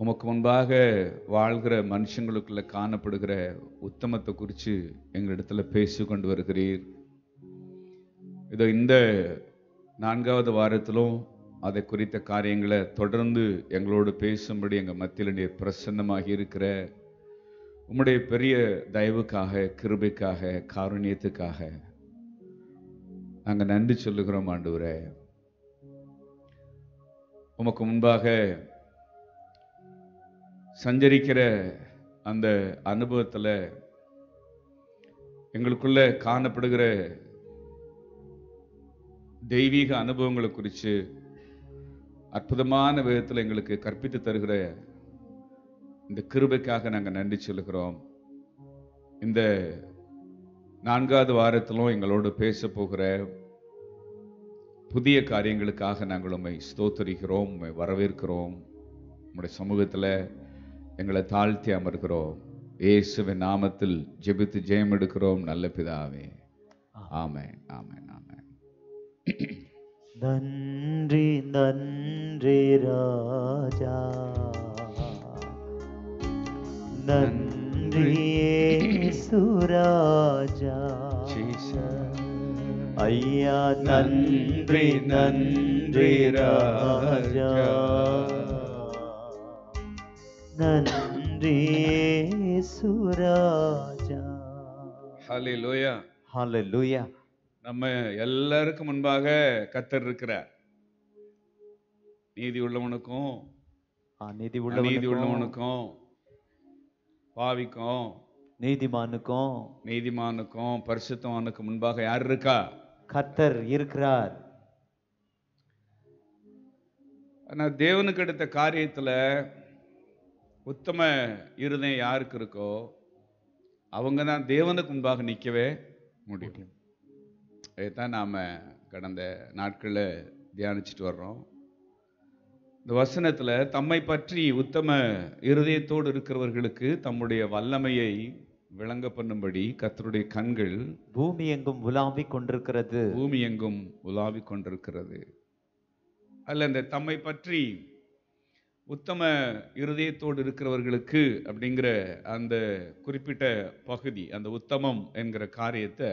உமக்கு முன்பாக வாழ்கிற மனுஷங்களுக்குள்ள காணப்படுகிற உத்தமத்தை குறித்து எங்களிடத்துல பேசி கொண்டு வருகிறீர். இதோ இந்த நான்காவது வாரத்திலும் அதை குறித்த காரியங்களை தொடர்ந்து எங்களோடு பேசும்படி எங்கள் மத்தியில் நீர் பிரசன்னமாக இருக்கிற உம்முடைய பெரிய தயவுக்காக கிருபைக்காக காருண்யத்துக்காக நாங்கள் நன்றி சொல்லுகிறோம் ஆண்டவரே. உமக்கு முன்பாக சஞ்சரிக்கிற அந்த அனுபவத்தில் எங்களுக்குள்ள காணப்படுகிற தெய்வீக அனுபவங்களை குறித்து அற்புதமான விதத்தில் எங்களுக்கு கற்பித்து தருகிற இந்த கிருபைக்காக நாங்கள் நன்றி சொல்லுகிறோம். இந்த நான்காவது வாரத்திலும் எங்களோடு பேச போகிற புதிய காரியங்களுக்காக நாங்கள் உண்மை ஸ்தோத்தரிக்கிறோம் உண்மை வரவேற்கிறோம். நம்முடைய சமூகத்தில் எங்களை தாழ்த்தி அமர்கிறோம். இயேசுவின் நாமத்தில் ஜெபித்து ஜெயம் எடுக்கிறோம். நல்ல பிதாவே. ஆமென் ஆமென் ஆமென். நன்றி நன்றி ராஜா. நன்றி. சுராஜா ஐயா நன்றி நன்றி ராஜா. நம்ம எல்லாருக்கும் முன்பாக கத்தர் இருக்கிறார். நீதி உள்ளவனுக்கும் நீதி நீதி உள்ளவனுக்கும் பாவிக்கும் நீதிமானுக்கும் நீதிமானுக்கும் பரிசுத்தவானுக்கும் முன்பாக யார் இருக்கா? கர்த்தர் இருக்கிறார். ஆனா தேவனுக்கு எடுத்த காரியத்துல உத்தம இருதயம் யாருக்கு இருக்கோ அவங்க தான் தேவனுக்கு முன்பாக நிற்கவே முடியும். இதைத்தான் நாம கடந்த நாட்களில் தியானிச்சுட்டு வர்றோம். இந்த வசனத்துல தம்மை பற்றி உத்தம இருதயத்தோடு இருக்கிறவர்களுக்கு தம்முடைய வல்லமையை விளங்க பண்ணும்படி கர்த்தருடைய கண்கள் பூமி எங்கும் உலாவிக் கொண்டிருக்கிறது. பூமி எங்கும் உலாவிக் கொண்டிருக்கிறது. அல்ல இந்த தம்மை பற்றி உத்தம இருதயத்தோடு இருக்கிறவர்களுக்கு அப்படிங்கிற அந்த குறிப்பிட்ட பகுதி அந்த உத்தமம் என்கிற காரியத்தை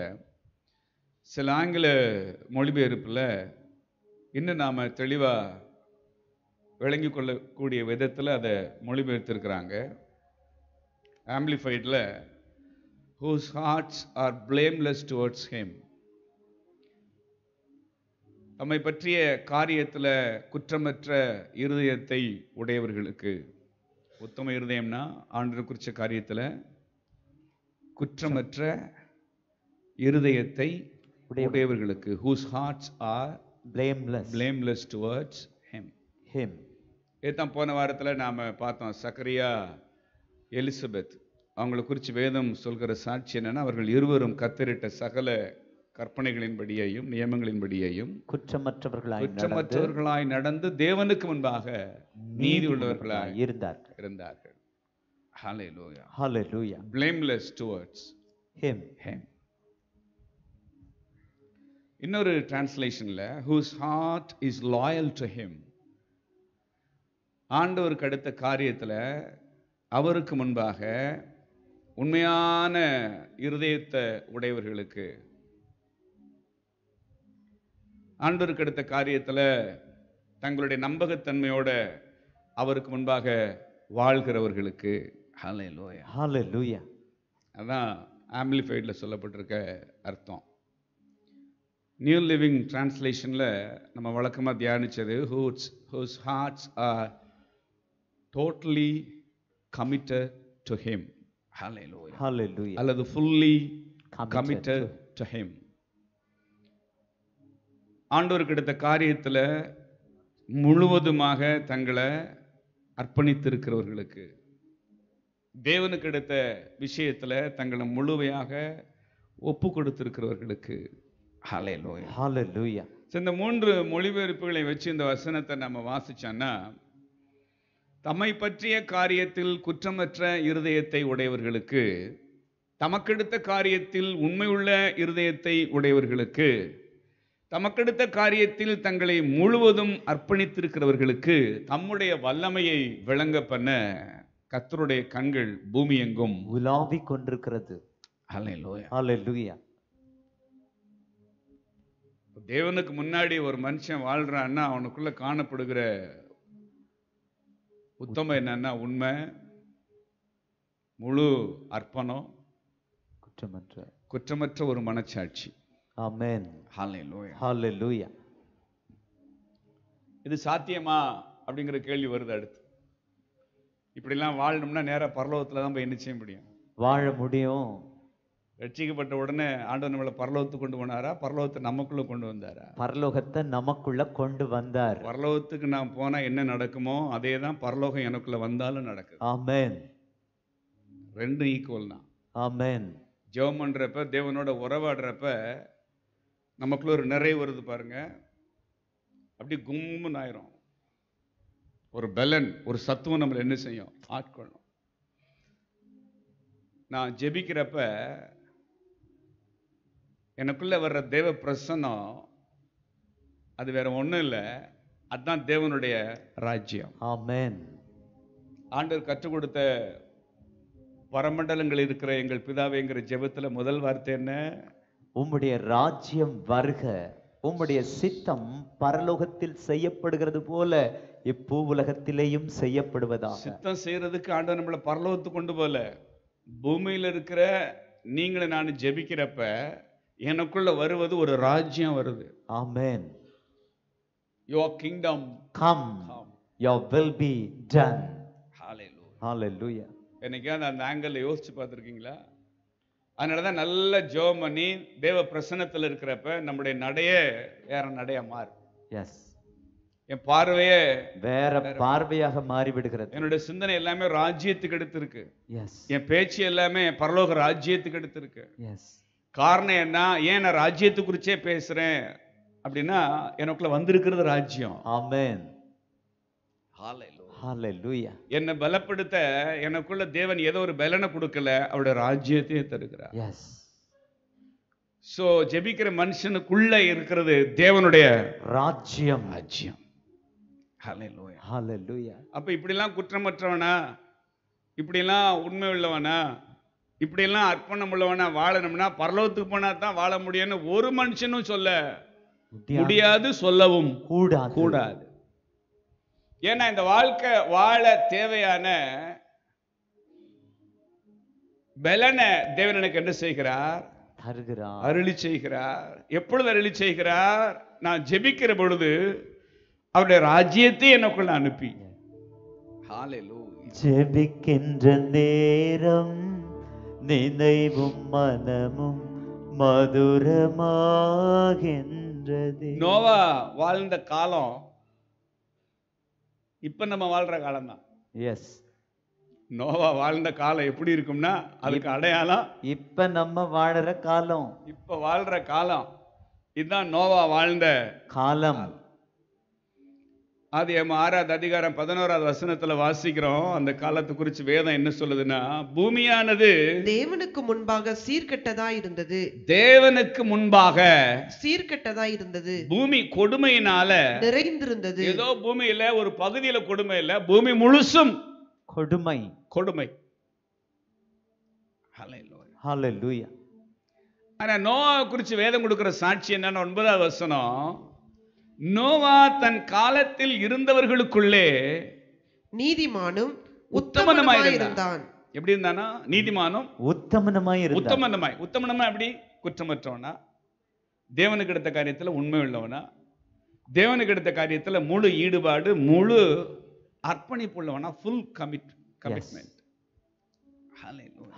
சில ஆங்கில மொழிபெயர்ப்பில் இன்னும் நாம் தெளிவாக விளங்கி கொள்ளக்கூடிய விதத்தில் அதை மொழிபெயர்த்திருக்கிறாங்க. ஆம்பிளிஃபைடில் whose hearts are blameless towards him தம்மை பற்றிய காரியத்தில் குற்றமற்ற இருதயத்தை உடையவர்களுக்கு உத்தம இருதயம்னா ஆண்டவர் குறித்த காரியத்தில் குற்றமற்ற இருதயத்தை உடைய- உடையவர்களுக்கு whose hearts are blameless. blameless towards him. Him. இதான் போன வாரத்தில் நாம் பார்த்தோம் சக்கரியா எலிசபெத். அவங்கள குறித்து வேதம் சொல்கிற சாட்சி என்னன்னா அவர்கள் இருவரும் கத்தரிட்ட சகல கற்பனைகளின்படியையும் நியமங்களின்படியையும் குற்றமற்றவர்களாய் நடந்து குற்றமற்றவர்களாய் நடந்து தேவனுக்கு முன்பாக நீதி உள்ளவர்களாய் இருந்தார்கள். இருந்தார்கள் ஹalleluya hallelujah. Blameless towards him. him. இன்னொரு டிரான்ஸ்லேஷன்ல whose heart is loyal to him. ஆண்டவருக்கு அடுத்த காரியத்துல அவருக்கு முன்பாக உண்மையான இருதயத்தை உடையவர்களுக்கு ஆண்டவருக்கு அடுத்த காரியத்துல தங்களுடைய நம்பகத்தன்மையோட அவருக்கு முன்பாக வாழ்கிறவர்களுக்கு. ஹalleluya. Hallelujah. அதான் ஆம்பிளிஃபைடில் சொல்லப்பட்டிருக்க அர்த்தம். நியூ லிவிங் டிரான்ஸ்லேஷனில் நம்ம வழக்கமாக தியானிச்சது ஹூட்ஸ் whose hearts are totally committed to him அல்லது fully Committed committed to him ஆண்டவருக்கு எடுத்த காரியத்தில் முழுவதுமாக தங்களை அர்ப்பணித்திருக்கிறவர்களுக்கு தேவனுக்கு எடுத்த விஷயத்துல தங்களை முழுமையாக ஒப்பு கொடுத்திருக்கிறவர்களுக்கு. இந்த மூன்று மொழிபெயர்ப்புகளை வச்சு இந்த வசனத்தை நம்ம வாசிச்சோன்னா தம்மை பற்றிய காரியத்தில் குற்றமற்ற இருதயத்தை உடையவர்களுக்கு தமக்கெடுத்த காரியத்தில் உண்மையுள்ள இருதயத்தை உடையவர்களுக்கு தமக்கெடுத்த காரியத்தில் தங்களை முழுவதும் அர்ப்பணித்திருக்கிறவர்களுக்கு தம்முடைய வல்லமையை விளங்க பண்ண கர்த்தருடைய கண்கள் பூமி எங்கும் உலாவிக் கொண்டிருக்கிறது. தேவனுக்கு முன்னாடி ஒரு மனுஷன் வாழ்றான்னா அவனுக்குள்ள காணப்படுகிற உத்தமம் என்னன்னா உண்மை முழு அர்ப்பணம் குற்றமற்ற. குற்றமற்ற ஒரு மனச்சாட்சி. ஆமென் ஹalleluya. ஹalleluya இது சாத்தியமா அப்படிங்கிற கேள்வி வருது அடுத்து. இப்படிலாம் வாழணும்னா நேரா பரலோகத்துல தான் போய் என்ன செய்ய முடியும்? வாழ முடியும். ரட்சிக்கப்பட்ட உடனே ஆண்டவர் நம்மளை பரலோகத்துக்கு கொண்டு போனாரா? பரலோகத்தை நமக்குள்ள கொண்டு வந்தாரா? பரலோகத்தை நமக்குள்ள கொண்டு வந்தார். பரலோகத்துக்கு நான் போனா என்ன நடக்குமோ அதே தான் பரலோகம் எனக்குள்ள வந்தாலும் நடக்குது. ஆமென் ரெண்டும் ஈக்குவல் தான். ஆமென் ஜெபம் பண்றப்ப தேவனோட உறவாடுறப்ப நமக்குள்ள ஒரு நிறைவு வருது பாருங்க. அப்படி கும்முன்னு ஆயிரும். ஒரு பலன் ஒரு சத்துவம் நம்மளை என்ன செய்யும்? ஆட்கொள்ளும். நான் ஜெபிக்கிறப்ப எனக்குள்ள வர்ற தேவ பிரசன்னம் அது வேற ஒண்ணும் இல்லை. அதுதான் தேவனுடைய ராஜ்யம். ஆமென். ஆண்டவர் கற்றுக் கொடுத்த பரமண்டலங்கள் இருக்கிற எங்கள் பிதாவேங்கிற ஜெபத்துல முதல் வார்த்தை என்ன? உம்முடைய ராஜ்யம் வருக. உம்முடைய சித்தம் பரலோகத்தில் செய்யப்படுகிறது போல இப்பூ உலகத்திலேயும் செய்யப்படுவதாக. சித்தம் செய்யறதுக்கு ஆண்டவர் நம்மளை பரலோகத்துக்கு கொண்டு போல பூமியில இருக்கிற நீங்களும் நான் ஜெபிக்கிறப்ப எனக்குள்ள வருவது ஒரு ராஜ்யம் வருது. ஆமென். Your kingdom come your will be done. Hallelujah. என்னைக்காவது அந்த ஆங்கிள் யோசிச்சு பார்த்துருக்கீங்களா? அதனால தான் நல்ல ஜெபம் பண்ணி தேவ பிரசன்னத்தில் இருக்கிறப்ப நம்முடைய நடையே வேற நடையா மாறு. Yes. என் பார்வையே வேற பார்வையாக மாறி. விடுகிறது என்னுடைய சிந்தனை எல்லாமே ராஜ்யத்துக்கு எடுத்திருக்கு. Yes. என் பேச்சு எல்லாமே பரலோக ராஜ்யத்துக்கு எடுத்திருக்கு. Yes. காரணம் என்ன? ஏன் நான் ராஜ்யத்தை குறிச்சே பேசுறேன்? அப்படின்னா எனக்குள்ள வந்திருக்கிறது ராஜ்யம். Amen. Hallelujah. என்னை பலப்படுத்த எனக்குள்ள தேவன் ஏதோ ஒரு பலனை கொடுக்கல அவருடைய ராஜ்யத்தையே தருகிறார். சோ ஜெபிக்கிற மனுஷனுக்குள்ள இருக்கிறது தேவனுடைய ராஜ்யம். ராஜ்யம். அப்ப இப்படிலாம் குற்றமற்றவனா? இப்படிலாம் உண்மை உள்ளவனா? இப்படிலாம் அர்ப்பணம் உள்ளவனா வாழணும்னா பரலோகத்துக்கு போனா தான் வாழ முடியும்னு ஒரு மனுஷனும் சொல்ல முடியாது. முடியாது சொல்லவும் கூடாது. கூடாது. ஏன்னா இந்த வாழ்க்கை வாழ தேவையான பலனை தேவன் எனக்கு என்ன செய்கிறார்? தருகிறார். அருளி செய்கிறார். எப்பொழுது அருளி செய்கிறார்? நான் ஜெபிக்கிற பொழுது அவருடைய ராஜ்யத்தை எனக்குள்ள அனுப்பி. ஜெபிக்கின்ற நேரம் நினைவும் மனமும் மதுரமாகின்றது. நோவா வாழ்ந்த காலம் இப்ப நம்ம வாழ்ற காலம் தான் எஸ் நோவா வாழ்ந்த காலம் எப்படி இருக்கும்னா அதுக்கு அடையாளம் இப்ப நம்ம வாழற காலம். இப்ப வாழ்ற காலம். இதுதான் நோவா வாழ்ந்த காலம். அது எம் ஆறாவது அதிகாரம் பதினோராவது வசனத்துல வாசிக்கிறோம். அந்த காலத்தை குறிச்சு வேதம் என்ன சொல்லுதுன்னா பூமியானது தேவனுக்கு முன்பாக சீர்கெட்டதா இருந்தது. தேவனுக்கு முன்பாக சீர்கெட்டதா இருந்தது. பூமி கொடுமையினால நிறைந்திருந்தது. ஏதோ பூமியில ஒரு பகுதியில கொடுமை இல்ல பூமி முழுசும் கொடுமை. கொடுமை. ஆனா நோவா குறிச்சு வேதம் கொடுக்கிற சாட்சி என்னன்னா ஒன்பதாவது வசனம் நோவா தன் காலத்தில் இருந்தவர்களுக்குள்ளே நீதிமானும் உத்தமனுமாய் இருந்தான். எப்படி இருந்தானா? நீதிமானும் உத்தமனமாய் உத்தமனமாய். உத்தமனமா எப்படி? குற்றமற்றவனா? தேவனுக்கு எடுத்த காரியத்துல உண்மை உள்ளவனா? தேவனுக்கு எடுத்த காரியத்துல முழு ஈடுபாடு முழு அர்ப்பணிப்பு உள்ளவனா? ஃபுல் கமிட் கமிட்மெண்ட்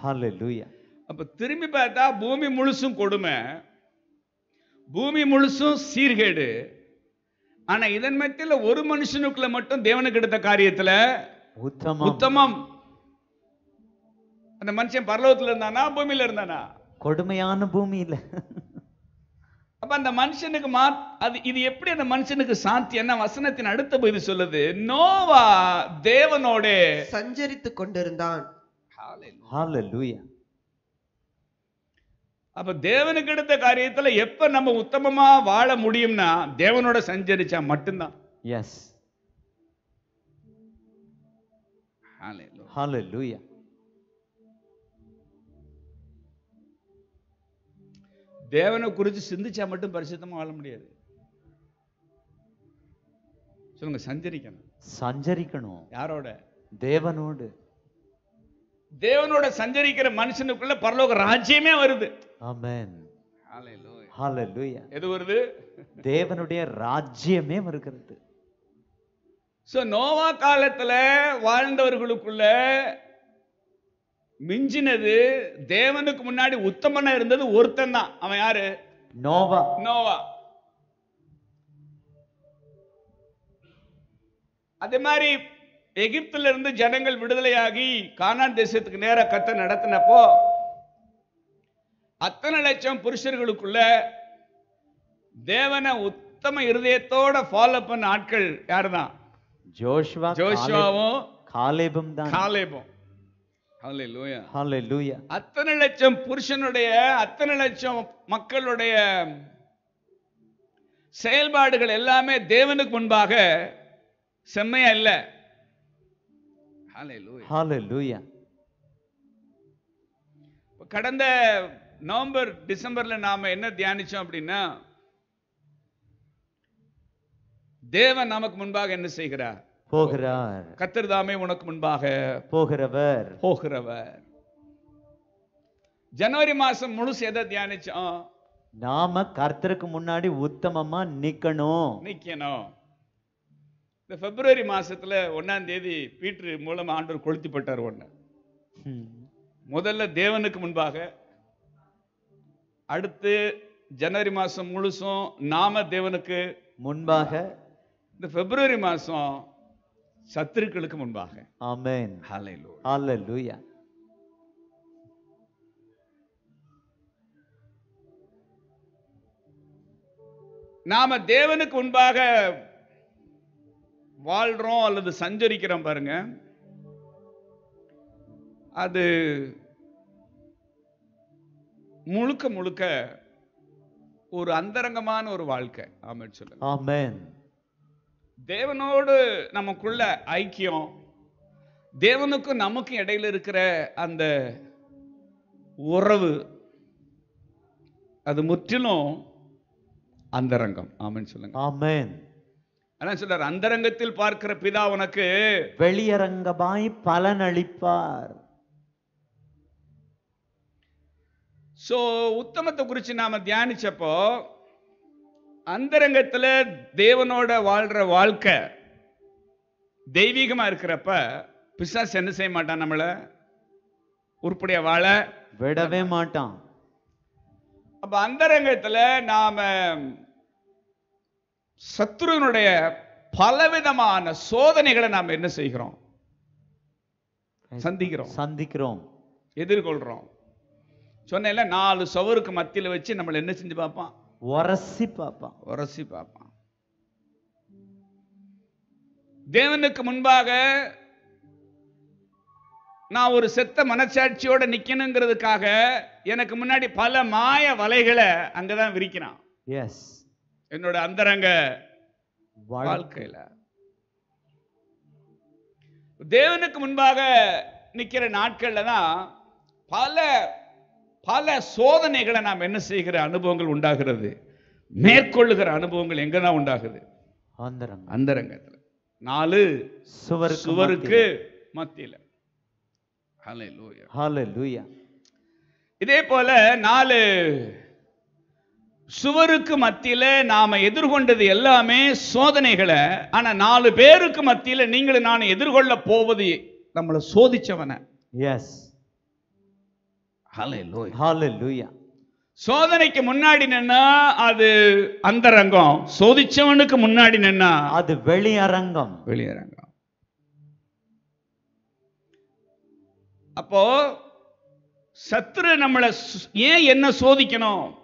ஹalleluya அப்ப திரும்பி பார்த்தா பூமி முழுசும் கொடுமை. பூமி முழுசும் சீர்கேடு. ஆனா இதன் மத்தியில ஒரு மனுஷனுக்குள்ள மட்டும் தேவனுக்கு எடுத்த காரியத்துல உத்தமம். உத்தமம். அந்த மனுஷன் பரலோகத்துல இருந்தானா பூமியில இருந்தானா? கொடுமையான பூமியில. அப்ப அந்த மனுஷனுக்கு மா அது இது எப்படி அந்த மனுஷனுக்கு சாத்தியம் வசனத்தின் அடுத்த பகுதி சொல்லுது? நோவா தேவனோட சஞ்சரித்துக் கொண்டிருந்தான். ஹalleluya அப்ப தேவனுக்கு எடுத்த காரியத்துல எப்ப நம்ம உத்தமமா வாழ முடியும்னா தேவனோட சஞ்சரிச்சா மட்டும்தான். எஸ். ஹalleluya தேவனை குறித்து சிந்திச்சா மட்டும் பரிசுத்தமா வாழ முடியாது. சொல்லுங்க சஞ்சரிக்கணும். சஞ்சரிக்கணும். யாரோட? தேவனோடு. தேவனோட சஞ்சரிக்கிற மனுஷனுக்குள்ள பரலோக ராஜ்யமே வருது. ஆமென். ஹalleluya. எது வருது? தேவனுடைய ராஜ்யமே வருகிறது. சோ நோவா காலத்துல வாழ்ந்தவர்களுக்குள்ள மிஞ்சினது தேவனுக்கு முன்னாடி உத்தமனா இருந்தது ஒருத்தன் தான். அவன் யாரு? நோவா. நோவா. அதே மாதிரி எகிப்துல இருந்து ஜனங்கள் விடுதலையாகி கானான் தேசத்துக்கு நேரா கத்த நடத்தினப்போ அத்தனை லட்சம் புருஷர்களுக்குள்ள தேவனை உத்தம இருதயத்தோட ஃபாலோ பண்ண ஆட்கள் யாருதான் ஜோஷுவா ஜோஷுவாவும் காலேபும் தான். காலேபும். அத்தனை லட்சம் புருஷனுடைய அத்தனை லட்சம் மக்களுடைய செயல்பாடுகள் எல்லாமே தேவனுக்கு முன்பாக செம்மையா இல்ல. ஹalleluya கடந்த நவம்பர் டிசம்பர்ல நாம என்ன தியானிச்சோம் அப்படின்னா தேவன் நமக்கு முன்பாக என்ன செய்கிறார்? போகிறார். கத்தர் தாமே உனக்கு முன்பாக போகிறவர். போகிறவர். ஜனவரி மாசம் முழுசு எதை தியானிச்சோம்? நாம கர்த்தருக்கு முன்னாடி உத்தமமா நிக்கணும். நிக்கணும். இந்த பிப்ரவரி மாசத்துல ஒண்ணாம் தேதி பீட்ரு மூலமா ஆண்டவர் கொளுத்திப்பட்டார் ம். முதல்ல தேவனுக்கு முன்பாக அடுத்து ஜனவரி மாசம் முழுசும் நாம தேவனுக்கு முன்பாக. இந்த பிப்ரவரி மாசம் சத்துருக்களுக்கு முன்பாக. ஆமென். ஹalleluya. நாம தேவனுக்கு முன்பாக வாழ்றோம் அல்லது சஞ்சரிக்கிறோம் பாருங்க. அது முழுக்க முழுக்க ஒரு அந்தரங்கமான ஒரு வாழ்க்கை. ஆமென் சொல்லுங்க. ஆமென். தேவனோடு நமக்குள்ள ஐக்கியம் தேவனுக்கும் நமக்கும் இடையில இருக்கிற அந்த உறவு அது முற்றிலும் அந்தரங்கம். ஆமென் சொல்லுங்க. ஆமென். அதான் சொல்றார் அந்தரங்கத்தில் பார்க்கிற பிதா உனக்கு வெளியரங்கமாய் பலனளிப்பார் சோ உத்தமத்தை குறித்து நாம தியானிச்சப்போ அந்தரங்கத்துல தேவனோட வாழ்ற வாழ்க்கை தெய்வீகமா இருக்கிறப்ப பிசாசு என்ன செய்ய மாட்டான் நம்மள? உருப்படியா வாழ விடவே மாட்டான். அப்ப அந்தரங்கத்துல நாம சத்ருனுடைய பலவிதமான சோதனைகளை நாம என்ன செய்கிறோம்? சந்திக்கிறோம். சந்திக்கிறோம். எதிர்கொள்றோம் சொன்னேன்ல நாலு சவருக்கு மத்தியில வச்சு நம்மள என்ன செஞ்சு பார்ப்பான்? உரசி பார்ப்பான். உரசி பார்ப்பான். தேவனுக்கு முன்பாக நான் ஒரு செத்த மனச்சாட்சியோட நிக்கணுங்கிறதுக்காக எனக்கு முன்னாடி பல மாய வலைகளை அங்கதான் விரிக்கிறான். எஸ் என்னோட அந்தரங்க வாழ்க்கையில. தேவனுக்கு முன்பாக நிக்கிற நாட்கள்ல தான் பல பல சோதனைகளை நாம் என்ன செய்கிற அனுபவங்கள் உண்டாகிறது. மேற்கொள்ளுகிற அனுபவங்கள் எங்க தான் உண்டாகுது? ஆந்தரங்க அந்தரங்கத்துல. நாலு சுவருக்கு சுவருக்கு மத்தியில. ஹalleluya. ஹalleluya. இதே போல நாலு சுவருக்கு மத்தியில நாம எதிர்கொண்டது எல்லாமே சோதனைகளை ஆனா நாலு பேருக்கு மத்தியில நீங்களும் நான் எதிர்கொள்ள போவது நம்மளை சோதிச்சவன. எஸ் சோதனைக்கு முன்னாடி நின்னா அது அந்தரங்கம் சோதிச்சவனுக்கு முன்னாடி நின்னா அது வெளியரங்கம். வெளியரங்கம். அப்போ சத்துரு நம்மளை ஏன் என்ன சோதிக்கணும்?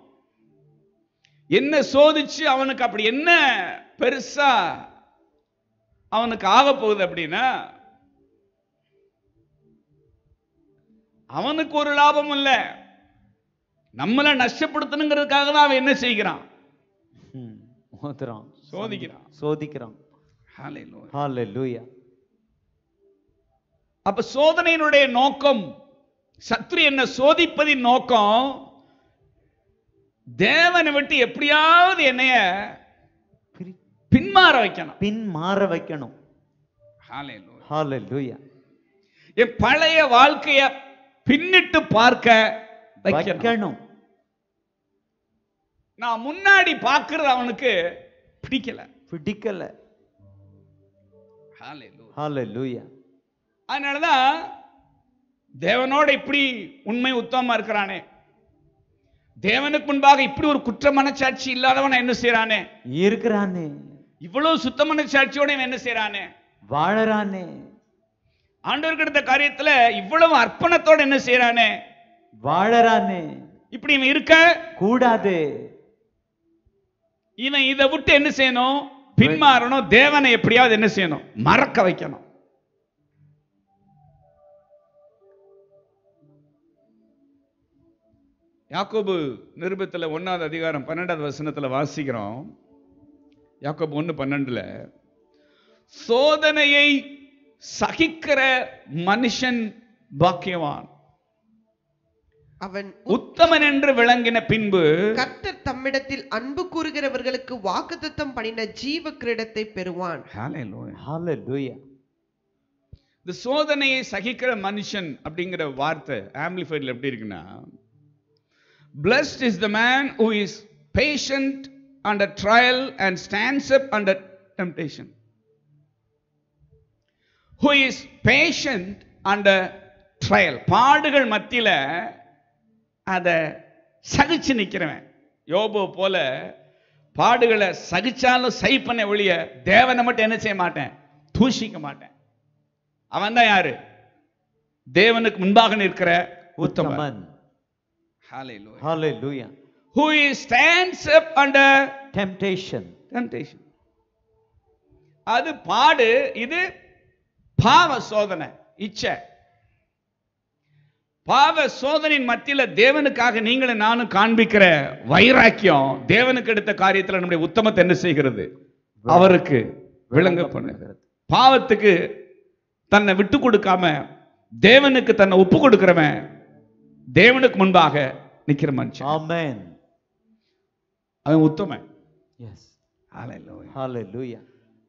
என்ன சோதிச்சு அவனுக்கு அப்படி என்ன பெருசா அவனுக்கு ஆக போகுது அப்படின்னா அவனுக்கு ஒரு லாபம் இல்ல. நம்மளை நஷ்டப்படுத்தணுங்கிறதுக்காக தான் அவன் என்ன செய்கிறான்? சோதிக்கிறான். சோதிக்கிறான். அப்ப சோதனையினுடைய நோக்கம் சத்ரு என்ன சோதிப்பதின் நோக்கம் தேவனை விட்டு எப்படியாவது என்னைய பின்மாற வைக்கணும். பின் மாற வைக்கணும் என் பழைய வாழ்க்கைய பின்னிட்டு பார்க்க வைக்கணும். நான் முன்னாடி பார்க்கிறது அவனுக்கு பிடிக்கல. பிடிக்கல. அதனாலதான் தேவனோட இப்படி உண்மை உத்தமமா இருக்கிறானே. தேவனுக்கு முன்பாக இப்படி ஒரு குற்ற மனச்சாட்சி இல்லாதவன் என்ன செய்றானே? இருக்கிறானே. இவ்வளவு சுத்த மனச்சாட்சியோட இவன் என்ன செய்றானே? வாழறானே. ஆண்டவருக்கு எடுத்த காரியத்துல இவ்வளவு அர்ப்பணத்தோட என்ன செய்றானே? வாழறானே. இப்படி இவன் இருக்க? கூடாது. இவன் இதை விட்டு என்ன செய்யணும்? பின்மாறணும். தேவனை எப்படியாவது என்ன செய்யணும்? மறக்க வைக்கணும். யாக்கோபு நிருபத்துல ஒன்னாவது அதிகாரம் பன்னெண்டாவது வசனத்துல வாசிக்கிறோம். யாக்கோபு ஒன்னு பன்னெண்டுல சோதனையை சகிக்கிற மனுஷன் பாக்கியவான். அவன் உத்தமன் என்று விளங்கின பின்பு கர்த்தர் தம்மிடத்தில் அன்பு கூறுகிறவர்களுக்கு வாக்குத்தத்தம் பண்ணின ஜீவ கிரீடத்தை பெறுவான். ஹalleluya. இந்த சோதனையை சகிக்கிற மனுஷன் அப்படிங்கிற வார்த்தை ஆம்பிளிஃபைட்ல எப்படி இருக்குன்னா blessed is the man who is patient under trial and stands up under temptation. Who is patient under trial பாடுகள் மத்தியில அத சகிச்சு நிக்கிறவன். யோபு போல பாடுகளை சகிச்சாலும் சகிப்பன ஒழிய தேவனை மட்டும் என்ன செய்ய மாட்டேன்? தூஷிக்க மாட்டேன். அவன் தான் யாரு? தேவனுக்கு முன்பாக நிற்கிற உத்தமன். Hallelujah. Hallelujah Who stands up under? Temptation. Temptation. அது பாடு இது பாவ சோதனை இச்சை. பாவ சோதனையின் மத்தியில தேவனுக்காக நீங்களும் நானும் காண்பிக்கிற வைராக்கியம் தேவனுக்கு எடுத்த காரியத்துல நம்முடைய உத்தமத்தை என்ன செய்கிறது? அவருக்கு விளங்க பண்ணுகிறது. பாவத்துக்கு தன்னை விட்டு கொடுக்காம தேவனுக்கு தன்னை ஒப்பு கொடுக்கிறவன் தேவனுக்கு முன்பாக நிக்கிற மனுஷன். ஆமென். அவன் உத்தமன். S Hallelujah. ஹalleluya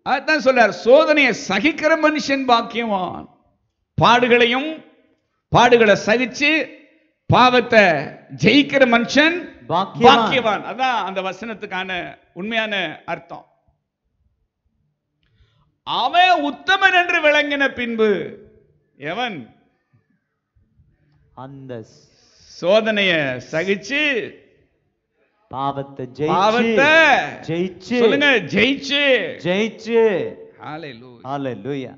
அதான் சொல்றார் சோதனையை சகிக்கிற மனுஷன் பாக்கியவான். பாடுகளையும் பாடுகளை சகிச்சு பாவத்தை ஜெயிக்கிற மனுஷன் பாக்கியவான். அதான் அந்த வசனத்துக்கான உண்மையான அர்த்தம். அவன் உத்தமன் என்று விளங்கின பின்பு எவன்? அந்த சோதனைய சகிச்சு பாவத்தை பாவத்தை ஜெயிச்சு. சொல்லுங்க ஜெயிச்சு. ஜெயிச்சு. ஹalleluya.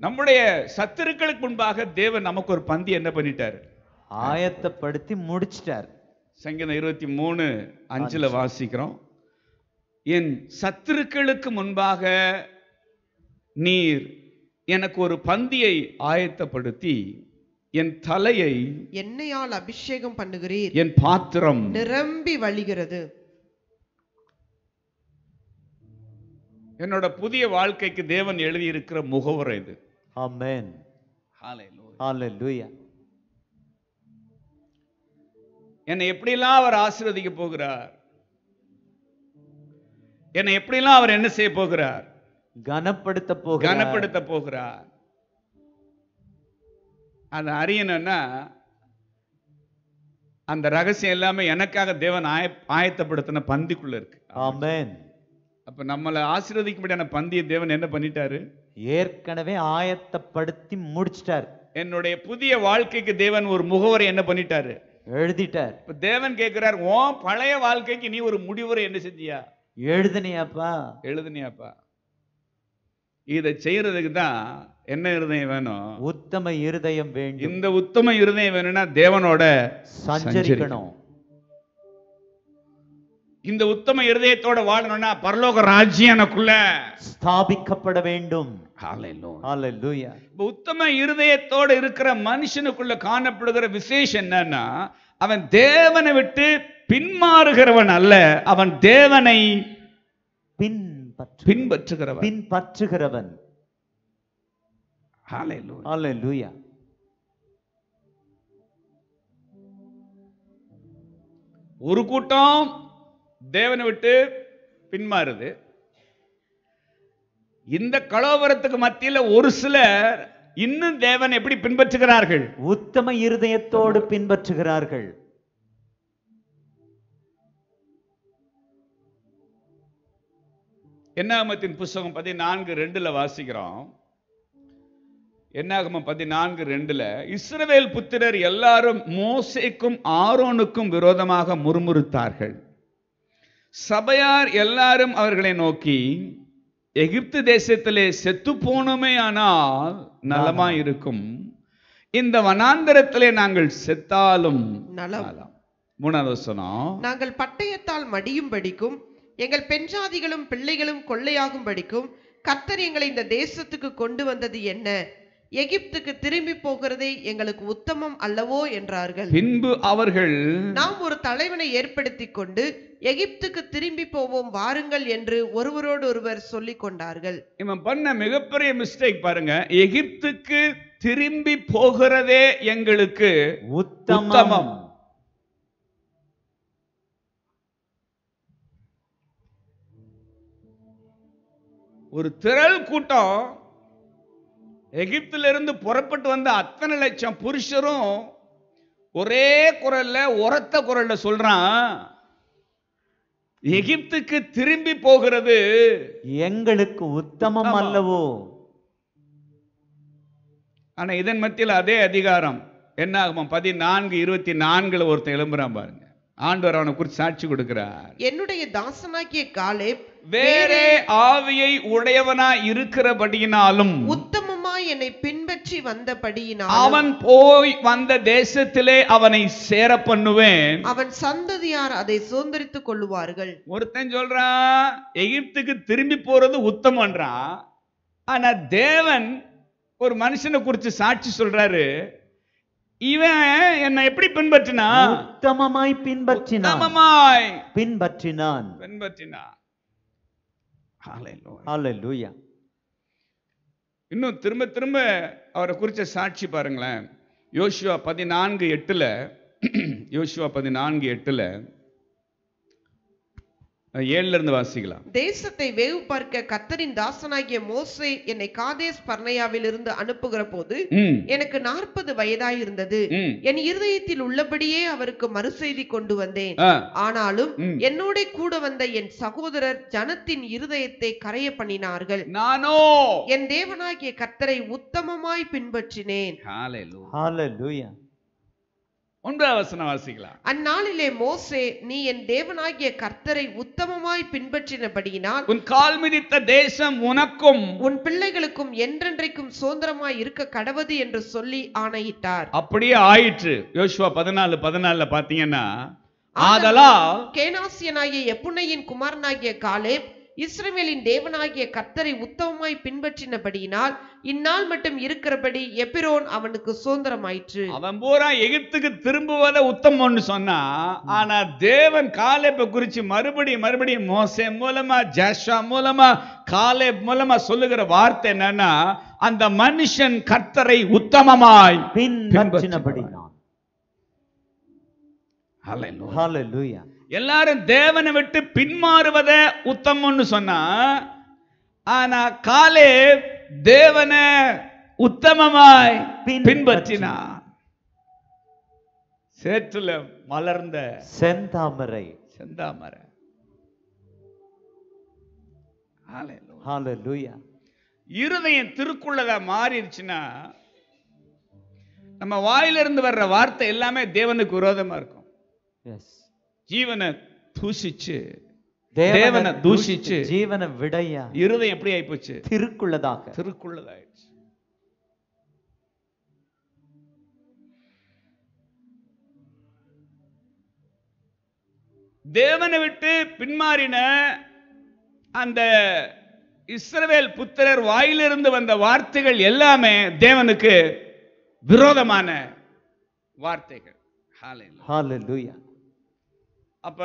நம்முடைய சத்துருக்களுக்கு முன்பாக தேவன் நமக்கு ஒரு பந்தி என்ன பண்ணிட்டாரு? ஆயத்தப்படுத்தி முடிச்சிட்டார். சங்கீதம் இருபத்தி மூணு அஞ்சுல வாசிக்கிறோம். என் சத்துருக்களுக்கு முன்பாக நீர் எனக்கு ஒரு பந்தியை ஆயத்தப்படுத்தி என் தலையை எண்ணெயால் அபிஷேகம் பண்ணுகிறீர். என் பாத்திரம் நிரம்பி வழிகிறது. என்னோட புதிய வாழ்க்கைக்கு தேவன் எழுதியிருக்கிற முகவரை இது. ஆமென். Hallelujah. ஹalleluya என்னை எப்படியெல்லாம் அவர் ஆசீர்வதிக்க போகிறார்? என்னை எப்படியெல்லாம் அவர் என்ன செய்ய போகிறார்? கனப்படுத்த போகிறார். கனப்படுத்த போகிறார். அதை அறியணும்னா அந்த ரகசியம் எல்லாமே எனக்காக தேவன் ஆய ஆயத்தப்படுத்தின பந்திக்குள்ள இருக்கு. ஆமென். அப்ப நம்மளை ஆசீர்வதிக்கும்படியான பந்தியை தேவன் என்ன பண்ணிட்டாரு? ஏற்கனவே ஆயத்தப்படுத்தி முடிச்சிட்டார். என்னுடைய புதிய வாழ்க்கைக்கு தேவன் ஒரு முகவரை என்ன பண்ணிட்டாரு? எழுதிட்டார். இப்ப தேவன் கேட்கிறார் உன் பழைய வாழ்க்கைக்கு நீ ஒரு முடிவுரை என்ன செஞ்சியா? எழுதுனியாப்பா? எழுதுனியாப்பா. இதை செய்யறதுக்கு தான் என்ன இருதயம் வேணும்? உத்தம இருதயம் வேண்டும். இந்த உத்தம இருதயம் வேணும்னா தேவனோட சஞ்சரிக்கணும். இந்த உத்தம இருதயத்தோட வாழணும்னா பரலோக ராஜ்யம் எனக்குள்ள ஸ்தாபிக்கப்பட வேண்டும். உத்தம இருதயத்தோட இருக்கிற மனுஷனுக்குள்ள காணப்படுகிற விசேஷம் என்னன்னா அவன் தேவனை விட்டு பின்மாறுகிறவன் அல்ல அவன் தேவனை பின்பற்று பின்பற்றுகிறவன். பின்பற்றுகிறவன். ஒரு கூட்டம் தேவனை விட்டு பின்மாறுது. இந்த கலவரத்துக்கு மத்தியில ஒரு சிலர் இன்னும் தேவனை எப்படி பின்பற்றுகிறார்கள்? உத்தம இருதயத்தோடு பின்பற்றுகிறார்கள். என்னாகமத்தின் புஸ்தகம் பதினான்கு ரெண்டுல வாசிக்கிறோம். என்னாகமம் பதினான்கு ரெண்டுல இஸ்ரவேல் புத்திரர் எல்லாரும் மோசேக்கும் ஆரோனுக்கும் விரோதமாக முறுமுறுத்தார்கள். சபையார் எல்லாரும் அவர்களை நோக்கி எகிப்து தேசத்திலே செத்து போனோமே ஆனால் நலமா. இருக்கும். இந்த வனாந்தரத்திலே நாங்கள் செத்தாலும் நலம். மூணாவது நாங்கள் பட்டயத்தால் மடியும்படிக்கும் எங்கள் பெண்ஜாதிகளும் பிள்ளைகளும் கொள்ளையாகும்படிக்கும் கர்த்தர் எங்களை இந்த தேசத்துக்கு கொண்டு வந்தது என்ன? எகிப்துக்கு திரும்பி போகிறதே எங்களுக்கு உத்தமம் அல்லவோ என்றார்கள். பின்பு அவர்கள் நாம் ஒரு தலைவனை ஏற்படுத்திக் கொண்டு எகிப்துக்கு திரும்பி போவோம் வாருங்கள் என்று ஒருவரோடு ஒருவர் சொல்லிக் கொண்டார்கள். இவன் பண்ண மிகப்பெரிய மிஸ்டேக் பாருங்க. எகிப்துக்கு திரும்பி போகிறதே எங்களுக்கு உத்தமம். ஒரு திரள் கூட்டம். எகிப்திலிருந்து புறப்பட்டு வந்த அத்தனை லட்சம் புருஷரும் ஒரே குரல்ல உரத்த குரல்ல சொல்றான் எகிப்துக்கு திரும்பி போகிறது. எங்களுக்கு உத்தமம். அல்லவோ? ஆனா இதன் மத்தியில் அதே அதிகாரம். என்ன ஆகுமா பதினான்கு இருபத்தி நான்குல ஒருத்தன் எழும்புறான் பாருங்க. ஆண்டவர் அவனை குறித்து சாட்சி கொடுக்கிறார். என்னுடைய தாசனாகிய காலேப் வேறே ஆவியை உடையவனா இருக்கிறபடியினாலும் உத்தமமாய் என்னை பின்பற்றி வந்தபடியினால் அவன் போய் வந்த தேசத்திலே அவனை சேர பண்ணுவேன் அவன் சந்ததியார் அதை சுதந்திரித்துக் கொள்ளுவார்கள். ஒருத்தன் சொல்றான் எகிப்துக்கு திரும்பி போறது உத்தமன்றான் ஆனா தேவன் ஒரு மனுஷனை குறித்து சாட்சி சொல்றாரு. இவன் என்னை எப்படி பின்பற்றினா? உத்தமமாய் பின்பற்றினான். உத்தமமாய். பின்பற்றினான். பின்பற்றினான். ஹalleluya இன்னும் திரும்ப திரும்ப அவரை குறிச்ச சாட்சி பாருங்களேன். யோசுவா பதினான்கு எட்டுல யோசுவா பதினான்கு எட்டுல ஏழுல இருந்து வாசிக்கலாம். தேசத்தை வேவு பார்க்க கத்தரின் தாசனாகிய மோசே என்னை காதேஸ் பர்னையாவில் இருந்து அனுப்புகிற போது எனக்கு நாற்பது வயதாயிருந்தது. ம், என் இருதயத்தில் உள்ளபடியே அவருக்கு மறுசெய்தி கொண்டு வந்தேன். ஆனாலும். என்னோட கூட வந்த என் சகோதரர் ஜனத்தின் இருதயத்தை கரைய பண்ணினார்கள். நானோ? என் தேவனாகிய கர்த்தரை உத்தமமாய் பின்பற்றினேன். ஒன்பதாம் வசனம் வாசிக்கலாம். அந்நாளிலே மோசே நீ என் தேவனாகிய கர்த்தரை உத்தமமாய் பின்பற்றினபடியினால் உன் கால் மிதித்த தேசம் உனக்கும் உன் பிள்ளைகளுக்கும் என்றென்றைக்கும் சுதந்திரமாய் இருக்க கடவது என்று சொல்லி ஆணையிட்டார். அப்படியே ஆயிற்று. யோசுவா பதினாலு பதினாலுல பாத்தீங்கன்னா ஆதலால் கேனாசியனாகிய எப்புனையின் குமாரனாகிய காலேப் இஸ்ரவேலின் தேவனாகிய கர்த்தரை உத்தமமாய் பின்பற்றினபடியினால் இந்நாள் மட்டும் இருக்கிறபடி எப்பிரோன் அவனுக்கு சுதந்திரமாயிற்று. அவன் பூரா எகிப்துக்கு திரும்புவத உத்தமம்னு சொன்னா ஆனா தேவன் காலேப்பை குறிச்சு மறுபடியும் மறுபடியும் மோசே மூலமா ஜாஷா மூலமா காலேப் மூலமா சொல்லுகிற வார்த்தை என்னன்னா அந்த மனுஷன் கர்த்தரை உத்தமமாய். ஹalleluya. எல்லாரும் தேவனை விட்டு பின்மாறுவத உத்தமம்னு சொன்னா ஆனா காலே தேவனை உத்தமமாய் பின்பற்றினான் சேற்றுல மலர்ந்த செந்தாமரை. செந்தாமரை. இருதயம் திருக்குள்ளதா மாறிடுச்சுன்னா நம்ம வாயிலிருந்து வர்ற வார்த்தை எல்லாமே தேவனுக்கு விரோதமா இருக்கும். எஸ் ஜீவனை தூசிச்சு தேவனை தூஷிச்சு தூஷிச்சு ஜீவனை விடையா இருதயம் எப்படி ஆயிப்போச்சு? திருக்குள்ளதாக. திருக்குள்ளதாயிடுச்சு. தேவனை விட்டு பின்மாறின அந்த இஸ்ரவேல் புத்திரர் வாயிலிருந்து வந்த வார்த்தைகள் எல்லாமே தேவனுக்கு விரோதமான வார்த்தைகள். Hallelujah. அப்ப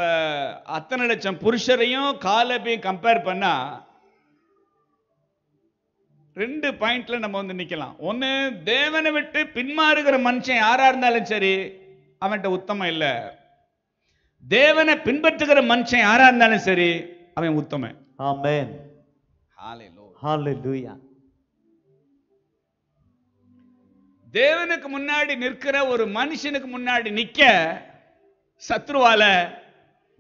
அத்தனை லட்சம் புருஷரையும் காலபையும் கம்பேர் பண்ணா ரெண்டு பாயிண்ட்ல நம்ம வந்து நிக்கலாம் ஒண்ணு தேவனை விட்டு பின்மாறுகிற மனுஷன் யாரா இருந்தாலும் சரி அவன்கிட்ட உத்தமம் இல்ல தேவனை பின்பற்றுகிற மனுஷன் யாரா இருந்தாலும் சரி அவன் உத்தமன் Amen. Hallelujah. Hallelujah. தேவனுக்கு முன்னாடி நிற்கிற ஒரு மனுஷனுக்கு முன்னாடி நிக்க சத்ருவால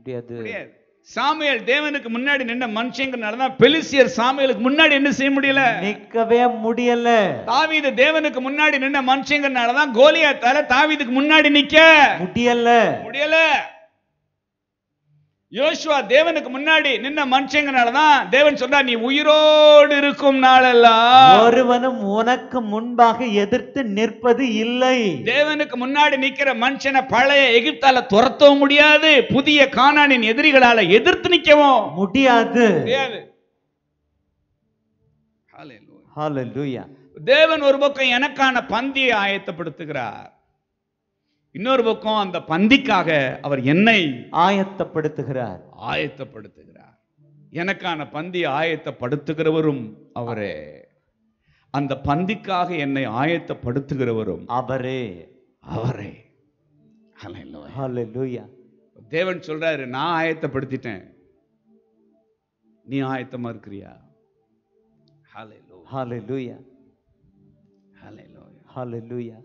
முடியாது. சாமுவேல் தேவனுக்கு முன்னாடி நின்ன மனுஷங்கிறனால தான் பெலிசியர் சாமுவேலுக்கு முன்னாடி என்ன செய்ய முடியல. நிக்கவே முடியல. தாவீது தேவனுக்கு முன்னாடி நின்ன மனுஷங்கிறனால தான் கோலியாத்தால தாவீதுக்கு முன்னாடி நிக்க. முடியல. முடியல. யோசுவா தேவனுக்கு முன்னாடி நின்ன மனுஷங்கனால தான் தேவன் சொல்றா நீ உயிரோடு இருக்கும் நாளெல்லாம் ஒருவனும் உனக்கு முன்பாக எதிர்த்து நிற்பது இல்லை. தேவனுக்கு முன்னாடி நிக்கிற மனுஷனை பழைய எகிப்தால துரத்தவும் முடியாது புதிய கானானின் எதிரிகளால எதிர்த்து நிக்கவும் முடியாது. தேவன் ஒரு பக்கம் எனக்கான பந்தியை ஆயத்தப்படுத்துகிறார் இன்னொரு பக்கம் அந்த பந்திக்காக அவர் என்னை ஆயத்தப்படுத்துகிறார் ஆயத்தப்படுத்துகிறார் எனக்கான பந்தியை ஆயத்தப்படுத்துகிறவரும் அவரே அந்த பந்திக்காக என்னை ஆயத்தப்படுத்துகிறவரும் அவரே அவரே. தேவன் சொல்றாரு நான் ஆயத்தப்படுத்திட்டேன் நீ ஆயத்தமா இருக்கிறியா Hallelujah. Hallelujah. Hallelujah. Hallelujah.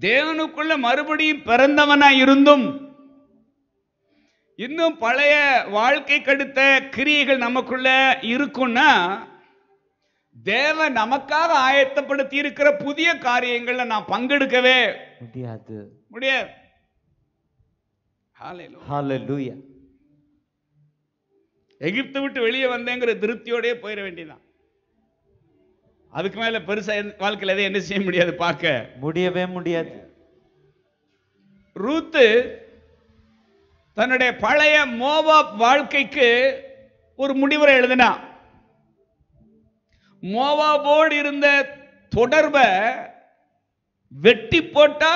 தேவனுக்குள்ள மறுபடியும் பிறந்தவனா இருந்தும் இன்னும் பழைய வாழ்க்கை கடுத்த கிரியைகள் நமக்குள்ள இருக்கும்னா தேவன் நமக்காக ஆயத்தப்படுத்தி இருக்கிற புதிய காரியங்கள்ல நான் பங்கெடுக்கவே முடியாது. முடியாது. எகிப்தை விட்டு வெளியே வந்தேங்கிற திருப்தியோடயே போயிட வேண்டியதான் அதுக்கு மேல பெருசா வாழ்க்கையில எதையும் என்ன செய்ய முடியாது பார்க்க. முடியவே முடியாது. ரூத்து தன்னுடைய பழைய மோவாப் வாழ்க்கைக்கு ஒரு முடிவுரை எழுதினா. மோவாபோடு இருந்த தொடர்பை வெட்டி போட்டா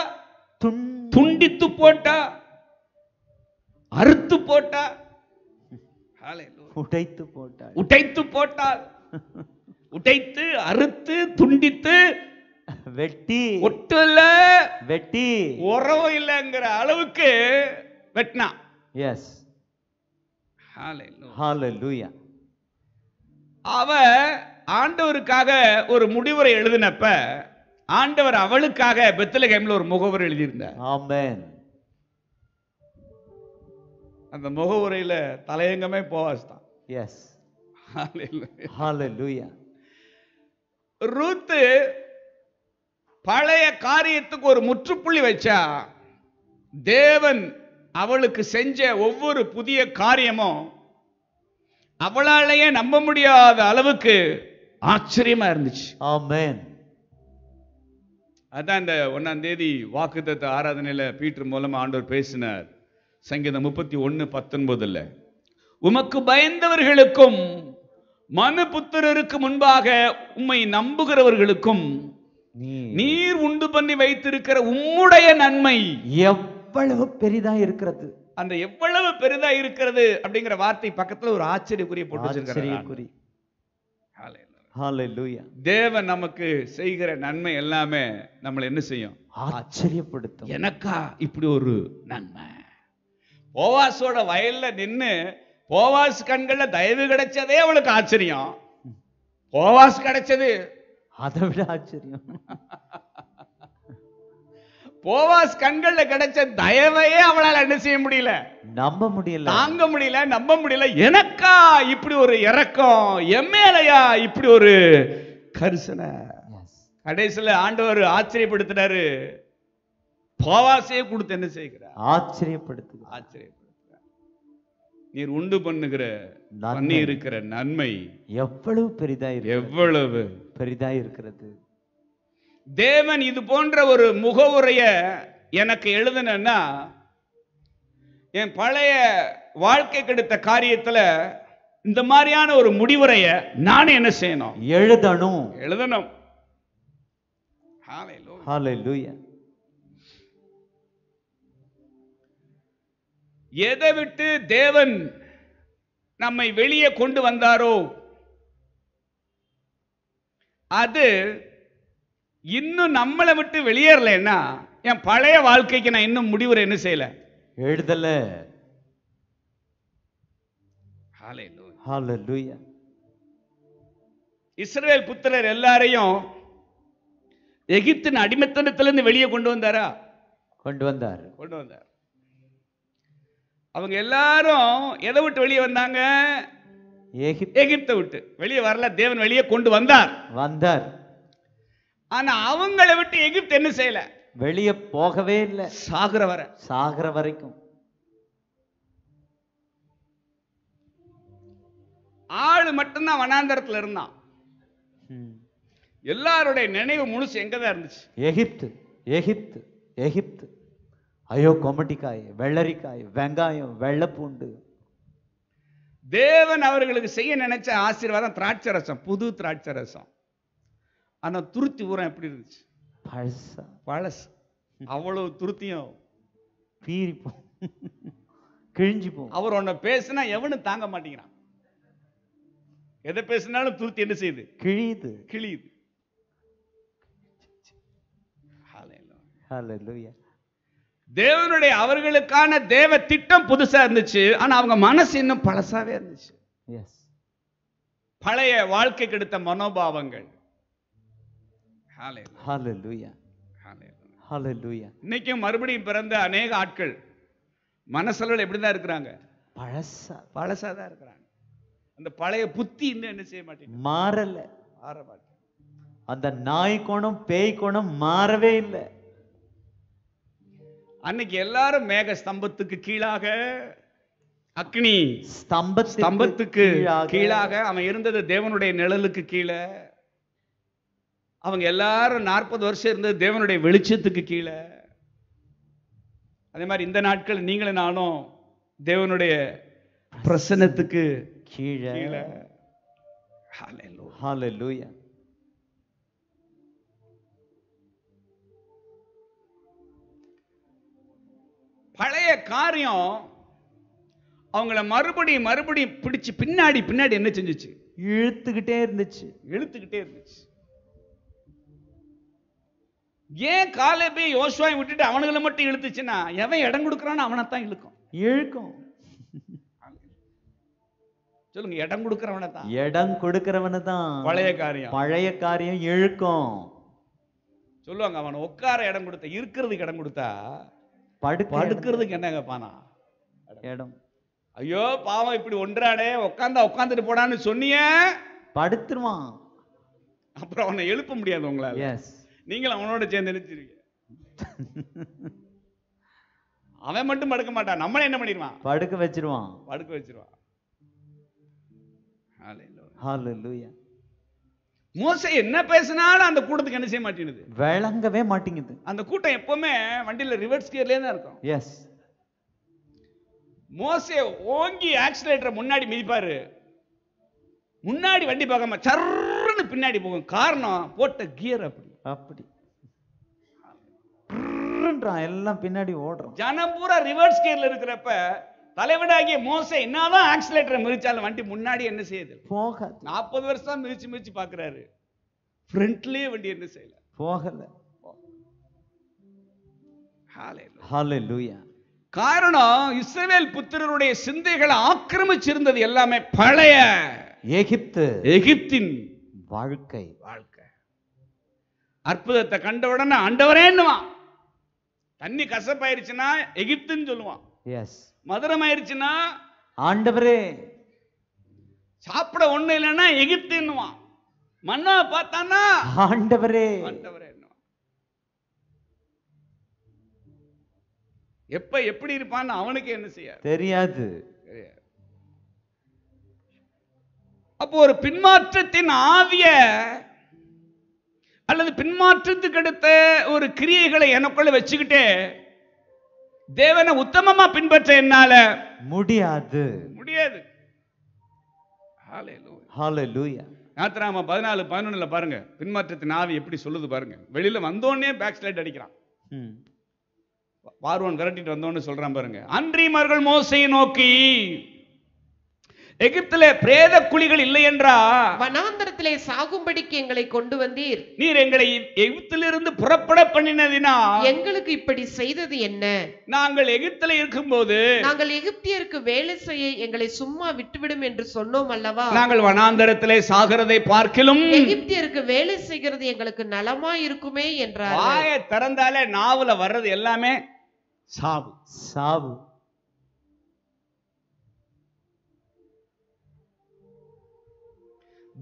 துண் துண்டித்து போட்டா அறுத்து போட்டா. உடைத்து போட்டாள். உடைத்து போட்டால் உடைத்து அறுத்து துண்டித்து வெட்டி ஒட்டுல வெட்டி உறவு இல்லைங்கிற அளவுக்கு வெட்டினா எஸ் Hallelujah. அவ ஆண்டவருக்காக ஒரு முடிவுரை எழுதினப்ப ஆண்டவர் அவளுக்காக பெத்தலகேம்ல ஒரு முகவரி எழுதியிருந்தார் Amen. அந்த முகவுரையில தலையங்கமே போவாஸ் தான் Yes. Hallelujah. ரூத்து பழைய காரியத்துக்கு ஒரு முற்றுப்புள்ளி வச்சா தேவன் அவளுக்கு செஞ்ச ஒவ்வொரு புதிய காரியமும் அவளாலேயே நம்ப முடியாத அளவுக்கு ஆச்சரியமா இருந்துச்சு Amen. அதான் இந்த ஒன்னாம் தேதி வாக்குத்தத்த ஆராதனையில பீட்டர் மூலமா ஆண்டவர் பேசினார் சங்கீதம் முப்பத்தி ஒன்னு பத்தொன்பதுல உமக்கு பயந்தவர்களுக்கும் மனு புத்திரருக்கு முன்பாக உம்மை நம்புகிறவர்களுக்கும் நீர் உண்டு பண்ணி வைத்திருக்கிற உம்முடைய நன்மை எவ்வளவு பெரிதா இருக்கிறது? அந்த எவ்வளவு பெரிதா இருக்கிறது அப்படிங்கிற வார்த்தை பக்கத்துல ஒரு ஆச்சரியக்குரிய போட்டு வச்சிருக்கிறார். தேவன் நமக்கு செய்கிற நன்மை எல்லாமே நம்மளை என்ன செய்யும்? ஆச்சரியப்படுத்தும். எனக்கா இப்படி ஒரு நன்மை. போவாஸோட வயல்ல நின்னு போவாஸ் கண்கள்ல தயவு கிடைச்சதே அவளுக்கு ஆச்சரியம். போவாஸ் கிடைச்சது. அதை விட ஆச்சரியம். போவாஸ் கண்கள்ல கிடைச்ச தயவையே அவளால என்ன செய்ய முடியல? நம்ப முடியல. தாங்க முடியல நம்ப முடியல. எனக்கா இப்படி ஒரு இறக்கம் எம்மேலையா இப்படி ஒரு கரிசனை. கடைசியில ஆண்டவர் ஆச்சரியப்படுத்தினாரு போவாசையே கொடுத்து என்ன செய்கிறார்? ஆச்சரியப்படுத்துது ஆச்சரியப்படுத்துகிறார். நீர் உண்டு பண்ணுகிற. பண்ணி இருக்கிற நன்மை எவ்வளவு பெரிதா எவ்வளவு? பெரிதா இருக்கிறது. தேவன் இது போன்ற ஒரு முகவுரைய எனக்கு எழுதுனா என் பழைய வாழ்க்கை கெடுத்த காரியத்துல இந்த மாதிரியான ஒரு முடிவுரைய நானே என்ன செய்யணும்? எழுதணும். எழுதணும். Hallelujah. ஹalleluya எதை விட்டு தேவன் நம்மை வெளியே கொண்டு வந்தாரோ அது இன்னும் நம்மளை விட்டு வெளியேறலைன்னா என் பழைய வாழ்க்கைக்கு நான் இன்னும் முடிவுரை என்ன செய்யல? எழுதல. இஸ்ரவேல் புத்திரர் எல்லாரையும் எகிப்தின் அடிமைத்தனத்திலிருந்து வெளியே கொண்டு வந்தாரா? கொண்டு வந்தார். கொண்டு வந்தார். அவங்க எல்லாரும் எதை விட்டு வெளியே வந்தாங்க? எகிப்து விட்டு. வெளியே வரல தேவன் வெளியே கொண்டு வந்தார். வந்தார். ஆனா அவங்கள விட்டு எகிப்து என்ன செய்யல? வெளியே போகவே இல்லை. சாகுற வர. சாகிற வரைக்கும். ஆளு மட்டும்தான் வனாந்தரத்துல இருந்தான். எல்லாருடைய நினைவு முழுசு எங்கதான் இருந்துச்சு? எகிப்து எகிப்து எகிப்து. ஐயோ கொமட்டிக்காய் வெள்ளரிக்காய் வெங்காயம் வெள்ளைப்பூண்டு. தேவன் அவர்களுக்கு செய்ய நினைச்ச ஆசீர்வாதம் திராட்சை ரசம் புது திராட்சை ரசம். ஆனா துருத்தி ஊரம் எப்படி இருந்துச்சு? பழசா? பழசு. அவ்வளவு துருத்தியும். பீறி போ கிழிஞ்சு போ அவர் உன்னை பேசினா எவனும் தாங்க மாட்டேங்கிறான். எதை பேசினாலும் துருத்தி என்ன செய்யுது? கிழியுது. கிழியுது. ஹalleluya. தேவனுடைய அவர்களுக்கான தேவ திட்டம் புதுசா இருந்துச்சு. ஆனா அவங்க மனசு இன்னும் பழசாவே இருந்துச்சு. எஸ் பழைய வாழ்க்கைக்கு எடுத்த மனோபாவங்கள். இன்னைக்கும் மறுபடியும் பிறந்த அநேக ஆட்கள் மனசளவில் எப்படிதான் இருக்கிறாங்க? பழசா. பழசா தான் இருக்கிறாங்க. அந்த பழைய புத்தி இன்னும் என்ன செய்ய மாட்டேங்குது? மாறல. மாற மாட்டேங்குது. அந்த நாய் குணம் பேய் குணம் மாறவே இல்லை. அன்னைக்கு எல்லாரும் மேக ஸ்தம்பத்துக்கு கீழாக அக்னி ஸ்தம்பத்துக்கு ஸ்தம்பத்துக்கு கீழாக. அவன் இருந்தது தேவனுடைய நிழலுக்கு கீழே. அவங்க எல்லாரும் நாற்பது வருஷம் இருந்தது தேவனுடைய வெளிச்சத்துக்கு கீழே. அதே மாதிரி இந்த நாட்கள் நீங்களும் நானும் தேவனுடைய பிரசன்னத்துக்கு கீழே. கீழே. Hallelujah. பழைய காரியம் அவங்கள மறுபடியும் மறுபடியும் பிடிச்சு பின்னாடி பின்னாடி என்ன செஞ்சுச்சு? இழுத்துக்கிட்டே இருந்துச்சு. இழுத்துக்கிட்டே இருந்துச்சு. ஏன் காலேபே யோசுவாயை விட்டுட்டு அவனுங்களை மட்டும் இழுத்துச்சுன்னா எவன் இடம் கொடுக்குறானோ அவனைத்தான் இழுக்கும். இழுக்கும். சொல்லுங்க இடம் கொடுக்குறவனை தான் இடம் கொடுக்கிறவன தான் பழைய காரியம். பழைய காரியம் இழுக்கும். சொல்லுவாங்க அவனை உட்கார இடம் கொடுத்த இருக்கிறதுக்கு இடம் கொடுத்தா படுக்கிறதுக்கு என்னங்க பானா? இடம். ஐயோ பாவம் இப்படி ஒன்றாடே உட்காந்தா உட்காந்துட்டு போடான்னு சொன்னீங்க படுத்துருவான். அப்புறம் அவனை எழுப்ப முடியாது உங்களால. எஸ் நீங்கள் அவனோட சேர்ந்து நினைச்சிருவீங்க அவன் மட்டும் படுக்க மாட்டான். நம்மளை என்ன பண்ணிடுவான்? படுக்க வச்சிருவான். படுக்க வச்சிருவான். ஹalleluya. மோசே என்ன பேசினாலும் அந்த கூட்டத்துக்கு என்ன செய்ய மாட்டேங்குது? விளங்கவே மாட்டேங்குது. அந்த கூட்டம் எப்பவுமே வண்டியில ரிவர்ஸ் கியர்லயே தான் இருக்கும். எஸ் மோசே ஓங்கி ஆக்சிலேட்டரை முன்னாடி மிதிப்பாரு. முன்னாடி வண்டி பார்க்காம சர்ன்னு பின்னாடி போகும். காரணம் போட்ட கியர் அப்படி. அப்படி. எல்லாம் பின்னாடி ஓடுறான். ஜனம் பூரா ரிவர்ஸ் கியர்ல இருக்கிறப்ப தலைவனாகிய மோசே என்னதான் ஆக்சிலேட்டரை மிதிச்சாலும் வண்டி முன்னாடி என்ன செய்யுது? போகாது. நாற்பது வருஷம் மிதிச்சு மிதிச்சு பாக்குறாரு. ஃப்ரண்ட்லயே வண்டி என்ன செய்யல? போகல. காரணம் இஸ்ரவேல் புத்திரருடைய சிந்தைகளை ஆக்கிரமிச்சிருந்தது எல்லாமே பழைய எகிப்து. எகிப்தின் வாழ்க்கை. வாழ்க்கை. அற்புதத்தை கண்ட உடனே ஆண்டவரேன்னுவான் தண்ணி கசப்பாயிருச்சுன்னா எகிப்துன்னு சொல்லுவான். எஸ் மதுரம் ஆயிருச்சுன்னா ஆண்டவரே. சாப்பிட ஒண்ணு இல்லைன்னா எகிப்துன்னுவான். மன்னா பார்த்தான்னா ஆண்டவரே. ஆண்டவரேன்னுவான் எப்ப எப்படி இருப்பான்னு அவனுக்கு என்ன தெரியாது. தெரியாது. அப்போ ஒரு பின்மாற்றத்தின் ஆவிய அல்லது பின்மாற்றத்துக்கு அடுத்த ஒரு கிரியைகளை எனக்குள்ள வச்சுக்கிட்டே தேவனை உத்தமமா பின்பற்ற என்னால முடியாது. முடியாது. யாத்திராம பதினாலு பதினொன்னுல பாருங்க. பின்மாற்றத்தின் ஆவி எப்படி சொல்லுது பாருங்க. வெளியில வந்தோடனே பேக் ஸ்லைட் அடிக்கிறான். பார்வோன் விரட்டிட்டு வந்தோன்னு சொல்றான் பாருங்க. அன்றிமர்கள் மோசையை நோக்கி எகிப்திலே பிரேத குழிகள் இல்லை என்றா வனாந்தரத்திலே சாகும்படிக்கு எங்களை கொண்டு வந்தீர். நீர் எங்களை எகிப்திலிருந்து புறப்பட பண்ணினதினா? எங்களுக்கு இப்படி செய்தது என்ன? நாங்கள் எகிப்தில இருக்கும்போது நாங்கள் எகிப்தியருக்கு வேலை செய்ய எங்களை சும்மா விட்டுவிடும் என்று சொன்னோம் அல்லவா? நாங்கள் வனாந்தரத்திலே சாகிறதை பார்க்கிலும் எகிப்தியருக்கு வேலை செய்கிறது எங்களுக்கு நலமா இருக்குமே என்றார் வாயை திறந்தாலே நாவுல வர்றது எல்லாமே சாவு. சாவு.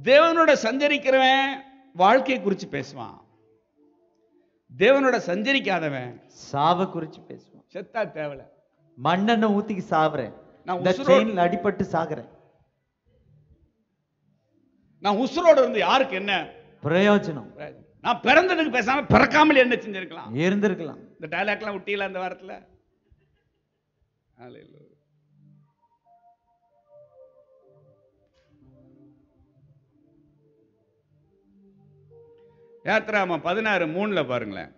தேவனோட சஞ்சரிக்கிறவன் வாழ்க்கையை குறித்து பேசுவான். தேவனோட சஞ்சரிக்காதவன் சாவை குறிச்சு பேசுவோம் செத்தா தேவல. மண்ணெண்ணெய் ஊத்திக்கு சாவுறேன். நான் அடிபட்டு சாகுறேன். நான் உசுரோட இருந்து யாருக்கு என்ன? பிரயோஜனம். நான் பிறந்ததுக்கு பேசாம பிறக்காமல் என்ன செஞ்சிருக்கலாம்? இருந்திருக்கலாம். இந்த டைலாக்லாம் விட்டீங்களா அந்த வாரத்துல? யாத்ராமா பதினாறு மூணுல பாருங்களேன்.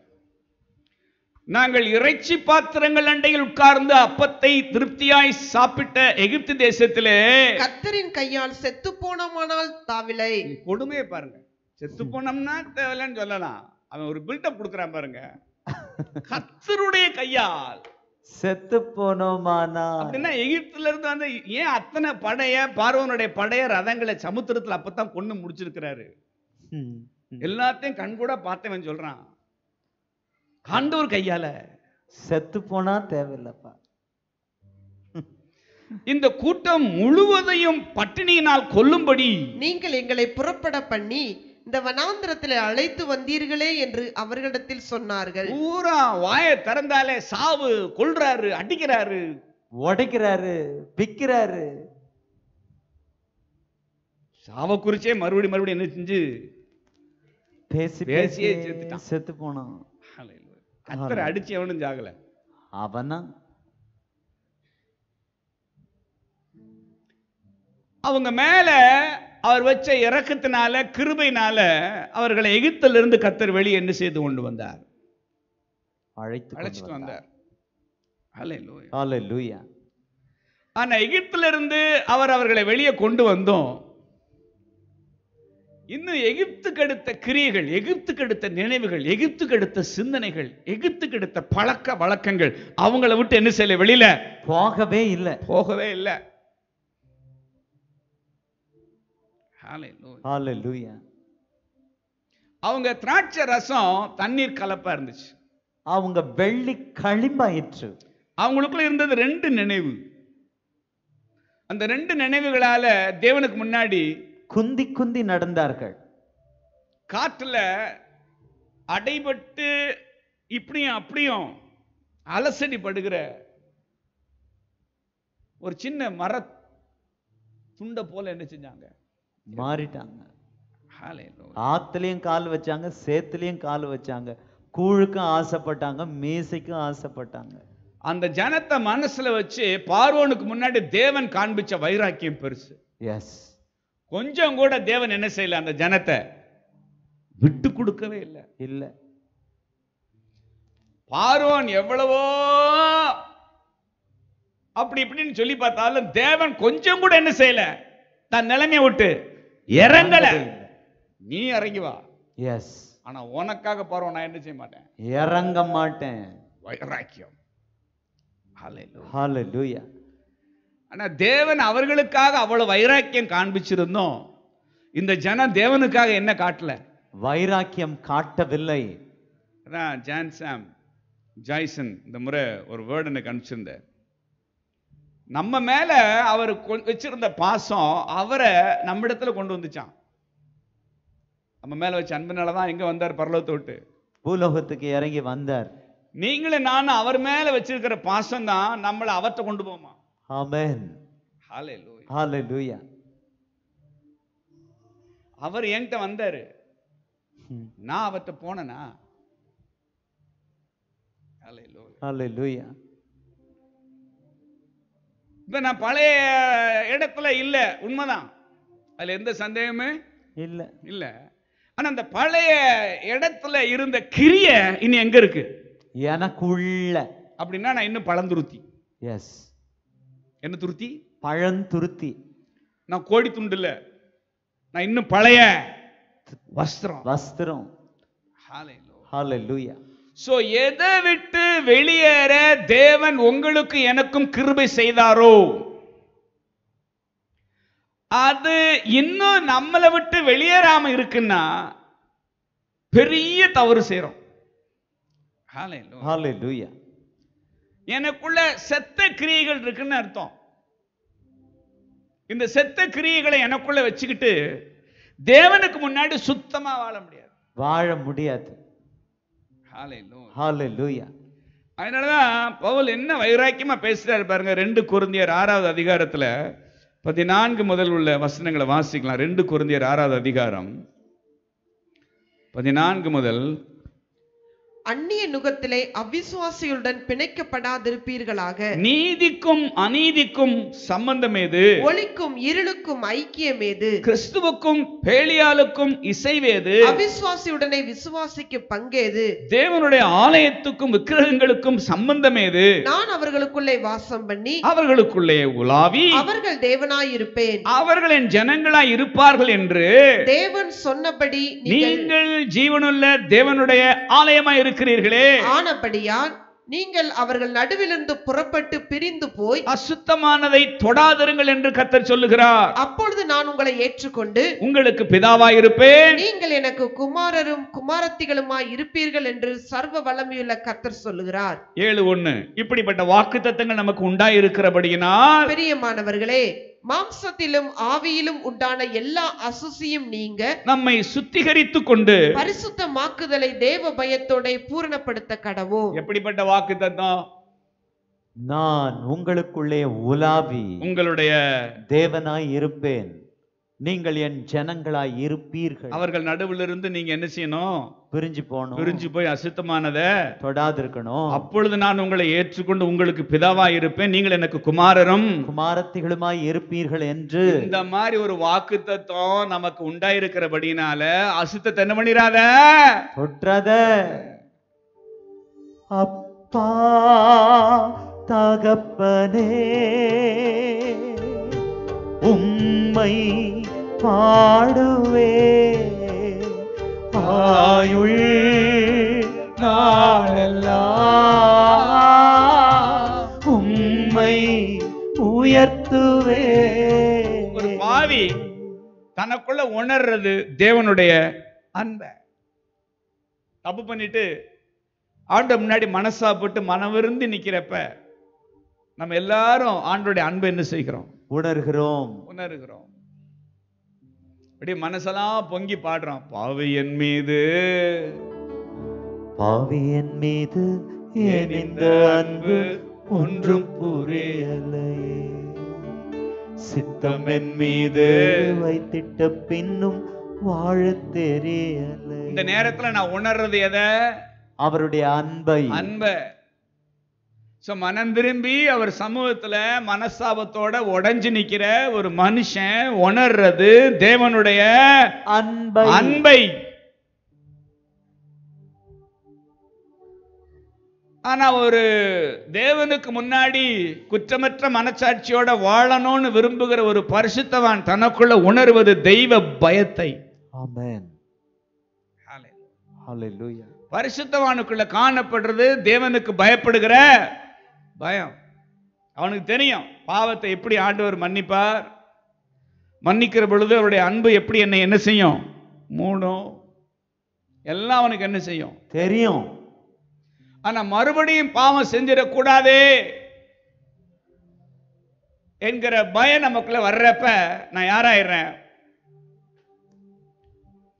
நாங்கள் இறைச்சி பாத்திரங்கள் அண்டையில் உட்கார்ந்து அப்பத்தை திருப்தியாய் சாப்பிட்ட எகிப்து தேசத்திலே கர்த்தரின் கையால் செத்து போனோமானால் தாவிலை. கொடுமையை பாருங்க. செத்து போனோம்னா தேவையில்லைன்னு சொல்லலாம். அவன் ஒரு பில்டப் கொடுக்குறான் பாருங்க. கர்த்தருடைய கையால். செத்து போனோமானா அப்படின்னா எகிப்துல இருந்து வந்து ஏன் அத்தனை படைய பார்வனுடைய படைய ரதங்களை சமுத்திரத்துல அப்பதான் கொண்டு முடிச்சிருக்கிறாரு? எல்லாத்தையும் கண்கூட பார்த்தவன் சொல்றான். ஆண்டவர் கையால. செத்து போனா தேவையில்லப்பா. இந்த கூட்டம் முழுவதையும் பட்டினியினால் கொல்லும்படி. நீங்கள் எங்களை புறப்பட பண்ணி இந்த வனாந்திரத்திலே அழைத்து வந்தீர்களே என்று அவர்களிடத்தில் சொன்னார்கள். பூரா வாயை திறந்தாலே சாவு கொல்றாரு அடிக்கிறாரு. உடைக்கிறாரு பிக்கிறாரு சாவை குறிச்சே மறுபடி மறுபடியும் என்ன செஞ்சு? பேசி பேசியே செத்துட்டான். செத்து போனான் கத்தரை அடிச்சு எவனும் ஜாகல. அவனா? அவங்க மேல அவர் வச்ச இறக்கத்தினால கிருபையினால அவர்களை எகிப்திலிருந்து கத்தர் வெளியே என்ன செய்து கொண்டு வந்தார்? அழைத்து அழைச்சிட்டு வந்தார். ஆனா எகிப்திலிருந்து அவர் அவர்களை வெளியே கொண்டு வந்தோம். இன்னும் எகிப்துக்கு அடுத்த கிரியைகள் எகிப்துக்கு அடுத்த நினைவுகள் எகிப்துக்கு அடுத்த சிந்தனைகள் எகிப்துக்கு அடுத்த பழக்க வழக்கங்கள் அவங்கள விட்டு என்ன செய்யல வெளியில? போகவே இல்லை. போகவே இல்லை. அவங்க திராட்சை ரசம் தண்ணீர் கலப்பா இருந்துச்சு. அவங்க வெள்ளி களிம்பாயிற்று அவங்களுக்குள்ள இருந்தது ரெண்டு நினைவு. அந்த ரெண்டு நினைவுகளால தேவனுக்கு முன்னாடி குந்தி குந்தி நடந்தார்கள். காற்றுல அடைபட்டு இப்படியும் அப்படியும் அலசடி படுகிற ஒரு சின்ன மர துண்டை போல என்ன செஞ்சாங்க? மாறிட்டாங்க. ஆத்துலயும் கால் வச்சாங்க சேத்துலயும் கால் வச்சாங்க. கூழுக்கும் ஆசைப்பட்டாங்க மீசைக்கும் ஆசைப்பட்டாங்க. அந்த ஜனத்தை மனசுல வச்சு பார்வோனுக்கு முன்னாடி தேவன் காண்பிச்ச வைராக்கியம் பெருசு. எஸ் கொஞ்சம் கூட தேவன் என்ன செய்யல அந்த ஜனத்தை? விட்டு கொடுக்கவே இல்லை. இல்ல. பார்வோன் எவ்வளவோ அப்படி இப்படின்னு சொல்லி பார்த்தாலும் தேவன் கொஞ்சம் கூட என்ன செய்யல. தன் நிலைமையை விட்டு இறங்கல. நீ இறங்கி வா. எஸ் ஆனா உனக்காக பார்வோன் நான் என்ன செய்ய மாட்டேன்? இறங்க மாட்டேன். வைராக்கியம். Hallelujah. ஹalleluya ஆனா தேவன் அவர்களுக்காக அவ்வளவு வைராக்கியம் காண்பிச்சிருந்தோம். இந்த ஜனம் தேவனுக்காக என்ன காட்டல? வைராக்கியம் காட்டவில்லை. ஜான் சாம் ஜாய்சன் இந்த முறை ஒரு வேர்டு எனக்கு அனுப்பிச்சிருந்தார். நம்ம மேல அவர் வச்சிருந்த பாசம் அவரை நம்மிடத்துல கொண்டு வந்துச்சான் நம்ம மேல வச்ச அன்பினால தான் எங்க வந்தார் பரலோகத்தை விட்டு? பூலோகத்துக்கு இறங்கி வந்தார். நீங்களும் நானும் அவர் மேல வச்சிருக்கிற பாசம் தான் நம்மளை அவர்கிட்ட கொண்டு போமா ஆமென். ஹalleluya அவர் என்கிட்ட வந்தாரு. ம். நான் அவர்கிட்ட போனேனா. ஹalleluya இப்ப நான் பழைய இடத்துல இல்ல உண்மைதான். அதுல எந்த சந்தேகமே இல்ல. இல்ல. ஆனா அந்த பழைய இடத்துல இருந்த கிரிய இனி எங்க இருக்கு? எனக்குள்ள. அப்படின்னா நான் இன்னும் பழந்துருத்தி. எஸ் என்ன துருத்தி? பழந்துருத்தி. நான் கோடி துண்டு இல்ல நான் இன்னும் பழைய வஸ்திரம். வஸ்திரம். ஹalleluya சோ எதை விட்டு வெளியேற தேவன் உங்களுக்கு எனக்கும் கிருபை செய்தாரோ? அது இன்னும் நம்மளை விட்டு வெளியேறாம இருக்குன்னா பெரிய தவறு Hallelujah. ஹalleluya எனக்குள்ள செத்த கிரியைகள் இருக்குன்னு அர்த்தம். இந்த செத்த கிரியைகளை எனக்குள்ள வச்சுக்கிட்டு தேவனுக்கு முன்னாடி சுத்தமா வாழ முடியாது. வாழ முடியாது. அதனாலதான் பவுல் என்ன வைராக்கியமா பேசுறாரு பாருங்க. ரெண்டு குருந்தியர் ஆறாவது அதிகாரத்துல பதினான்கு முதல் உள்ள வசனங்களை வாசிக்கலாம். ரெண்டு குருந்தியர் ஆறாவது அதிகாரம். பதினான்கு முதல் அந்நிய நுகத்திலே அவிசுவாசிகளுடன் பிணைக்கப்படாதிருப்பீர்களாக. நீதிக்கும் அநீதிக்கும் சம்பந்தம் ஏது ஒளிக்கும் இருளுக்கும் ஐக்கியம் ஏது கிறிஸ்துவுக்கும் பேலியாளுக்கும் இசைவேது அவிசுவாசியுடனே விசுவாசிக்கு பங்கேது தேவனுடைய ஆலயத்துக்கும் விக்கிரகங்களுக்கும் சம்பந்தம் ஏது நான் அவர்களுக்குள்ளே வாசம் பண்ணி அவர்களுக்குள்ளே உலாவி அவர்கள் தேவனாயிருப்பேன் அவர்கள் என் ஜனங்களாய் இருப்பார்கள் என்று தேவன் சொன்னபடி நீங்கள் ஜீவனுள்ள தேவனுடைய ஆலயமாய் இருக்கிறீர்களே. ஆனபடியால் நீங்கள் அவர்கள் நடுவிலிருந்து புறப்பட்டு பிரிந்து போய் அசுத்தமானதை தொடாதிருங்கள் என்று கர்த்தர் சொல்லுகிறார். அப்பொழுது நான் உங்களை ஏற்றுக்கொண்டு உங்களுக்கு பிதாவாய் இருப்பேன் நீங்கள் எனக்கு குமாரரும் குமாரத்திகளுமாய் இருப்பீர்கள் என்று சர்வ வல்லமையுள்ள கர்த்தர் சொல்லுகிறார். ஏழு ஒண்ணு இப்படிப்பட்ட வாக்கு தத்தங்கள் நமக்கு உண்டாயிருக்கிறபடியினால் பிரியமானவர்களே மாம்சத்திலும் ஆவியிலும் உண்டான எல்லா அசுசியும் நீங்க நம்மை சுத்திகரித்துக் கொண்டு பரிசுத்தமாக்குதலை தேவ பயத்தோட பூரணப்படுத்த கடவோம். எப்படிப்பட்ட வாக்கு தத்தம்? நான் உங்களுக்குள்ளே உலாவி உங்களுடைய தேவனாய் இருப்பேன். நீங்கள் என் ஜனங்களாய் இருப்பீர்கள். அவர்கள் நடுவில் இருந்து நீங்க என்ன செய்யணும்? பிரிஞ்சு போகணும். பிரிஞ்சு போய் அசுத்தமானத தொடாதிருக்கணும். அப்பொழுது நான் உங்களை ஏற்றுக்கொண்டு உங்களுக்கு பிதாவாய் இருப்பேன். நீங்கள் எனக்கு குமாரரும். குமாரத்திகளுமாய் இருப்பீர்கள் என்று. இந்த மாதிரி ஒரு வாக்கு தத்துவம் நமக்கு உண்டாயிருக்கிறபடினால அசுத்தத்தை என்ன பண்ணிராத? தொற்றத. அப்பா தகப்பனே உம்மை பாடுவே. ஆயுள் நாளெல்லாம் உம்மை உயர்த்துவே. ஒரு பாவி தனக்குள்ள உணர்றது தேவனுடைய அன்பை. தப்பு பண்ணிட்டு ஆண்ட முன்னாடி மனசாப்பட்டு மனவிருந்து நிக்கிறப்ப நம்ம எல்லாரும் ஆண்டோடைய அன்பை என்ன செய்கிறோம்? உணர்கிறோம். உணர்கிறோம். அப்படியே மனசெல்லாம் பொங்கி பாடுறோம் பாவி என் மீது. பாவியன் மீது ஏன் இந்த அன்பு ஒன்றும் புரியலையே? சித்தம் என் மீது வைத்திட்ட பின்னும் வாழத் தெரியலை இந்த நேரத்துல நான் உணர்றது எதை? அவருடைய அன்பை. அன்ப. சோ மனம் திரும்பி அவர் சமூகத்துல மனஸ்தாபத்தோட உடைஞ்சு நிக்கிற ஒரு மனுஷன் உணர்றது தேவனுடைய அன்பை. அன்பை. ஆனா ஒரு தேவனுக்கு முன்னாடி குற்றமற்ற மனச்சாட்சியோட வாழணும்னு விரும்புகிற ஒரு பரிசுத்தவான் தனக்குள்ள உணர்வது தெய்வ பயத்தை. பரிசுத்தவானுக்குள்ள காணப்படுறது தேவனுக்கு பயப்படுகிற பயம். அவனுக்கு தெரியும் பாவத்தை எப்படி ஆண்டவர் மன்னிப்பார்? மன்னிக்கிற பொழுது அவருடைய அன்பு எப்படி என்னை என்ன செய்யும்? மூடும். எல்லாம் அவனுக்கு என்ன செய்யும்? தெரியும். ஆனா மறுபடியும் பாவம் செஞ்சிடக்கூடாதே என்கிற பயம் நமக்குள்ள வர்றப்ப நான் யாராயிடுறேன்?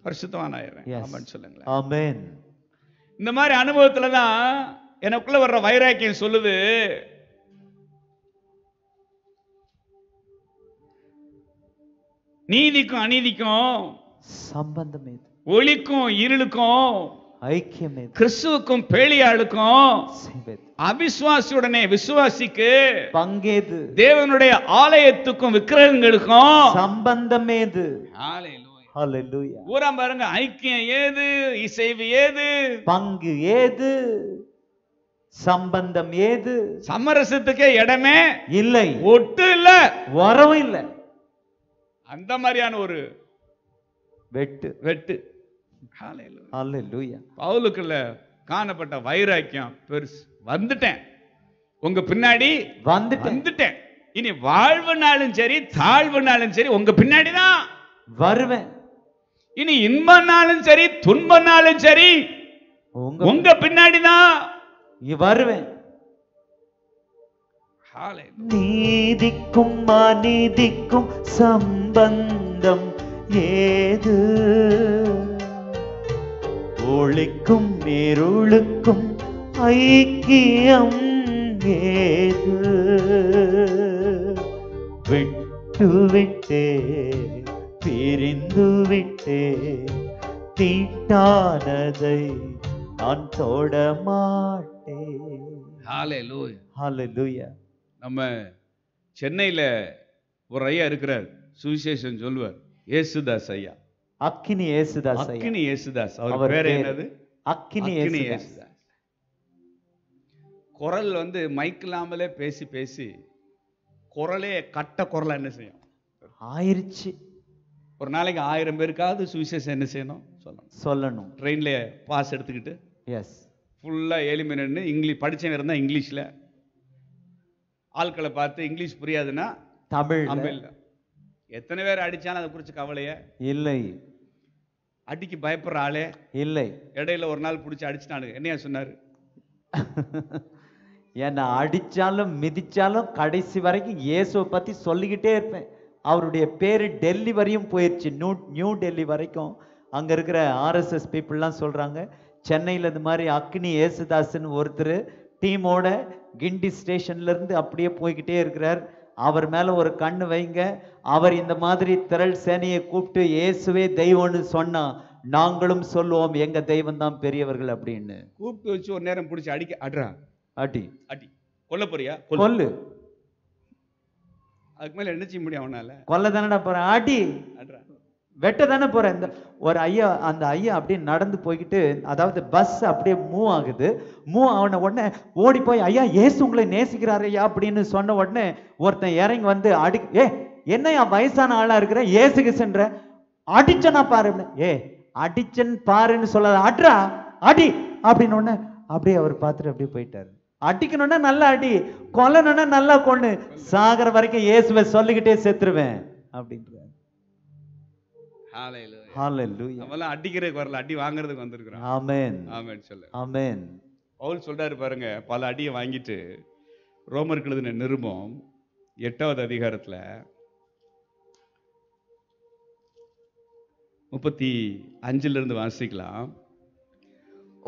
பரிசுத்தவான் ஆயிடுறேன் சொல்லுங்களேன். இந்த மாதிரி அனுபவத்துல தான் எனக்குள்ள வர்ற வைராக்கியம் சொல்லுது. நீதிக்கும் அநீதிக்கும் சம்பந்தம் ஒளிக்கும் இருளுக்கும் ஐக்கியம் கிறிஸ்துவுக்கும் பேலியாளுக்கும் அவிசுவாசியுடனே விசுவாசிக்கு பங்கேது தேவனுடைய ஆலயத்துக்கும் விக்கிரகங்களுக்கும். சம்பந்தம் ஏது? ஹalleluya. ஹalleluya. பூரா பாருங்க ஐக்கியம் ஏது? இசைவு ஏது? பங்கு ஏது? சம்பந்தம் ஏது? சமரசத்துக்கே இடமே இல்லை. ஒட்டு இல்ல. வரவும் இல்லை. அந்த மாதிரியான ஒரு வெட்டு. வெட்டு. பவுலுக்குள்ள காணப்பட்ட வைராக்கியம் பெருசு. வந்துட்டேன். உங்க பின்னாடி வந்துட்டேன். வந்துட்டேன். இனி வாழ்வுனாலும் சரி தாழ்வுனாலும் சரி உங்க பின்னாடி தான் வருவேன். இனி இன்பம்னாலும் சரி துன்பம்னாலும் சரி உங்க உங்க பின்னாடி தான் வருவேன். நீதிக்கும் அநீதிக்கும் சம்பந்தம் ஏது? ஒளிக்கும் இருளுக்கும் ஐக்கியம் ஏது? விட்டு விட்டே பிரிந்து விட்டே தீட்டானதை நான் தொட மாட்டேன். நம்ம சென்னையில ஒரு ஐயா இருக்கிறார். சுவிசேஷன் சொல்லுவார். இயேசுதாஸ் ஐயா. அக்கினி ஏசுதாஸ். அக்கினி இயேசுதாஸ் அவர் பேர் என்னது? அக்கினி அக்கினி ஏசுதாஸ். குரல் வந்து மைக் இல்லாமலே பேசி பேசி குரலே கட்ட குரலா என்ன செய்யும்? ஆயிருச்சு. ஒரு நாளைக்கு ஆயிரம் பேருக்காவது சுவிசேஷம் என்ன செய்யணும்? சொல்லணும். சொல்லணும். ட்ரெயின்ல பாஸ் எடுத்துக்கிட்டு எஸ் ஃபுல்லா ஏழு நின்று இங்கிலீஷ் படிச்சவன் இருந்தா இங்கிலீஷ்ல. ஆட்களை பார்த்து இங்கிலீஷ் புரியாதுன்னா தமிழ் தமிழ்ல. எத்தனை பேர் அடிச்சாலும் அதை குறிச்சு கவலைய. இல்லை. அடிக்கு பயப்படுற ஆளே. இல்லை. இடையில ஒரு நாள் பிடிச்சி அடிச்சிட்டானுங்க. என்னையா சொன்னாரு? என்னை அடிச்சாலும் மிதிச்சாலும் கடைசி வரைக்கும் இயேசுவை பத்தி சொல்லிக்கிட்டே இருப்பேன். அவருடைய பேரு டெல்லி வரையும் போயிருச்சு. நியூ நியூ டெல்லி வரைக்கும். அங்க இருக்கிற ஆர்எஸ்எஸ் பீப்புளெலாம் சொல்றாங்க. சென்னையில் இது மாதிரி அக்னி ஏசுதாஸ்ன்னு ஒருத்தர் டீமோட கிண்டி ஸ்டேஷன்ல இருந்து அப்படியே போய்கிட்டே இருக்கிறார். அவர் மேல ஒரு கண்ணு வைங்க. அவர் இந்த மாதிரி திரள் சேனையை கூப்பிட்டு இயேசுவே தெய்வம்னு சொன்னா நாங்களும் சொல்லுவோம் எங்க தெய்வம் தான் பெரியவர்கள் அப்படின்னு. கூப்பிட்டு வச்சு ஒரு நேரம் பிடிச்சி அடிக்க அட்றா. அடி. அடி. கொல்ல போறியா? கொல்லு. அதுக்கு மேல என்ன செய்ய முடியும் அவனால? கொல்ல தானடா போறேன் அடி. அட்றா. வெட்ட தானே போகிறேன் இந்த ஒரு ஐயா அந்த ஐயா அப்படியே நடந்து போய்கிட்டு அதாவது பஸ் அப்படியே மூவ் ஆகுது. மூவ் ஆன உடனே ஓடி போய் ஐயா ஏசு உங்களை நேசிக்கிறாரு ஐயா அப்படின்னு சொன்ன உடனே ஒருத்தன் இறங்கி வந்து அடி ஏ என்னையா வயசான ஆளாக இருக்கிற? ஏசுக்கு சென்ற. அடிச்சனா பாரு. ஏ அடிச்சன் பாருன்னு சொல்லாத. அட்ரா அடி. அப்படின்னு உடனே அப்படியே அவர் பார்த்துட்டு அப்படியே போயிட்டாரு. அடிக்கணும்னா நல்லா அடி கொல்லணும்னா நல்லா கொண்டு சாகர வரைக்கும் இயேசுவை சொல்லிக்கிட்டே செத்துருவேன் அப்படின்ற நம்மலாம் அடிக்கிறதுக்கு வரல அடி வாங்குறதுக்கு வந்திருக்கிறோம். ஆமென் ஆமென் சொல்லு ஆமென் பவுல் சொல்றாரு பாருங்க பல அடியை வாங்கிட்டு ரோமருக்கு எழுதின நிருபம் எட்டாவது அதிகாரத்துல முப்பத்தி அஞ்சுல இருந்து வாசிக்கலாம்.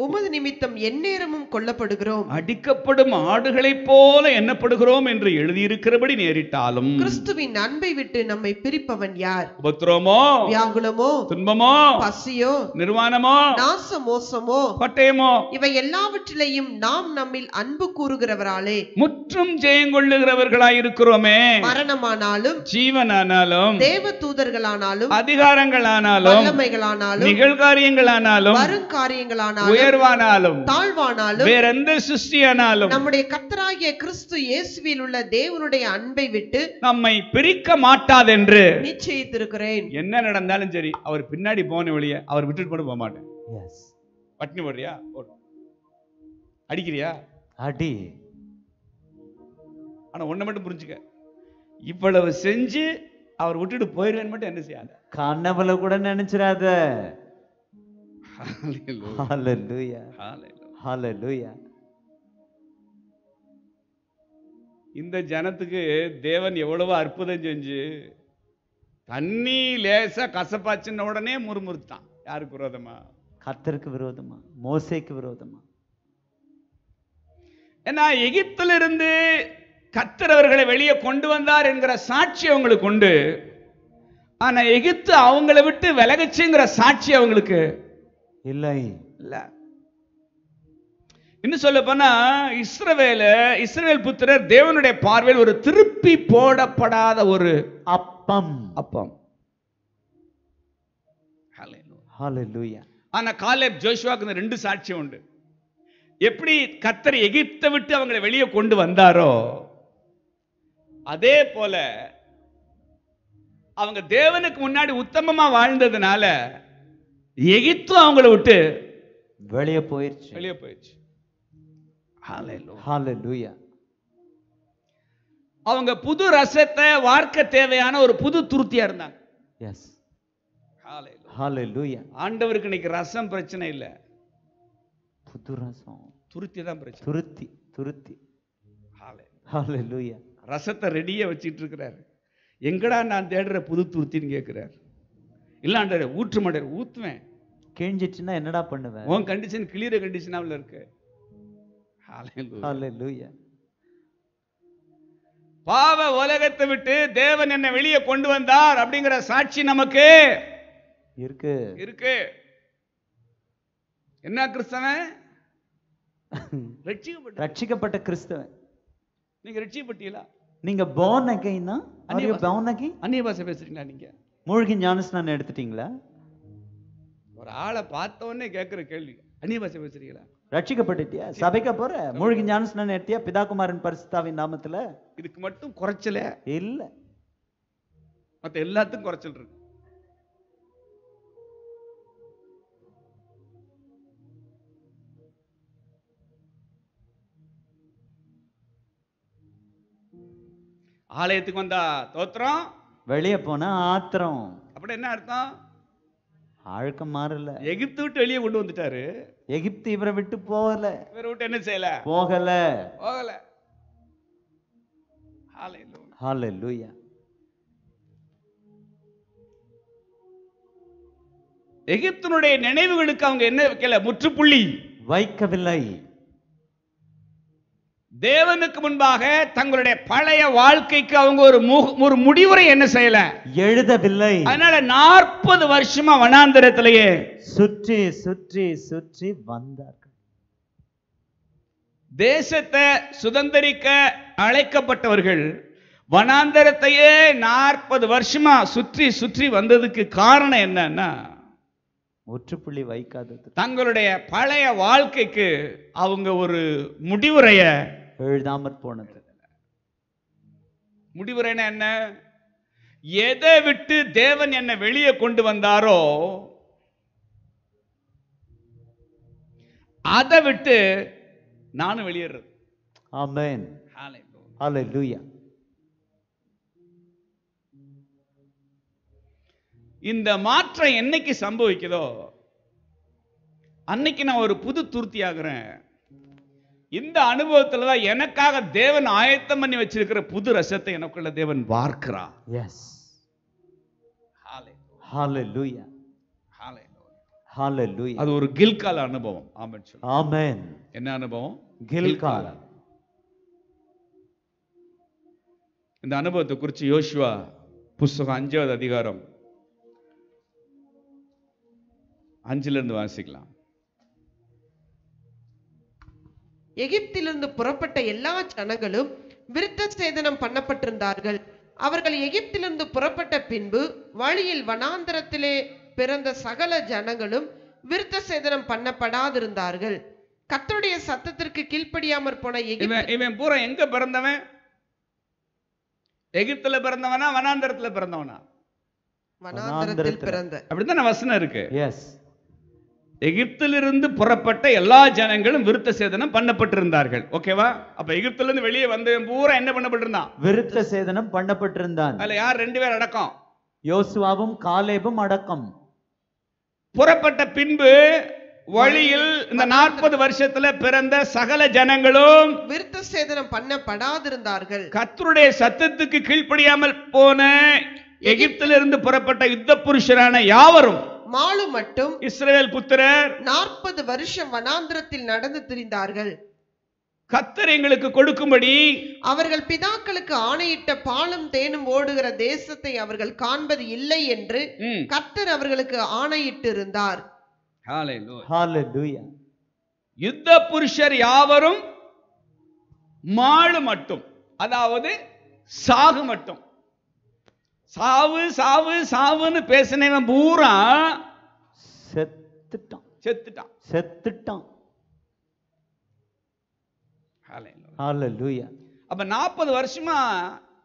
உமது நிமித்தம் எந்நேரமும் கொல்லப்படுகிறோம். அடிக்கப்படும் ஆடுகளைப் போல எண்ணப்படுகிறோம் என்று எழுதியிருக்கிறபடி நேரிட்டாலும். கிறிஸ்துவின் அன்பை விட்டு நம்மை பிரிப்பவன் யார்? உபத்திரமோ வியாகுலமோ? துன்பமோ? பசியோ? நிர்வாணமோ? நாச மோசமோ பட்டயமோ? இவை எல்லாவற்றிலையும் நாம் நம்மில் அன்பு கூறுகிறவராலே. முற்றும் ஜெயங்கொள்ளுகிறவர்களாய் இருக்கிறோமே மரணமானாலும் ஜீவனானாலும் தேவ தூதர்களானாலும் அதிகாரங்களானாலும் வல்லமைகளானாலும் நிகழ்காரியங்களானாலும் வருங்காரியங்களானாலும் உயர்வானாலும் தாழ்வானாலும் வேற எந்த சிருஷ்டியானாலும் நம்முடைய கர்த்தராகிய கிறிஸ்து இயேசுவில் உள்ள தேவனுடைய அன்பை விட்டு நம்மை பிரிக்க மாட்டாதென்று நிச்சயித்திருக்கிறேன். என்ன நடந்தாலும் சரி அவர் பின்னாடி போன வழிய அவர் விட்டுட்டு போட போக மாட்டேன். எஸ் பட்டினி போடுறியா? போடு. அடிக்கிறியா? அடி. ஆனா ஒண்ணை மட்டும் புரிஞ்சுக்க. இவ்வளவு செஞ்சு அவர் விட்டுட்டு போயிருவேன்னு மட்டும் என்ன செய்யாத? கனவுல கூட நினைச்சிராத. இந்த ஜனத்துக்கு தேவன் எவ்வளவு அற்புதம் செஞ்சு தண்ணி லேசா கசப்பாச்சுன்ன உடனே முறுமுறுத்தான் யாருக்கு விரோதமா? கர்த்தருக்கு விரோதமா? மோசேக்கு விரோதமா? ஏன்னா எகிப்திலிருந்து கர்த்தர் அவர்களை வெளியே கொண்டு வந்தார் என்கிற சாட்சி அவங்களுக்கு உண்டு. ஆனா எகிப்து அவங்களை விட்டு விலகுச்சுங்கிற சாட்சி அவங்களுக்கு இல்லை. இல்ல. இன்னும் சொல்ல போனா இஸ்ரவேல இஸ்ரவேல் புத்திரர் தேவனுடைய பார்வையில் ஒரு திருப்பி போடப்படாத ஒரு அப்பம். அப்பம். ஆனா காலேப் ஜோஷுவாக்கு இந்த ரெண்டு சாட்சியம் உண்டு. எப்படி கத்தர் எகிப்தை விட்டு அவங்களை வெளியே கொண்டு வந்தாரோ அதே போல அவங்க தேவனுக்கு முன்னாடி உத்தமமா வாழ்ந்ததுனால எகிப்தும் அவங்கள விட்டு வெளியே போயிருச்சு. வெளியே போயிடுச்சு அவங்க புது ரசத்தை வார்க்க தேவையான ஒரு புது துருத்தியா இருந்தாங்க. எஸ் ஆண்டவருக்கு இன்னைக்கு ரசம் பிரச்சனை இல்ல. புது ரசம். துருத்தி தான் பிரச்சனை. துருத்தி துருத்தி. ரசத்தை ரெடியா வச்சிட்டு இருக்கிறாரு. எங்கடா நான் தேடுற புது துருத்தின்னு கேட்கிறார் இல்லாண்டாரு ஊற்று மாட்டார் ஊத்துவேன். கிழிஞ்சிச்சுன்னா என்னடா பண்ணுவ உன் கண்டிஷன் கிளியர் கண்டிஷனாவில் இருக்கு. பாவ உலகத்தை விட்டு தேவன் என்னை வெளியே கொண்டு வந்தார் அப்படிங்கிற சாட்சி நமக்கு இருக்கு. இருக்கு. என்ன கிறிஸ்தவன்? ரட்சிக்கப்பட்ட ரட்சிக்கப்பட்ட கிறிஸ்தவன். நீங்க ரட்சிக்கப்பட்டீங்களா? நீங்க born again? அந்நிய பாஷை பேசுறீங்களா நீங்க? மூழ்கி ஞானஸ்நானம் எடுத்துட்டீங்களா? ஒரு ஆளை பார்த்த உடனே கேட்கிற கேள்வி. அந்நிய பாஷை பேசுறீங்களா? ரட்சிக்கப்பட்டுட்டியா? சபைக்க போற? மூழ்கி ஞானஸ்நானம் எடுத்தியா? பிதாகுமாரன் பரிசுத்தாவின் நாமத்துல? இதுக்கு மட்டும் குறைச்சல? இல்ல. மத்த எல்லாத்துக்கும் குறைச்சல் இருக்கு. ஆலயத்துக்கு வந்தா தோத்திரம். வெளிய போனா ஆத்திரம். அப்படி என்ன அர்த்தம்? ஆழ்க்கம் மாறல. எகிப்து விட்டு வெளியே கொண்டு வந்துட்டாரு. எகிப்து இவரை விட்டு போகல. இவரை விட்டு என்ன செய்யல? போகல. போகல. Hallelujah. ஹalleluya எகிப்தினுடைய நினைவுகளுக்கு அவங்க என்ன வைக்கல? முற்றுப்புள்ளி. வைக்கவில்லை. தேவனுக்கு முன்பாக தங்களுடைய பழைய வாழ்க்கைக்கு அவங்க ஒரு ஒரு முடிவுரை என்ன செய்யல? எழுதவில்லை. அதனால நாற்பது வருஷமா வனாந்தரத்திலேயே சுற்றி சுற்றி சுற்றி வந்தார்கள். தேசத்தை சுதந்திரிக்க அழைக்கப்பட்டவர்கள் வனாந்தரத்தையே நாற்பது வருஷமா சுற்றி சுற்றி வந்ததுக்கு காரணம் என்னன்னா முற்றுப்புள்ளி வைக்காதது. தங்களுடைய பழைய வாழ்க்கைக்கு அவங்க ஒரு முடிவுரைய எழுதாமற் போனது. முடிவுரைனா என்ன? எதை விட்டு தேவன் என்னை வெளியே கொண்டு வந்தாரோ அதை விட்டு நானும் வெளியேறது. ஆமென். ஹalleluya இந்த மாற்றம் என்னைக்கு சம்பவிக்குதோ அன்னைக்கு நான் ஒரு புது துருத்தி ஆகுறேன் இந்த அனுபவத்துல தான் எனக்காக தேவன் ஆயத்தம் பண்ணி வச்சிருக்கிற புது ரசத்தை எனக்குள்ள தேவன் பார்க்கிறார். எஸ் அது ஒரு கில்கால அனுபவம். ஆமென் ஆமென். என்ன அனுபவம்? கில்கால். இந்த அனுபவத்தை குறித்து யோசுவா புஸ்தகம் அஞ்சாவது அதிகாரம் அஞ்சுல இருந்து வாசிக்கலாம். எகிப்திலிருந்து புறப்பட்ட எல்லா ஜனங்களும் விருத்த சேதனம் பண்ணப்பட்டிருந்தார்கள். அவர்கள் எகிப்திலிருந்து புறப்பட்ட பின்பு வழியில் வனாந்தரத்திலே பிறந்த சகல ஜனங்களும் விருத்த சேதனம் பண்ணப்படாதிருந்தார்கள். கர்த்தருடைய சத்தத்திற்கு கீழ்ப்படியாமற் போன எகிப்து இவன் இவன் பூரா எங்க பிறந்தவன்? எகிப்துல பிறந்தவனா வனாந்தரத்துல பிறந்தவனா? வனாந்தரத்தில் வனாந்தரத்தில். பிறந்த. அப்படித்தானே வசனம் இருக்கு? எஸ் எகிப்திலிருந்து புறப்பட்ட எல்லா ஜனங்களும் விருத்த சேதனம் பண்ணப்பட்டிருந்தார்கள். ஓகேவா? அப்ப எகிப்துல இருந்து வெளியே வந்தவன் பூரா என்ன பண்ணப்பட்டிருந்தான்? விருத்த சேதனம் பண்ணப்பட்டிருந்தான். அதுல யார் ரெண்டு பேர் அடக்கம்? யோசுவாவும் காலேபும் அடக்கம். புறப்பட்ட பின்பு வழியில் இந்த நாற்பது வருஷத்துல பிறந்த சகல ஜனங்களும் விருத்த சேதனம் பண்ணப்படாதிருந்தார்கள். கர்த்தருடைய சத்தத்துக்கு கீழ்ப்படியாமல் போன எகிப்திலிருந்து புறப்பட்ட யுத்த புருஷரான யாவரும் மாலு மட்டும் இஸ்ரவேல் புத்திரர் நாற்பது வருஷம் வனாந்திரத்தில் நடந்து திரிந்தார்கள். கத்தர் எங்களுக்கு கொடுக்கும்படி அவர்கள் பிதாக்களுக்கு ஆணையிட்ட பாலும் தேனும் ஓடுகிற தேசத்தை அவர்கள் காண்பது இல்லை என்று ம், கர்த்தர் அவர்களுக்கு ஆணையிட்டு இருந்தார் யுத்த புருஷர் யாவரும் மாழு மட்டும் அதாவது சாகு மட்டும். சாவு சாவு சாவுன்னு பேசினவன் பூரா செத்துட்டான். செத்துட்டான். செத்துட்டான். அப்ப நாற்பது வருஷமா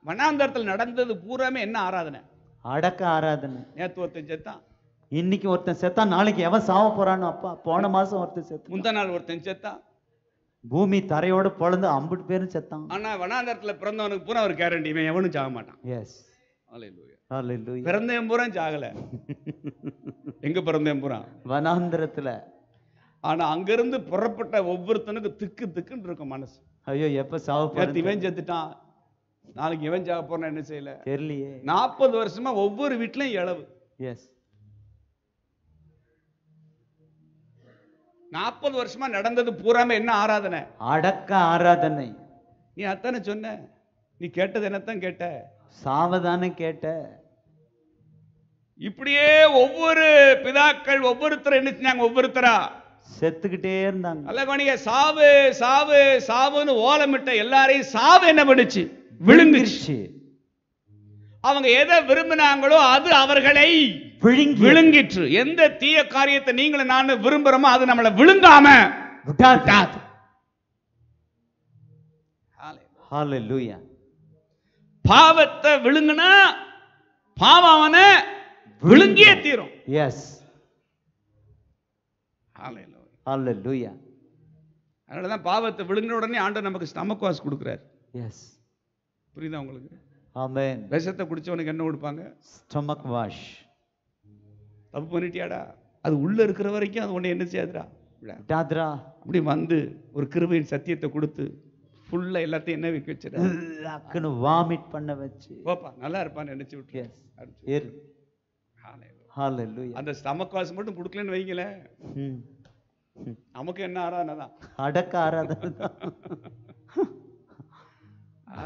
வனாந்தரத்தில் நடந்தது பூராமே என்ன ஆராதனை? அடக்க ஆராதனை. நேத்து ஒருத்தன் செத்தான். இன்னைக்கு ஒருத்தன் செத்தான் நாளைக்கு எவன் சாவ போறான்னு அப்பா போன மாசம் ஒருத்தன் செத்தான் முந்தா நாள் ஒருத்தன் செத்தான். பூமி தரையோட பொழந்து அம்புட்டு பேரும் செத்தான். ஆனா வனாந்தரத்துல பிறந்தவனுக்கு பூரா ஒரு கேரண்டி இவன் எவனும் சாக மாட்டான். எஸ் பிறந்தவன் பூரா சாகல எங்க பிறந்தவன் பூரா? வனாந்திரத்துல. ஆனா அங்கிருந்து புறப்பட்ட ஒவ்வொருத்தனுக்கு திக்கு திக்குன்னு இருக்கும் மனசு. ஐயோ எப்ப சாவ இவன் செத்துட்டான். நாளைக்கு இவன் சாக போறான் என்ன செய்யல? தெரியலையே. நாற்பது வருஷமா ஒவ்வொரு வீட்லயும் இளவு எஸ் நாற்பது வருஷமா நடந்தது பூராம என்ன ஆராதனை? அடக்க ஆராதனை. நீ அத்தானே சொன்ன? நீ கேட்டது என்னத்தான் கேட்ட? சாவதானே கேட்ட. இப்படியே ஒவ்வொரு பிதாக்கள் ஒவ்வொருத்தர் என்ன செஞ்சாங்க? ஒவ்வொருத்தரா? செத்துக்கிட்டே இருந்தாங்க. நல்ல கவனிங்க சாவு சாவு சாவுன்னு ஓலமிட்ட எல்லாரையும் சாவு என்ன பண்ணுச்சு? விழுங்குச்சு. அவங்க எதை விரும்பினாங்களோ அது அவர்களை விழுங்கி விழுங்கிற்று. எந்த தீய காரியத்தை நீங்களும் நானும் விரும்புறோமோ அது நம்மளை விழுங்காம விட்டாது ஹalleluya. பாவத்தை விழுங்குனா பாவம் அவனை விழுங்கியே தீரும். எஸ் ஹalleluya அதனாலதான் பாவத்தை விழுங்கின உடனே ஆண்டவர் நமக்கு ஸ்டமக் வாஷ் கொடுக்குறாரு. எஸ் புரியுதா உங்களுக்கு? ஆமென் விஷத்தை குடிச்சவனுக்கு என்ன கொடுப்பாங்க? ஸ்டொமக் வாஷ் தப்பு பண்ணிட்டியாடா? அது உள்ள இருக்கிற வரைக்கும் அது உன்னை என்ன செய்யாதுடா. விட்டாதுரா அப்படி வந்து ஒரு கிருபையின் சத்தியத்தை கொடுத்து ஃபுல்லா எல்லாத்தையும் என்ன வைக்க வச்சிட அக்குன்னு வாமிட் பண்ண வச்சு. போப்பா நல்லா இருப்பான்னு நினைச்சு விட்டு எஸ் ஏறு. ஹalleluya அந்த ஸ்டமக் வாஷ் மட்டும் கொடுக்கலன்னு வைங்களேன். நமக்கு என்ன ஆராதனை தான் அடக்க ஆராதனை தான்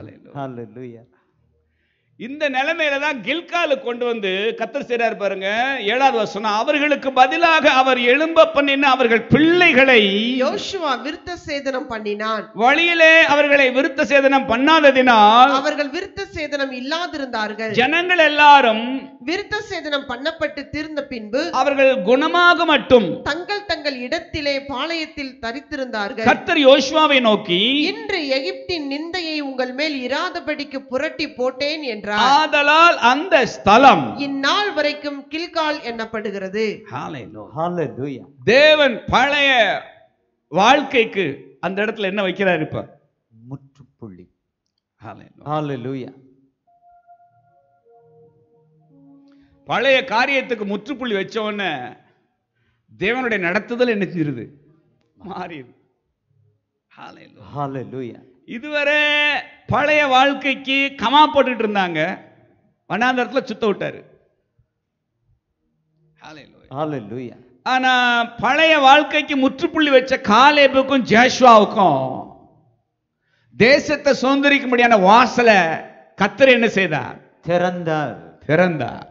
இந்த நிலைமையில தான் கில்காலு கொண்டு வந்து கத்தர் செய்றார் பாருங்க. ஏழாவது வசனம் அவர்களுக்கு பதிலாக அவர் எழும்ப பண்ணின அவர்கள் பிள்ளைகளை யோசுவா விருத்த சேதனம் பண்ணினான். வழியிலே அவர்களை விருத்த சேதனம் பண்ணாததினால் அவர்கள் விருத்த சேதனம் இல்லாதிருந்தார்கள். ஜனங்கள் எல்லாரும் விருத்த சேதனம் பண்ணப்பட்டு தீர்ந்த பின்பு அவர்கள் குணமாக மட்டும் தங்கள் தங்கள் இடத்திலே பாளையத்தில் தரித்திருந்தார்கள். கர்த்தர் யோசுவாவை நோக்கி இன்று எகிப்தின் நிந்தையை உங்கள் மேல் இராதபடிக்கு புரட்டி போட்டேன் என்றார். ஆதலால் அந்த ஸ்தலம் இந்நாள் வரைக்கும் கில்கால் எண்ணப்படுகிறது ஹalleluya தேவன் பழைய வாழ்க்கைக்கு அந்த இடத்துல என்ன வைக்கிறார் இப்ப? முற்றுப்புள்ளி. ஹalleluya பழைய காரியத்துக்கு முற்றுப்புள்ளி வச்ச உடனே தேவனுடைய நடத்துதல் என்ன செஞ்சிருது? மாறிடுது. இதுவரை பழைய வாழ்க்கைக்கு கமா போட்டுட்டு இருந்தாங்க. வனாந்தரத்துல சுத்த விட்டாரு. Hallelujah. ஹalleluya. ஆனா பழைய வாழ்க்கைக்கு முற்றுப்புள்ளி வச்ச காலேபுக்கும் ஜேஷ்வாவுக்கும் தேசத்தை சுதந்திரிக்கும்படியான வாசலை கத்தர் என்ன செய்தார்? திறந்தார். திறந்தார்.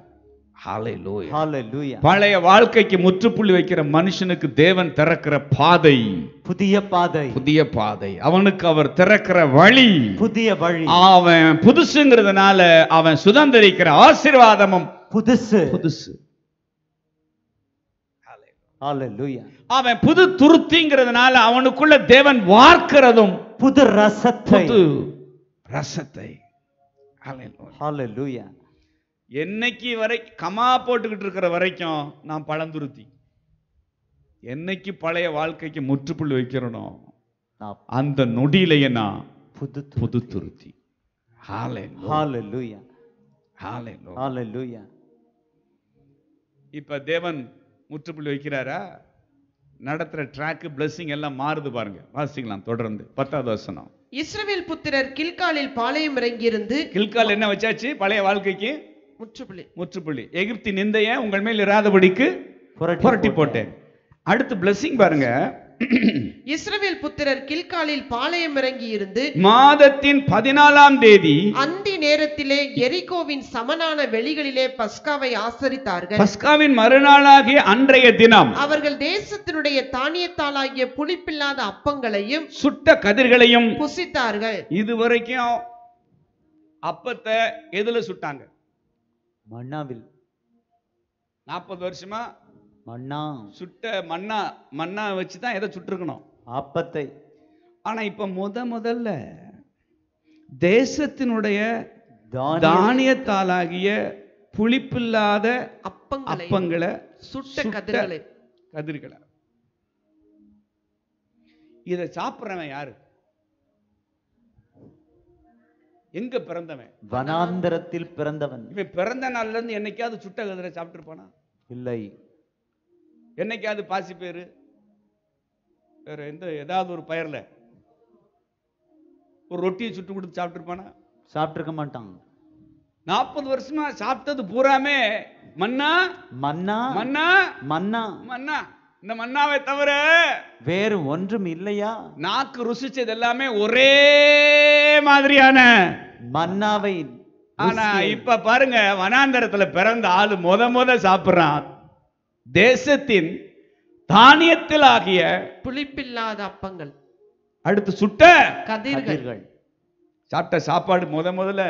பழைய வாழ்க்கைக்கு முற்றுப்புள்ளி வைக்கிற மனுஷனுக்கு தேவன் திறக்கிற பாதை. புதிய பாதை. புதிய பாதை. அவனுக்கு அவர் திறக்கிற வழி. புதிய வழி. அவன் புதுசுங்கிறதுனால அவன் சுதந்திரிக்கிற ஆசீர்வாதமும் புதுசு. புதுசு. அவன் புது துருத்திங்கிறதுனால அவனுக்குள்ள தேவன் வார்க்கிறதும் புது ரசத்தை. புது ரசத்தை. என்னைக்கு வரை கமா போட்டுக்கிட்டு இருக்கிற வரைக்கும் நான் பழந்துருத்தி. என்னைக்கு பழைய வாழ்க்கைக்கு முற்றுப்புள்ளி வைக்கிறனோ அந்த நொடியிலேயே நான் புது புது துருத்தி இப்ப தேவன் முற்றுப்புள்ளி வைக்கிறாரா? நடத்துற ட்ராக் blessing எல்லாம் மாறுது பாருங்க. வாசிக்கலாம் தொடர்ந்து. பத்தாவது வசனம். இஸ்ரவேல் புத்திரர் கில்காலில் பாளையம் இறங்கியிருந்து கில்கால் என்ன வச்சாச்சு? பழைய வாழ்க்கைக்கு முற்றுப்புள்ளி. முற்றுப்புள்ளி. எகிப்தி நிந்தைய உங்கள் மேல் இராதபடிக்கு புரட்டி போட்டேன். அடுத்து blessing பாருங்க. இஸ்ரவேல் புத்திரர் கில்காலில் பாளையம் இறங்கி இருந்து மாதத்தின் பதினாலாம் தேதி அந்தி நேரத்திலே எரிகோவின் சமனான வெளிகளிலே பஸ்காவை ஆசரித்தார்கள். பஸ்காவின் மறுநாளாகிய அன்றைய தினம் அவர்கள் தேசத்தினுடைய தானியத்தாலாகிய புளிப்பில்லாத அப்பங்களையும் சுட்ட கதிர்களையும் புசித்தார்கள். இதுவரைக்கும் அப்பத்தை எதுல சுட்டாங்க? மன்னாவில் நாற்பது வருஷமா மன்னா சுட்ட மண்ணா மண்ணா வச்சு தான் எதை சுட்டிருக்கணும். அப்பத்தை ஆனா இப்ப முத முதல்ல தேசத்தினுடைய தானிய தானியத்தாலாகிய புளிப்பில்லாத அப்பங்களை அப்பங்களை சுட்ட சுட்ட கதிர்களை கதிர்களை. இதை சாப்பிட்றவன் யாரு? எங்க பிறந்தவன்? வனாந்தரத்தில் பிறந்தவன். இவன் பிறந்த நாள்ல இருந்து என்னைக்காவது சுட்ட கதிரை சாப்பிட்டுருப்பானா இல்லை. என்னைக்காவது பாசி பேரு? வேற எந்த ஏதாவது ஒரு பயிர்ல? ஒரு ரொட்டியை சுட்டு கொடுத்து சாப்பிட்டுருப்பானா சாப்பிட்டிருக்க மாட்டான். நாற்பது வருஷமா சாப்பிட்டது பூராமே மன்னா? மன்னா? மன்னா? மன்னா. மன்னா. இந்த மன்னாவை தவிர வேறு ஒன்றும் இல்லையா? நாக்கு ருசிச்சது எல்லாமே ஒரே மாதிரியான மன்னாவை ஆனா இப்ப பாருங்க வனாந்தரத்துல பிறந்த ஆளு முத முத சாப்பிடுறான். தேசத்தின் தானியத்தில் ஆகிய புளிப்பில்லாத அப்பங்கள். அடுத்து சுட்ட கதிர்கள். கதிர்கள். சாப்பிட்ட சாப்பாடு முத முதல்ல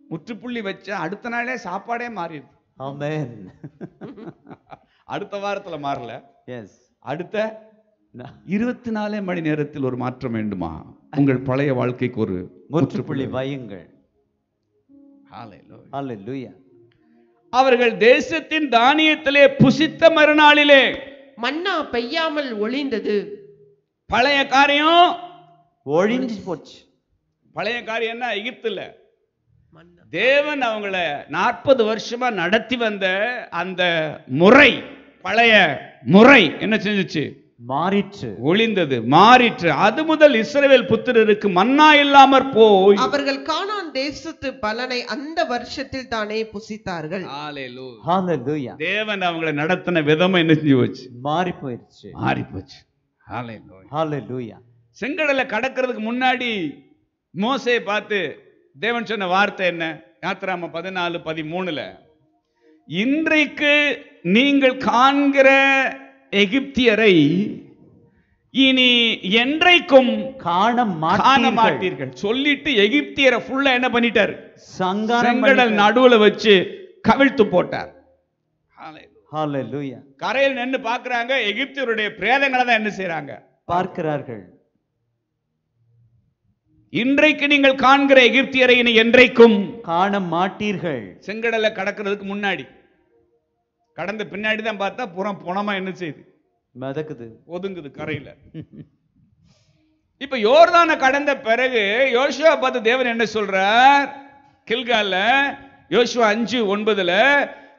முற்றுப்புள்ளி வச்ச அடுத்த நாளே சாப்பாடே மாறிடுது. ஆமென். அடுத்த வாரத்துல மாறல. எஸ் அடுத்த இருபத்தி நாலே மணி நேரத்தில் ஒரு மாற்றம் வேண்டுமா? உங்கள் பழைய வாழ்க்கைக்கு ஒரு முற்றுப்புள்ளி வையுங்கள். அவர்கள் தேசத்தின் தானியத்திலே புசித்த மறுநாளிலே மன்னா பெய்யாமல் ஒளிந்தது. பழைய காரியம் ஒழிஞ்சு போச்சு. பழைய காரியம் என்ன? எகிப்துல. மன்னா. தேவன் அவங்கள நாற்பது வருஷமா நடத்தி வந்த அந்த முறை பழைய முறை என்ன செஞ்சுச்சு? மாறிற்று. ஒளிந்தது மாறிற்று. அது முதல் இஸ்ரவேல் புத்திரருக்கு மன்னா இல்லாமற் போய். அவர்கள் கானான் தேசத்து பலனை அந்த வருஷத்தில் தானே புசித்தார்கள். ஹalleluya தேவன் அவங்களை நடத்தின விதம் என்ன செஞ்சு போச்சு மாறி போயிருச்சு மாறி போச்சு Hallelujah. ஹalleluya செங்கடலை கடக்கிறதுக்கு முன்னாடி மோசையை பார்த்து தேவன் சொன்ன வார்த்தை என்ன? யாத்திராம பதினாலு பதிமூணுல இன்றைக்கு நீங்கள் காண்கிற எகிப்தியரை இனி என்றைக்கும் காண காண மாட்டீர்கள் சொல்லிட்டு எகிப்தியரை ஃபுல்லா என்ன பண்ணிட்டாரு? செங்கடல் நடுவுல வச்சு கவிழ்த்து போட்டார். கரையில் நின்னு பாக்குறாங்க எகிப்தியருடைய பிரேதங்களை தான் என்ன செய்றாங்க? பார்க்கிறார்கள். இன்றைக்கு நீங்கள் காண்கிற எகிப்தியரை இனி என்றைக்கும் காண மாட்டீர்கள் செங்கடலை கடக்கிறதுக்கு முன்னாடி. கடந்த பின்னாடி தான் பார்த்தா புறம் புணமா என்ன செய்யுது? மிதக்குது. ஒதுங்குது கரையில. இப்ப யோர்தானை கடந்த பிறகு யோசுவா பார்த்து தேவன் என்ன சொல்றார்? கில்கால யோசுவா அஞ்சு ஒன்பதுல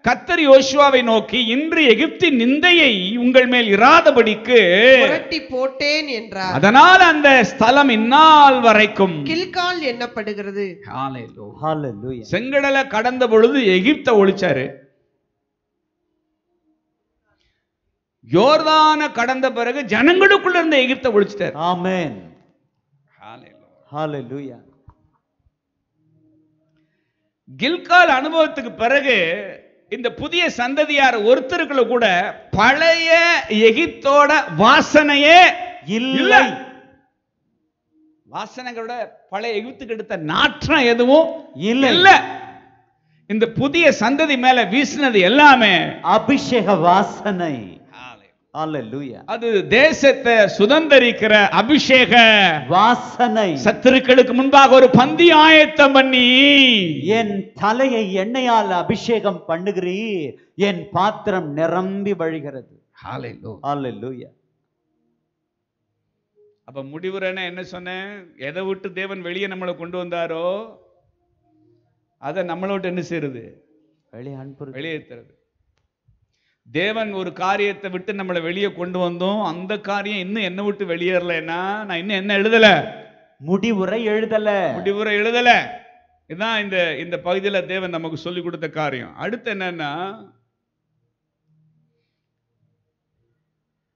கத்தர் யோசுவாவை நோக்கி இன்று எகிப்தின் நிந்தையை உங்கள் மேல் இராதபடிக்கு புரட்டி போட்டேன் என்றார். அதனால் அந்த ஸ்தலம் இந்நாள் வரைக்கும் கில்கால் ஹalleluya செங்கடலை கடந்த பொழுது எகிப்தை ஒழிச்சாரு. யோர்தான கடந்த பிறகு ஜனங்களுக்குள்ள இருந்த எகிப்தை ஒழிச்சிட்டாரு. ஆமென். ஹalleluya கில்கால் அனுபவத்துக்கு பிறகு இந்த புதிய சந்ததியார் ஒருத்தருக்குள்ள கூட பழைய எகிப்தோட வாசனையே இல்லை. வாசனைகளோட பழைய எகிப்துக்கு எடுத்த நாற்றம் எதுவும் இல்லை. இல்ல. இந்த புதிய சந்ததி மேல வீசினது எல்லாமே அபிஷேக வாசனை. அது தேசத்தை சுதந்தரிக்கிற அபிஷேக வாசனை. சத்துருக்களுக்கு முன்பாக ஒரு பந்தி ஆயத்தம் பண்ணி. என் தலையை எண்ணெயால் அபிஷேகம் பண்ணுகிறீர். என் பாத்திரம் நிரம்பி வழிகிறது. அப்ப முடிவுறேன்னு என்ன சொன்னேன்? எதை விட்டு தேவன் வெளியே நம்மளை கொண்டு வந்தாரோ அதை நம்மளை விட்டு என்ன செய்யறது வெளியே அனுப்புறது. வெளியேற்றுறது தேவன் ஒரு காரியத்தை விட்டு நம்மளை வெளியே கொண்டு வந்தோம். அந்த காரியம் இன்னும் என்ன விட்டு வெளியேறலைன்னா நான் இன்னும் என்ன எழுதல? முடிவுரை எழுதல. முடிவுரை எழுதல. இதுதான் இந்த இந்த பகுதியில தேவன் நமக்கு சொல்லி கொடுத்த காரியம். அடுத்து என்னன்னா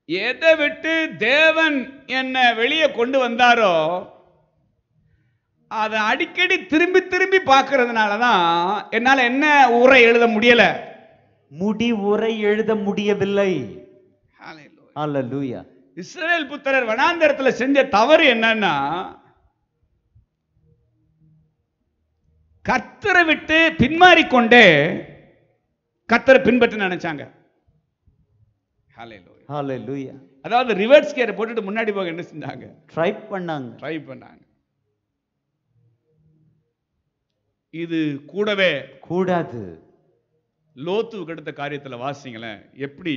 எதை விட்டு தேவன் என்னை வெளியே கொண்டு வந்தாரோ அதை அடிக்கடி திரும்பி திரும்பி பார்க்கறதுனால தான் என்னால என்ன உரை எழுத முடியல. முடி உரை எழுத முடியவில்லை. இஸ்ரவேல் புத்திரர் வனாந்தரத்துல செஞ்ச தவறு என்னன்னா கர்த்தரை விட்டு பின்மாறிக்கொண்டே கர்த்தரை பின்பற்ற நினைச்சாங்க. அதாவது ரிவர்ஸ் கியரை போட்டுட்டு முன்னாடி போக என்ன செஞ்சாங்க? ட்ரை பண்ணாங்க. ட்ரை பண்ணாங்க. இது கூடவே கூடாது. லோத்துவுக்கு கெடுத்த காரியத்தில் வாசிங்களேன். எப்படி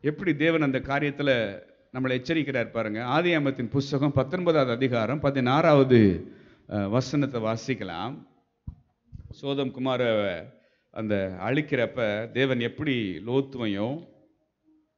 எப்படி தேவன் அந்த காரியத்தில் நம்மளை எச்சரிக்கிறார் பாருங்க. ஆதியாமத்தின் புஸ்தகம் பத்தொன்பதாவது அதிகாரம் பதினாறாவது வசனத்தை வாசிக்கலாம். சோதம் குமார அந்த அழிக்கிறப்ப தேவன் எப்படி லோத்துவையும்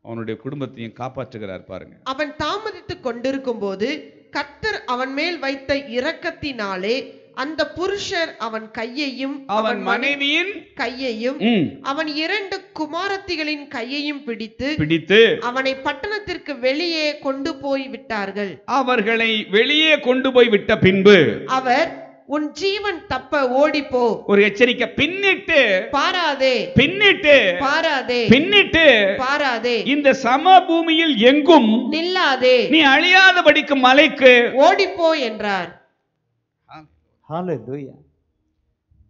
அவனுடைய குடும்பத்தையும் காப்பாற்றுகிறார் பாருங்க. அவன் தாமதித்துக் கொண்டிருக்கும் போது கத்தர் அவன் மேல் வைத்த இரக்கத்தினாலே அந்த புருஷர் அவன் கையையும் அவன் மனை- மனைவியின் கையையும் அவன் இரண்டு குமாரத்திகளின் கையையும் பிடித்து பிடித்து அவனை பட்டணத்திற்கு வெளியே கொண்டு போய் விட்டார்கள். அவர்களை வெளியே கொண்டு போய் விட்ட பின்பு அவர் உன் ஜீவன் தப்ப ஓடிப்போ ஒரு எச்சரிக்கை பின்னிட்டு பாராதே. பின்னிட்டு பாராதே. பின்னிட்டு பாராதே. இந்த சமபூமியில் எங்கும் நில்லாதே. நீ அழியாதபடிக்கு மலைக்கு ஓடிப்போ என்றார்.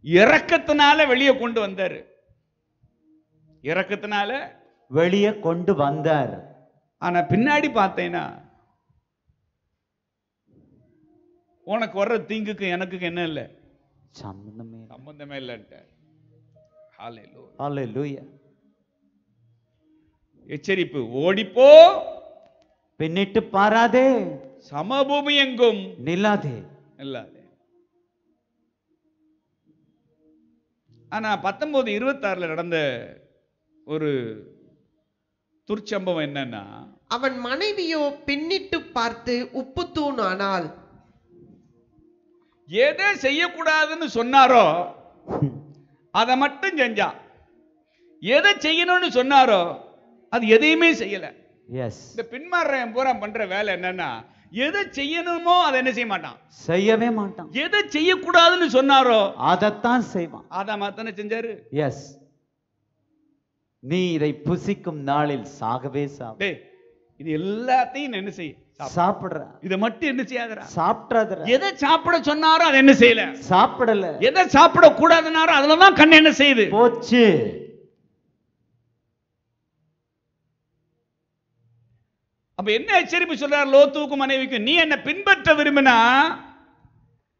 இரக்கத்தினால வெளியே கொண்டு வந்தாரு. இரக்கத்தினால வெளியே கொண்டு வந்தார். ஆனா பின்னாடி பார்த்தேன்னா உனக்கு வர்ற தீங்குக்கு எனக்கு என்ன இல்லை? சம்பந்தமே. சம்பந்தமே இல்லைன்ட்ட ஹalleluya. ஹalleluya எச்சரிப்பு ஓடிப்போ பின்னிட்டு பாராதே. சமபூமி எங்கும்? நில்லாதே. இல்லாதே ஆனா பத்தொன்பது இருபத்தாறுல நடந்த ஒரு துர்ச்சம்பவம் என்னன்னா அவன் மனைவியோ பின்னிட்டு பார்த்து உப்புத்தூண் ஆனாள் எதை செய்யக்கூடாதுன்னு சொன்னாரோ அதை மட்டும் செஞ்சான் எதை செய்யணும்னு சொன்னாரோ அது எதையுமே செய்யல. எஸ் இந்த பின்மாறன் பூரா பண்ற வேலை என்னன்னா எதை செய்யணுமோ அதை என்ன செய்ய மாட்டான்? செய்யவே மாட்டான். எதை செய்யக்கூடாதுன்னு சொன்னாரோ அதைத்தான் செய்வான். அதை மாத்தானே செஞ்சாரு? எஸ் நீ இதை புசிக்கும் நாளில் சாகவே சாவு இது எல்லாத்தையும் என்ன செய்ய? சாப்பிடு. சாப்பிடுற. இதை மட்டும் என்ன செய்யாதடா. சாப்பிடாதற எதை சாப்பிட சொன்னாரோ அதை என்ன செய்யல? சாப்பிடல. எதை சாப்பிட கூடாதுனாரோ அதுலதான் கண் என்ன செய்யுது? போச்சு. அப்ப என்ன எச்சரிப்பு சொல்றார் லோத்துவுக்கும் மனைவிக்கும்? நீ என்ன பின்பற்ற விரும்பினா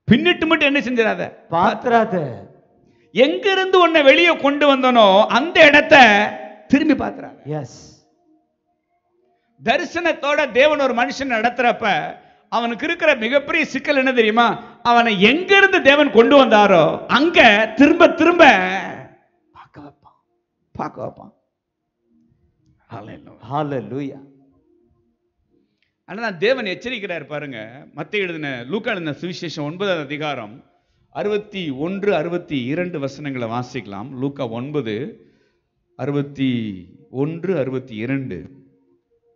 பின்னிட்டு மட்டும் என்ன செஞ்சிடாத? பாத்திராத எங்க இருந்து உன்னை வெளியே கொண்டு வந்தனோ அந்த இடத்தை திரும்பி பாத்துறாங்க எஸ் தரிசனத்தோட தேவன் ஒரு மனுஷன் நடத்துறப்ப அவனுக்கு இருக்கிற மிகப்பெரிய சிக்கல் என்ன தெரியுமா? அவனை எங்க இருந்து தேவன் கொண்டு வந்தாரோ அங்க திரும்ப திரும்ப பார்க்க வைப்பான். பார்க்க வைப்பான். Hallelujah. ஆனால் ஆனால் தேவன் எச்சரிக்கிறார் பாருங்க. மத்திய எழுதின லூக்கா எழுதின சுவிசேஷம் ஒன்பதாவது அதிகாரம் அறுபத்தி ஒன்று அறுபத்தி இரண்டு வசனங்களை வாசிக்கலாம். லூக்கா ஒன்பது அறுபத்தி ஒன்று அறுபத்தி இரண்டு.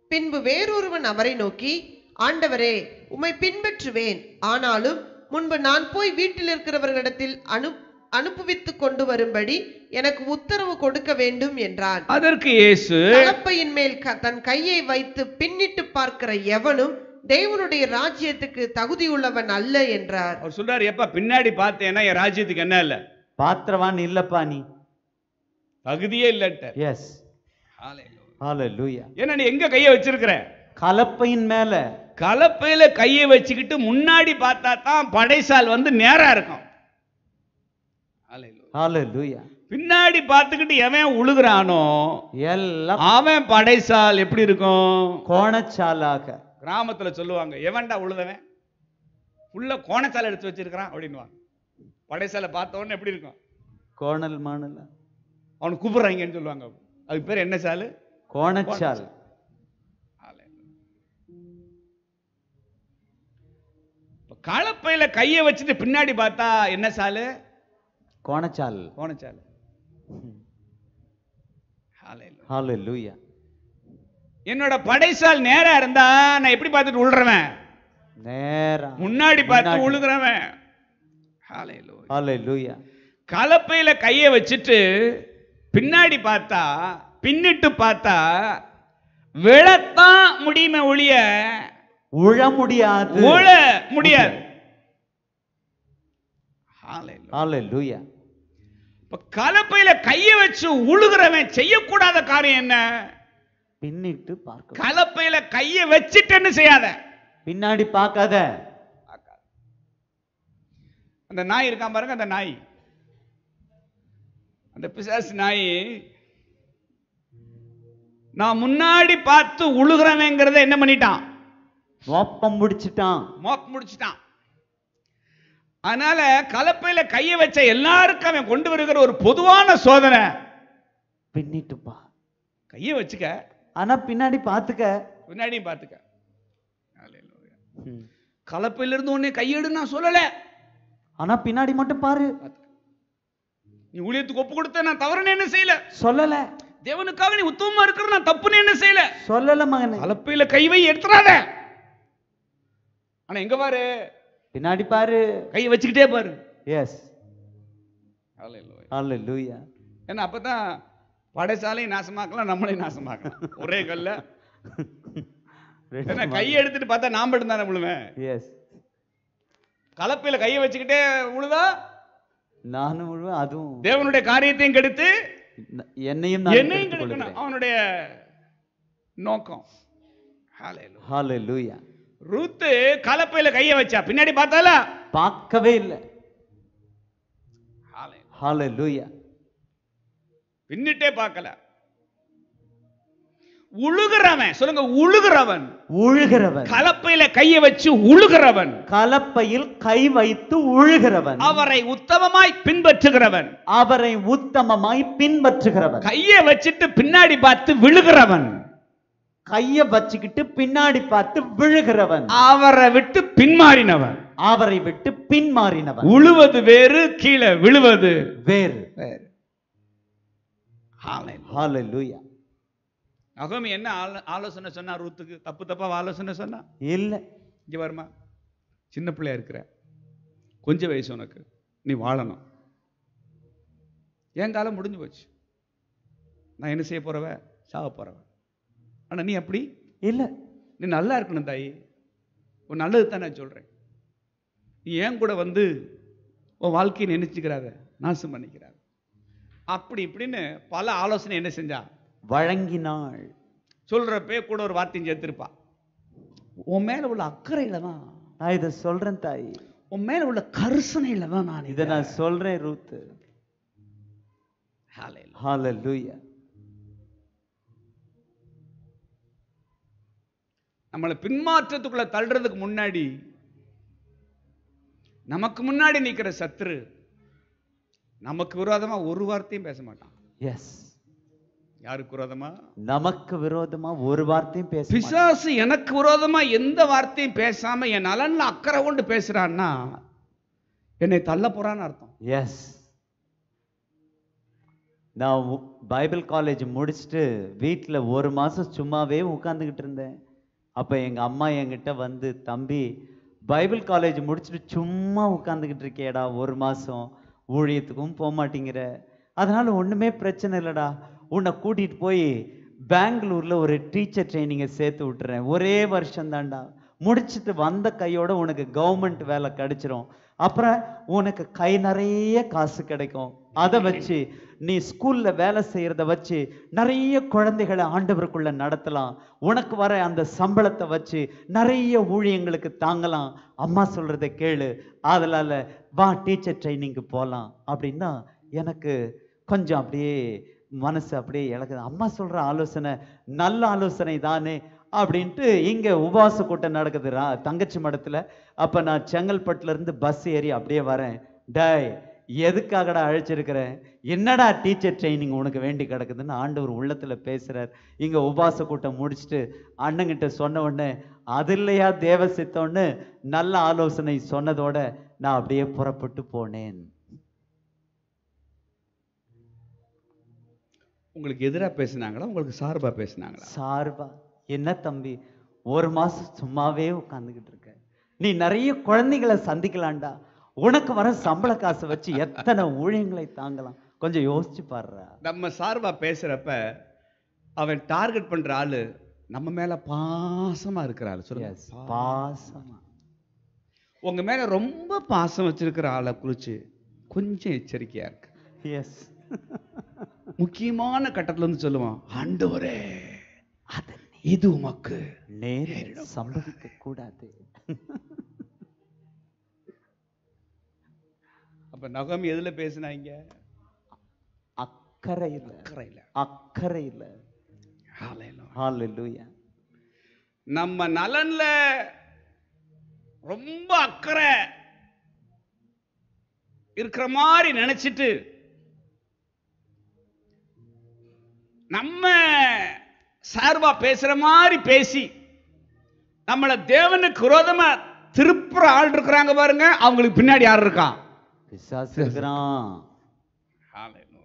பின்பு வேறொருவன் அவரை நோக்கி ஆண்டவரே உம்மை பின்பற்றுவேன். ஆனாலும் முன்பு நான் போய் வீட்டில் இருக்கிறவர்களிடத்தில் அனு அனுப்புவித்துக் கொண்டு வரும்படி எனக்கு உத்தரவு கொடுக்க வேண்டும் என்றான். அதற்கு இயேசு கலப்பையின் மேல் க- தன் கையை வைத்து பின்னிட்டு பார்க்கிற எவனும் தேவனுடைய ராஜ்யத்துக்கு தகுதியுள்ளவன் அல்ல என்றார். அவர் சொல்றாரு எப்ப பின்னாடி பார்த்தேன்னா என் ராஜ்யத்துக்கு என்ன இல்ல? பாத்திரவான் இல்லப்பா நீ. தகுதியே இல்லட்ட எஸ் ஏன்னா நீ எங்க கையை வச்சிருக்கிற? கலப்பையின் மேல. கலப்பையில கையை வச்சுக்கிட்டு முன்னாடி பார்த்தா தான் படைசால் வந்து நேரா இருக்கும். பின்னாடி பார்த்துக்கிட்டு எவன் உழுகுறானோ எல்லாம் அவன் படைசால் எப்படி இருக்கும்? கோணச்சாலாக. கிராமத்துல சொல்லுவாங்க எவன்டா உழுதவன்? உள்ள கோணச்சாலை எடுத்து வச்சிருக்கிறான் அப்படின்னுவாங்க. படைசாலை பார்த்த உடனே எப்படி இருக்கும்? கோணல் மாணல. அவனை கூப்பிடுறாங்கன்னு சொல்லுவாங்க. அதுக்கு பேர் என்ன சாலு? கோணச்சால். இப்ப கலப்பையில கையை வச்சுட்டு பின்னாடி பார்த்தா என்ன சாலு? கோணச்சால். கோணச்சாலு. ஹalleluya என்னோட படைசால் நேரா இருந்தா நான் எப்படி பார்த்துட்டு உள்றவன் நேரா. முன்னாடி பார்த்து. உழுகிறவன். ஹalleluya. ஹalleluya கலப்பையில கைய வச்சுட்டு பின்னாடி பார்த்தா பின்னிட்டு பார்த்தா விழத்தான் முடியுமே ஒழிய உழ முடியாது. உழ முடியாது. ஹalleluya. ஹalleluya இப்ப கலப்பையில கைய வச்சு உழுகிறவன் செய்யக்கூடாத காரியம் என்ன? பின்னிட்டு பார்க்க கலப்பையில கைய வச்சுட்டு செய்யாத. பின்னாடி பார்க்காத. அந்த நாய் இருக்கான் பாருங்க அந்த நாய். அந்த பிசாசு நாய். நான் முன்னாடி பார்த்து உழுகிறவங்கிறத என்ன பண்ணிட்டான்? மோப்பம் முடிச்சிட்டான். மோப் முடிச்சிட்டான். அதனால கலப்பையில கைய வச்ச எல்லாருக்கும் அவன் கொண்டு வருகிற ஒரு பொதுவான சோதனை. பின்னிட்டு பா கைய வச்சுக்க. ஆனா பின்னாடி பார்த்துக்க. பின்னாடியும் பார்த்துக்க. கலப்பையில இருந்து உடனே கையெடு நான் சொல்லல. ஆனா பின்னாடி மட்டும் பாரு. நீ ஊழியத்துக்கு ஒப்பு கொடுத்த நான் தவறுன்னு என்ன செய்யல? சொல்லல. தேவனுக்காக நீ உத்தமமா இருக்கிற நான் தப்புன்னு என்ன செய்யல? சொல்லல மகனே. கலப்பையில கை வை எடுத்துறாத ஆனா எங்க பாரு? பின்னாடி பாரு. கையை வச்சுக்கிட்டே பாரு. எஸ் ஹalleluya ஏன்னா அப்பதான் படைசாலையும் நாசமாக்கலாம் நம்மளையும் நாசமாக்கலாம். ஒரே கல்ல. ஏன்னா கையை எடுத்துட்டு பார்த்தா நான் மட்டும் தானே விழுவேன். எஸ் கலப்பையில கையை வச்சுக்கிட்டே விழுதா நானும் முழுவதும் அதுவும். தேவனுடைய காரியத்தையும் கெடுத்து என்னையும் என்னையும் கெடுக்கணும். அவனுடைய நோக்கம். Hallelujah. ஹalleluya ரூத்து கலப்பையில கையை வச்சா. பின்னாடி பார்த்தாலா? பார்க்கவே இல்லை. பின்னிட்டே பார்க்கல. உழுகிறவன் சொல்லுங்க உழுகிறவன். உழுகிறவன். கலப்பையில கையை வச்சு உழுகிறவன். கலப்பையில் கை வைத்து உழுகிறவன். அவரை உத்தமமாய் பின்பற்றுகிறவன். அவரை உத்தமமாய் பின்பற்றுகிறவன். கையை வச்சுட்டு பின்னாடி பார்த்து விழுகிறவன். கைய வச்சுக்கிட்டு பின்னாடி பார்த்து விழுகிறவன். அவரை விட்டு பின்மாறினவன். அவரை விட்டு பின்மாறினவன். உழுவது வேறு கீழே விழுவது வேறு. வேறு. நகோமி என்ன ஆலோ- ஆலோசனை சொன்னா ரூத்துக்கு? தப்பு தப்பா ஆலோசனை சொன்னா? இல்ல. இங்க வருமா? சின்ன பிள்ளையா இருக்கிற. கொஞ்சம் வயசு உனக்கு. நீ வாழணும். என் காலம் முடிஞ்சு போச்சு. நான் என்ன செய்ய போறவ? சாக போறவ. ஆனா நீ அப்படி? இல்ல. நீ நல்லா இருக்கணும் தாயி. உன் நல்லது தான் நான் சொல்றேன். நீ ஏன் கூட வந்து உன் வாழ்க்கையை நினைச்சுக்கிறாத? நாசம் பண்ணிக்கிறாத. அப்படி இப்படின்னு பல ஆலோசனை என்ன செஞ்சா? வழங்கினாள். சொல்றப்பே கூட ஒரு வார்த்தையும் சேர்த்திருப்பா. உன் மேல உள்ள அக்கறையில தான். நான் இதை சொல்றேன் தாய். உன் மேல உள்ள கருசனையில தான் நான் இதை நான் சொல்றேன் ரூத்து. Hallelujah. ஹalleluya. நம்மளை பின்மாற்றத்துக்குள்ள தள்ளுறதுக்கு முன்னாடி நமக்கு முன்னாடி நிக்கிற சத்துரு நமக்கு விரோதமா ஒரு வார்த்தையும் பேச மாட்டான். எஸ் யாருக்கு விரோதமா? நமக்கு விரோதமா ஒரு வார்த்தையும் பேச. பிசாசு எனக்கு விரோதமா எந்த வார்த்தையும் பேசாம என் நலன்ல அக்கறை கொண்டு பேசுறான்னா என்னை தள்ள போறான்னு அர்த்தம். எஸ் நான் பைபிள் காலேஜ் முடிச்சுட்டு வீட்டில் ஒரு மாதம் சும்மாவே உட்காந்துக்கிட்டு இருந்தேன். அப்போ எங்கள் அம்மா என்கிட்ட வந்து தம்பி பைபிள் காலேஜ் முடிச்சுட்டு சும்மா உட்காந்துக்கிட்டு இருக்கேடா ஒரு மாதம் ஊழியத்துக்கும் போக மாட்டேங்கிற. அதனால் ஒன்றுமே பிரச்சனை இல்லைடா. உன்னை கூட்டிகிட்டு போய் பெங்களூரில் ஒரு டீச்சர் ட்ரைனிங்கை சேர்த்து விட்டுறேன். ஒரே வருஷம்தான்டா. முடிச்சுட்டு வந்த கையோட உனக்கு கவர்மெண்ட் வேலை கிடைச்சிரும். அப்புறம் உனக்கு கை நிறைய காசு கிடைக்கும். அதை வச்சு நீ ஸ்கூல்ல வேலை செய்யறத வச்சு நிறைய குழந்தைகளை ஆண்டவருக்குள்ள நடத்தலாம். உனக்கு வர அந்த சம்பளத்தை வச்சு நிறைய ஊழியங்களுக்கு தாங்கலாம். அம்மா சொல்றதை கேளு. அதனால வா டீச்சர் ட்ரைனிங்க்கு போகலாம் அப்படின்னா எனக்கு கொஞ்சம் அப்படியே மனசு அப்படியே இழக்குது. அம்மா சொல்ற ஆலோசனை நல்ல ஆலோசனை தானே அப்படின்ட்டு இங்கே உபவாச கூட்டம் நடக்குது. ரா- தங்கச்சி மடத்தில். அப்போ நான் செங்கல்பட்டுலேருந்து பஸ் ஏறி அப்படியே வரேன். டே எதுக்காகடா அழைச்சிருக்கிறேன் என்னடா டீச்சர் ட்ரைனிங் உனக்கு வேண்டி கிடக்குதுன்னு ஆண்டவர் உள்ளத்துல பேசுறார். இங்க உபவாச கூட்டம் முடிச்சுட்டு அண்ணங்கிட்ட சொன்ன உடனே அது இல்லையா தேவ சித்தம்னு? நல்ல ஆலோசனை சொன்னதோட நான் அப்படியே புறப்பட்டு போனேன். உங்களுக்கு எதிரா பேசுனாங்களா? உங்களுக்கு சார்பா பேசுனாங்களா? சார்பா? என்ன தம்பி ஒரு மாசம் சும்மாவே உட்காந்துக்கிட்டு இருக்க. நீ நிறைய குழந்தைகளை சந்திக்கலாம்டா. உனக்கு வர சம்பள காசை வச்சு எத்தனை ஊழியங்களை தாங்கலாம்? கொஞ்சம் யோசிச்சு பாருடா. நம்ம சார்பா பேசுறப்ப அவன் டார்கெட் பண்ற ஆளு நம்ம மேல பாசமா இருக்கிற ஆளு. சொல்லுங்க. பாசமா. உங்க மேல ரொம்ப பாசம் வச்சிருக்கிற ஆளை குறிச்சு கொஞ்சம் எச்சரிக்கையா இருக்கு. எஸ் முக்கியமான கட்டத்துல இருந்து சொல்லுவான் ஆண்டவரே அது இது உமக்கு நேரில் சம்பவிக்க கூடாது. அப்ப நகம் எதுல பேசினாங்க? அக்கறை இல்ல அக்கறையில. அக்கறை இல்ல ஹalleluya நம்ம நலன்ல ரொம்ப அக்கறை இருக்கிற மாதிரி நினைச்சிட்டு நம்ம சார்பா பேசுற மாதிரி பேசி நம்மள தேவனுக்கு விரோதமா திருப்புற ஆள் இருக்கிறாங்க பாருங்க. அவங்களுக்கு பின்னாடி யார் இருக்கான் பிசாசு இருக்கிறான்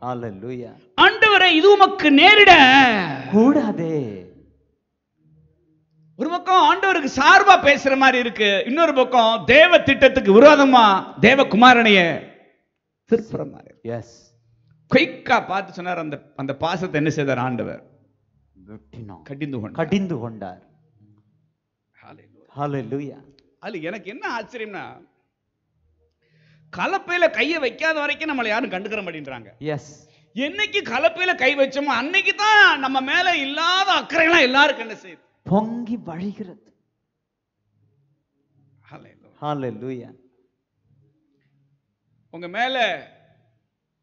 ஹalleluya. ஆண்டவரை இது உமக்கு நேரிட. கூடாதே. ஒரு பக்கம் ஆண்டவருக்கு சார்பா பேசுற மாதிரி இருக்கு. இன்னொரு பக்கம் தேவ திட்டத்துக்கு விரோதமா தேவகுமாரனைய திருப்புற மாதிரி எஸ் குயிக்கா பார்த்து சொன்னார் அந்த அந்த பாசத்தை என்ன செய்தார் ஆண்டவர்? கடிந்து கொண்டார். கடிந்து கொண்டார். Hallelujah. ஹalleluya. அதுல எனக்கு என்ன ஆச்சரியம்னா கலப்பையில கையை வைக்காத வரைக்கும் நம்மளை யாரும் கண்டுக்கிற மாட்டேன்றாங்க. எஸ் என்னைக்கு கலப்பையில கை வச்சோமோ அன்னைக்கு தான் நம்ம மேல இல்லாத அக்கறைலாம் எல்லாருக்கும் என்ன செய்யுது? பொங்கி வழிகிறது. உங்க மேல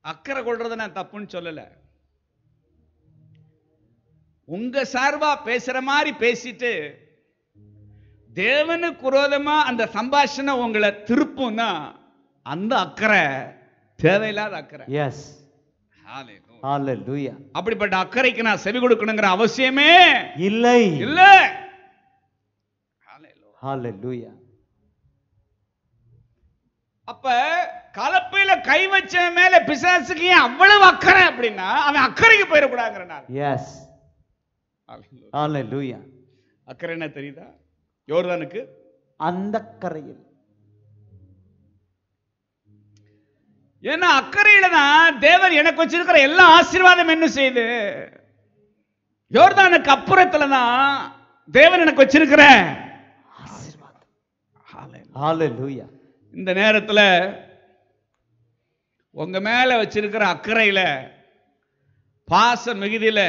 அக்கறை கொள்றத நான் தப்புன்னு சொல்லல. உங்க சார்பா பேசுற மாதிரி பேசிட்டு தேவனுக்கு விரோதமா அந்த சம்பாஷணை உங்களை திருப்பும்னா அந்த அக்கறை தேவையில்லாத அக்கறை. எஸ் அப்படிப்பட்ட அக்கறைக்கு நான் செவி கொடுக்கணுங்கிற அவசியமே இல்லை. இல்ல. அப்ப கலப்பையில கை வச்ச மேல பிசாசுக்கு ஏன் அவ்வளவு அக்கறை அப்படின்னா அவன் அக்கறைக்கு போயிடக்கூடாதுங்கிற நான் எஸ் அக்கறை என்ன தெரியுதா? யோர்தானுக்கு அந்த கரையில். ஏன்னா அக்கறையில தான் தேவன் எனக்கு வச்சிருக்கிற எல்லா ஆசீர்வாதம் என்ன செய்யுது? யோர்தானுக்கு அப்புறத்துல தான் தேவன் எனக்கு வச்சிருக்கிற இந்த நேரத்துல உங்க மேல வச்சிருக்கிற அக்கறையில பாச மிகுதியில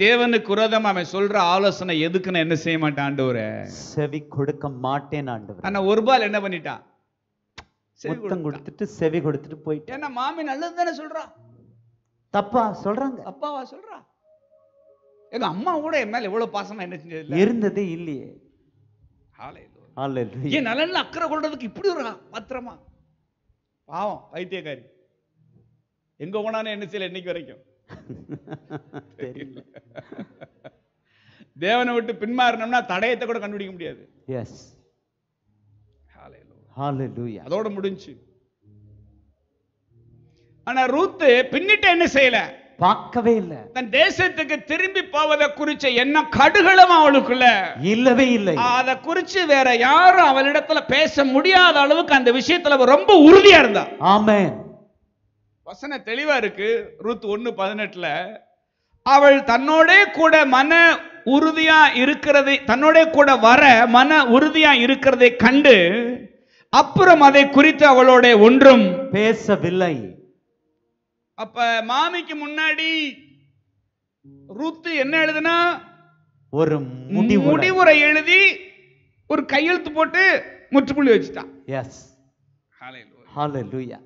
தேவனுக்கு விரோதமா அவன் சொல்ற ஆலோசனை எதுக்கு நான் என்ன செய்ய மாட்டேன் ஆண்டவரே? செவி கொடுக்க மாட்டேன் ஆண்டவர். ஆனா ஒரு பால் என்ன பண்ணிட்டான்? முத்தம். கொடுத்துட்டு செவி கொடுத்துட்டு போயிட்டேன். ஏன்னா மாமி நல்லது தானே சொல்றா? தப்பா சொல்றாங்க. அப்பாவா சொல்றா? எங்க அம்மா கூட என் மேல எவ்வளவு பாசமா என்ன செஞ்சது இருந்ததே இல்லையே. ஏன் நலன்ல அக்கறை கொள்றதுக்கு இப்படி ஒரு பத்திரமா? பாவம் பைத்தியக்காரி. எங்க போனாலும் என்ன செய்யல இன்னைக்கு வரைக்கும். தேவனை விட்டு பின்மாறினோம்னா தடயத்தை கூட கண்டுபிடிக்க முடியாது. எஸ் அதோட முடிஞ்சு. ஆனா ரூத்து பின்னிட்டு என்ன செய்யல? பார்க்கவே இல்ல. தன் தேசத்துக்கு திரும்பி போவதை குறிச்ச என்ன கடுகளும் அவளுக்குள்ள. இல்லவே இல்லை. அத குறிச்சு வேற யாரும் அவளிடத்துல பேச முடியாத அளவுக்கு அந்த விஷயத்துல ரொம்ப உறுதியா இருந்தா. ஆமென். வசனம் தெளிவா இருக்கு ரூத் ஒண்ணு பதினெட்டுல. அவள் தன்னோடே கூட மன உறுதியா இருக்கிறதை தன்னோடே கூட வர மன உறுதியா இருக்கிறதை கண்டு அப்புறம் அதை குறித்து அவளோட ஒன்றும் பேசவில்லை. அப்ப மாமிக்கு முன்னாடி ரூத்து என்ன எழுதுனா? ஒரு முடிவு முடிவுரை எழுதி ஒரு கையெழுத்து போட்டு முற்றுப்புள்ளி வச்சுட்டான் எஸ் ஹalleluya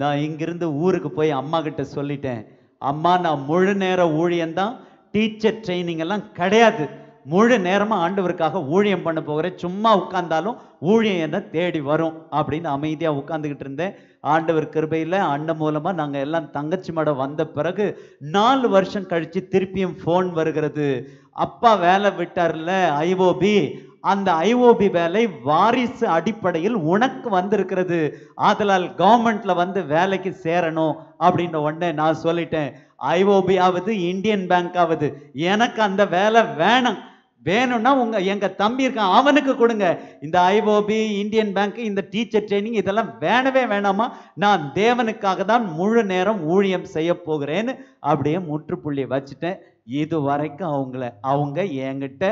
நான் இங்கிருந்து ஊருக்கு போய் அம்மா கிட்ட சொல்லிட்டேன். அம்மா நான் முழு நேர ஊழியம்தான் டீச்சர் ட்ரைனிங் எல்லாம் கிடையாது. முழு நேரமா ஆண்டவருக்காக ஊழியம் பண்ண போகிறேன் சும்மா உட்கார்ந்தாலும் ஊழியம் என்ன தேடி வரும் அப்படின்னு அமைதியா உட்கார்ந்துகிட்டு இருந்தேன். ஆண்டவர் கிருபையில அண்ணன் மூலமா நாங்க எல்லாம் தங்கச்சி மடம் வந்த பிறகு நாலு வருஷம் கழிச்சு திருப்பியும் ஃபோன் வருகிறது. அப்பா வேலை விட்டார்ல ஐஓபி. அந்த ஐஓபி வேலை வாரிசு அடிப்படையில் உனக்கு வந்திருக்கிறது. ஆதலால் கவர்மெண்ட்ல வந்து வேலைக்கு சேரணும் அப்படின்ற உடனே நான் சொல்லிட்டேன். ஐஓபி ஆகுது இந்தியன் பேங்க் ஆகுது எனக்கு அந்த வேலை வேணாம். வேணும்னா உங்க எங்க தம்பி இருக்கான் அவனுக்கு கொடுங்க. இந்த ஐஓபி இந்தியன் பேங்க் இந்த டீச்சர் ட்ரைனிங் இதெல்லாம் வேணவே வேணாமா? நான் தேவனுக்காக தான் முழு நேரம் ஊழியம் செய்ய போகிறேன்னு அப்படியே முற்றுப்புள்ளி வச்சுட்டேன். இது வரைக்கும் அவங்கள அவங்க என்கிட்ட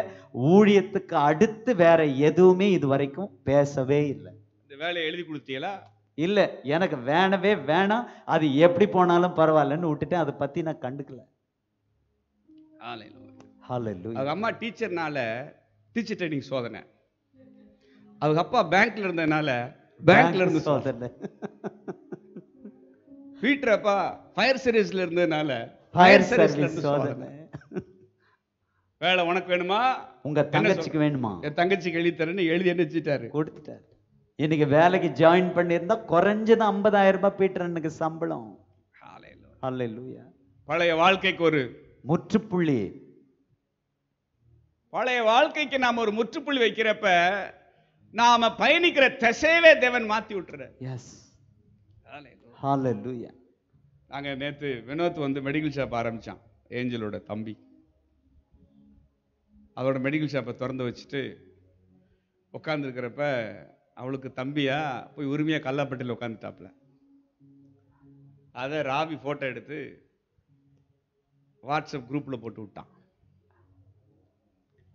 ஊழியத்துக்கு அடுத்து வேற எதுவுமே இது வரைக்கும் பேசவே இல்லை. இந்த வேலையை எழுதி கொடுத்தீங்களா? இல்லை எனக்கு வேணவே வேணாம். அது எப்படி போனாலும் பரவாயில்லன்னு விட்டுட்டேன். அதை பத்தி நான் கண்டுக்கல. ஆலையில் அவங்க அம்மா டீச்சர்னால டீச்சர் ட்ரைனிங் சோதனை. அவங்க அப்பா பேங்க்ல இருந்ததுனால பேங்க்ல இருந்து சோதனை. பீட்டர் அப்பா ஃபயர் சர்வீஸ்ல இருந்ததுனால ஃபயர் serviceல சர்வீஸ் இருந்து சோதனை. வேலை உனக்கு வேணுமா? உங்க தங்கச்சிக்கு வேணுமா? என் தங்கச்சிக்கு எழுதி தரேன்னு எழுதி என்ன வச்சுட்டாரு? கொடுத்துட்டாரு. இன்னைக்கு வேலைக்கு ஜாயின் பண்ணியிருந்தா குறைஞ்சது ஐம்பதாயிரம் ரூபாய் பீட்டரனுக்கு சம்பளம். பழைய வாழ்க்கைக்கு ஒரு முற்றுப்புள்ளி. பழைய வாழ்க்கைக்கு நாம ஒரு முற்றுப்புள்ளி வைக்கிறப்ப நாம பயணிக்கிற திசையவே தேவன் மாத்தி விட்டுறாரு. Yes hallelujah. நாங்க நேத்து வினோத் வந்து மெடிக்கல் ஷாப் ஆரம்பிச்சான் ஏஞ்சலோட தம்பி. அதோட மெடிக்கல் ஷாப்பை திறந்து வச்சுட்டு உட்காந்துருக்கிறப்ப அவளுக்கு தம்பியா போய் உரிமையா கல்லாப்பட்டியில் உட்காந்துட்டாப்ல அதை ராவி போட்டோ எடுத்து வாட்ஸ்அப் குரூப்ல போட்டு விட்டான்.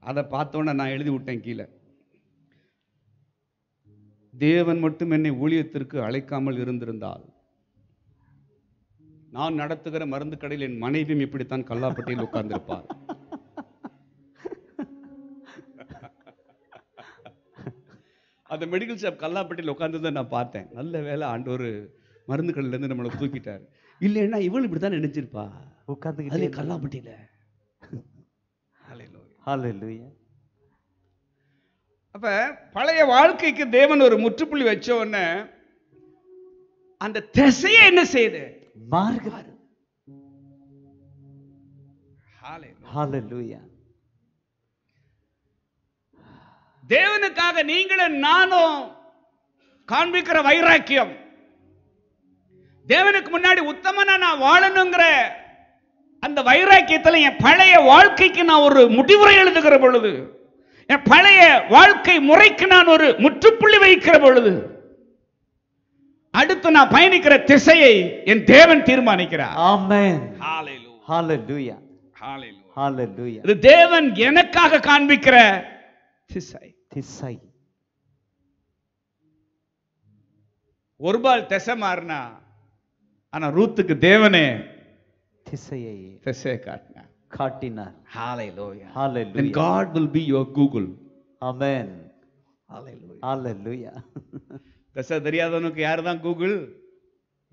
அதை பார்த்தோன்னே நான் எழுதி விட்டேன் கீழே. தேவன் மட்டும் என்னை ஊழியத்திற்கு அழைக்காமல் இருந்திருந்தால் நான் நடத்துகிற மருந்து கடையில் என் மனைவியும் இப்படித்தான் கல்லாப்பட்டியில் உட்கார்ந்திருப்பார். அந்த மெடிக்கல் ஷாப் கல்லாப்பட்டியில் உட்கார்ந்ததை நான் பார்த்தேன். நல்ல வேலை ஆண்டவர் மருந்து கடையில இருந்து நம்மளை தூக்கிட்டார். இல்லைன்னா இவள் இப்படித்தான் நினைச்சிருப்பா. அது உட்காந்துக்கிட்டே கல்லாப்பட்டியில. ஹalleluya அப்ப பழைய வாழ்க்கைக்கு தேவன் ஒரு முற்றுப்புள்ளி வச்ச உடனே அந்த திசையை என்ன செய்யுது. ஹalleluya தேவனுக்காக நீங்களும் நானும் காண்பிக்கிற வைராக்கியம். தேவனுக்கு முன்னாடி உத்தமனா நான் வாழணுங்கிற அந்த வைராக்கியத்துல என் பழைய வாழ்க்கைக்கு நான் ஒரு முடிவுரை எழுதுகிற பொழுது என் பழைய வாழ்க்கை முறைக்கு நான் ஒரு முற்றுப்புள்ளி வைக்கிற பொழுது அடுத்து நான் பயணிக்கிற திசையை என் தேவன் தீர்மானிக்கிறார். ஆமென். ஹalleluya. ஹalleluya. இது தேவன் எனக்காக காண்பிக்கிற திசை. திசை. ஒரு பால் திசை மாறினா ஆனா ரூத்துக்கு தேவனே திசையை திசையை காட்டினார் காட்டினார் Hallelujah. Then hallelujah God will be your Google. Amen Hallelujah. ஹalleluya திசை தெரியாதவனுக்கு யார் தான் கூகுள்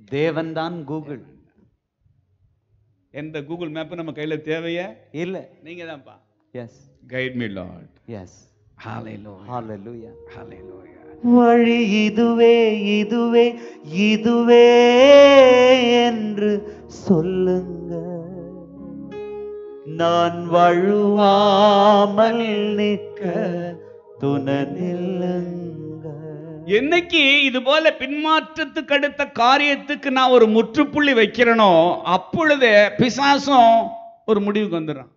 தேவன் தான் கூகுள் எந்த கூகுள் மேப் நம்ம கையில தேவையா இல்ல நீங்க தான்ப்பா yes guide me lord yes Hallelujah. ஹalleluya Hallelujah. வழி இதுவே இதுவே இதுவே என்று சொல்லுங்க. நான் வழுவாமல் நிற்க துணை நில்லுங்க. என்னைக்கு இது போல பின்மாற்றத்துக்கு அடுத்த காரியத்துக்கு நான் ஒரு முற்றுப்புள்ளி வைக்கிறேனோ அப்பொழுது பிசாசும் ஒரு முடிவுக்கு வந்துடுறான்.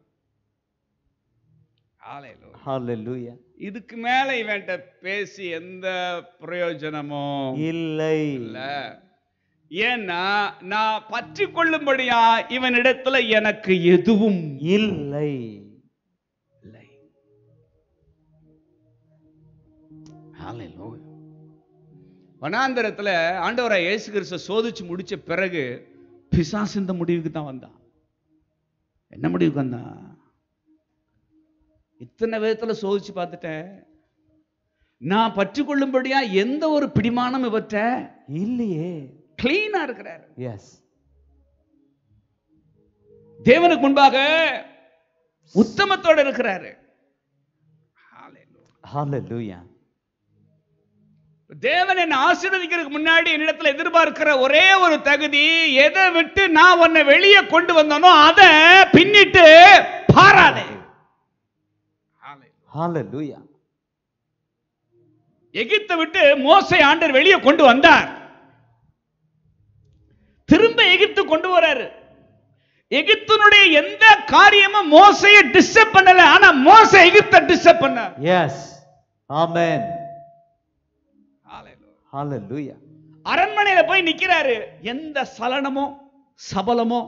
Hallelujah. இதுக்கு மேல இவன்ட்ட பேசி எந்த பிரயோஜனமும் இல்லை. இல்ல. ஏன்னா நான் பற்றி கொள்ளும்படியா இவனிடத்துல எனக்கு எதுவும் இல்லை. வனாந்தரத்துல ஆண்டவரை இயேசு கிறிஸ்து சோதிச்சு முடிச்ச பிறகு பிசாசு இந்த முடிவுக்கு தான் வந்தான். என்ன முடிவுக்கு வந்தான்? இத்தனை விதத்துல சோதிச்சு பார்த்துட்டேன். நான் பற்றி கொள்ளும்படியா எந்த ஒரு பிடிமானம் இவற்ற இல்லையே. கிளீனா இருக்கிறார். எஸ் தேவனுக்கு முன்பாக உத்தமத்தோட இருக்கிறாரு. தேவன் என்னை ஆசீர்வதிக்கிறதுக்கு முன்னாடி என்னிடத்துல எதிர்பார்க்கிற ஒரே ஒரு தகுதி எதை விட்டு நான் உன்னை வெளியே கொண்டு வந்தனோ அதை பின்னிட்டு பாராதே. ஹalleluya எகிப்தை விட்டு மோசை ஆண்டர் வெளியே கொண்டு வந்தார். திரும்ப எகிப்து கொண்டு வராரு. எகிப்தினுடைய எந்த காரியமும் மோசையை டிஸ்டர்ப் பண்ணல. ஆனா மோசை எகிப்தை டிஸ்டர்ப் பண்ணார். எஸ் ஆமென் ஹalleluya அரண்மனையில போய் நிக்கிறாரு. எந்த சலனமோ சபலமோ?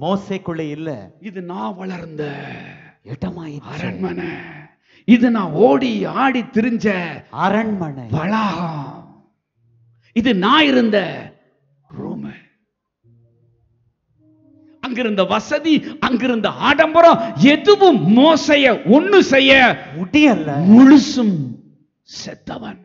மோசேக்குள்ள இல்ல. இது நான் வளர்ந்த இடமாயிற்று. அரண்மனை. இது நான் ஓடி ஆடி திரிஞ்ச அரண்மனை. வளாகம். இது நான் இருந்த ரூம் அங்கிருந்த வசதி அங்கிருந்த ஆடம்பரம் எதுவும் மோசைய ஒண்ணு செய்ய முடியல. முழுசும் செத்தவன்.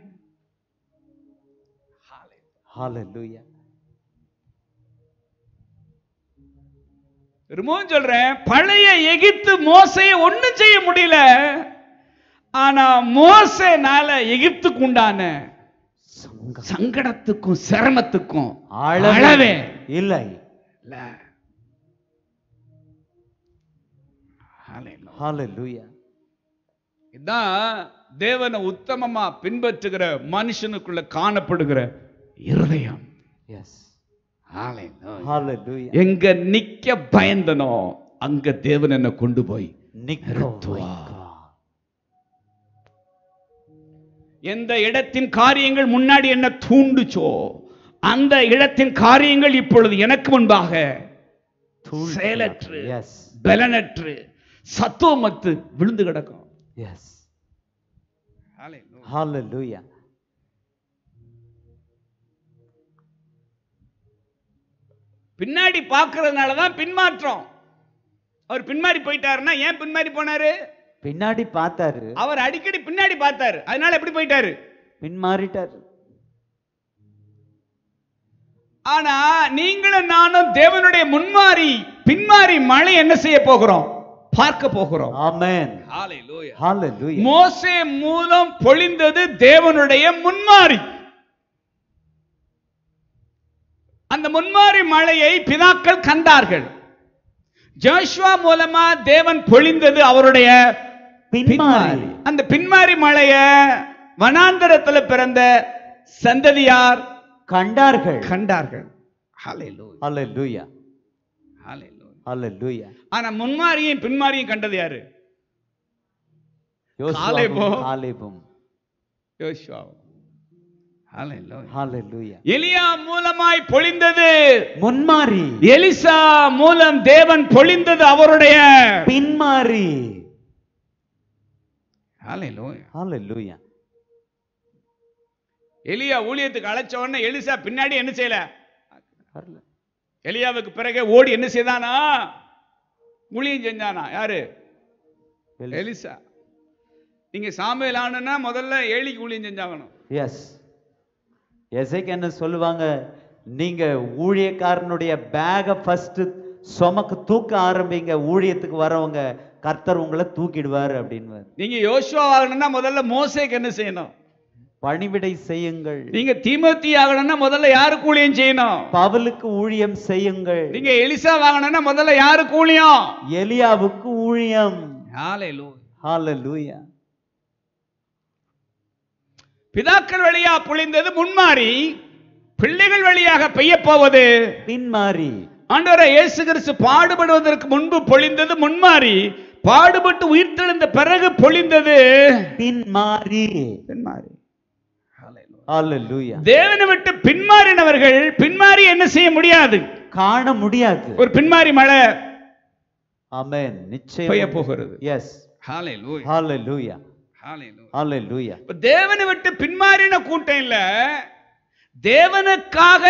திரும்பவும் சொல்றேன் பழைய எகிப்து மோசைய ஒண்ணும் செய்ய முடியல. ஆனா மோசனால எகிப்துக்கு உண்டான சங்கடத்துக்கும் சிரமத்துக்கும் அளவே இல்லை. இதான் தேவனை உத்தமமா பின்பற்றுகிற மனுஷனுக்குள்ள காணப்படுகிற இருதயம். எங்க நிக்க பயந்தனோ அங்க தேவன் என்ன கொண்டு போய் நிறுத்துவா. எந்த இடத்தின் காரியங்கள் முன்னாடி என்ன தூண்டுச்சோ அந்த இடத்தின் காரியங்கள் இப்பொழுது எனக்கு முன்பாக செயலற்று பலனற்று சத்துவமத்து விழுந்து கிடக்கும். எஸ் ஹalleluya பின்னாடி பார்க்கறதுனால தான் பின்மாற்றம். அவர் பின்மாறி போயிட்டாருன்னா ஏன் பின்மாறி போனாரு? பின்னாடி பார்த்தாரு. அவர் அடிக்கடி பின்னாடி பார்த்தாரு. அதனால எப்படி போயிட்டாரு? பின்மாறிட்டாரு. ஆனா நீங்களும் நானும் தேவனுடைய முன்மாறி பின்மாறி மழை என்ன செய்ய போகிறோம்? பார்க்க போகிறோம். ஆமென். ஹalleluya. மோசே மூலம் பொழிந்தது தேவனுடைய முன்மாறி. அந்த முன்மாறி மழையை பிதாக்கள் கண்டார்கள். ஜோஷுவா மூலமா தேவன் பொழிந்தது அவருடைய பின்மாறி. அந்த பின்மாறி மழைய வனாந்தரத்துல பிறந்த சந்ததியார் கண்டார்கள். கண்டார்கள். ஆனா முன்மாரியும் பின்மாரியும் கண்டது யாரு? எலியா மூலமாய் பொழிந்தது. முன்மாறி. எலிசா மூலம் தேவன் பொழிந்தது அவருடைய. பின்மாறி. ஹalleluya எலியா ஊழியத்துக்கு அழைச்ச உடனே எலிசா பின்னாடி என்ன செய்யல? எலியாவுக்கு பிறகு ஓடி என்ன செய்தானா? ஊழியம் செஞ்சானா? யாரு? எலி- எலிசா. நீங்க சாமுவேல் ஆனுன்னா முதல்ல ஏலிக்கு ஊழியம் செஞ்சாகணும். எஸ் எசைக்கு என்ன சொல்லுவாங்க? நீங்க ஊழியக்காரனுடைய பேக ஃபர்ஸ்ட் சுமக்கு தூக்க ஆரம்பிங்க ஊழியத்துக்கு வரவங்க கர்த்தர் உங்களை தூக்கிடுவார் அப்படின்னு நீங்க யோசுவா ஆகணும்னா முதல்ல மோசேக்கு என்ன செய்யணும்? பணிவிடை செய்யுங்கள். நீங்க தீமோத்தி ஆகணும்னா முதல்ல யாருக்கு ஊழியம் செய்யணும்? பவுலுக்கு ஊழியம் செய்யுங்கள். நீங்க எலிசா வாங்கணும்னா முதல்ல யாருக்கு ஊழியம் எலியாவுக்கு ஊழியம். பிதாக்கள் வழியா பொழிந்தது முன்மாறி பிள்ளைகள் வழியாக பெய்ய போவது? பின்மாறி. ஆண்டவரை இயேசு கிறிஸ்து பாடுபடுவதற்கு முன்பு பொழிந்தது முன்மாறி பாடுபட்டு உயிர்த்தெழுந்த பிறகு பொழிந்தது பின்மாறி. பின்மாறி. ஹalleluya தேவனை விட்டு பின்மாறினவர்கள் பின்மாறி என்ன செய்ய முடியாது? காண முடியாது. ஒரு பின்மாறி மழை ஆமென் பெய்ய நிச்சயம் போகிறது எஸ். ஹalleluya. ஹalleluya இப்ப தேவனை விட்டு பின்மாறின கூட்டம் இல்ல. தேவனுக்காக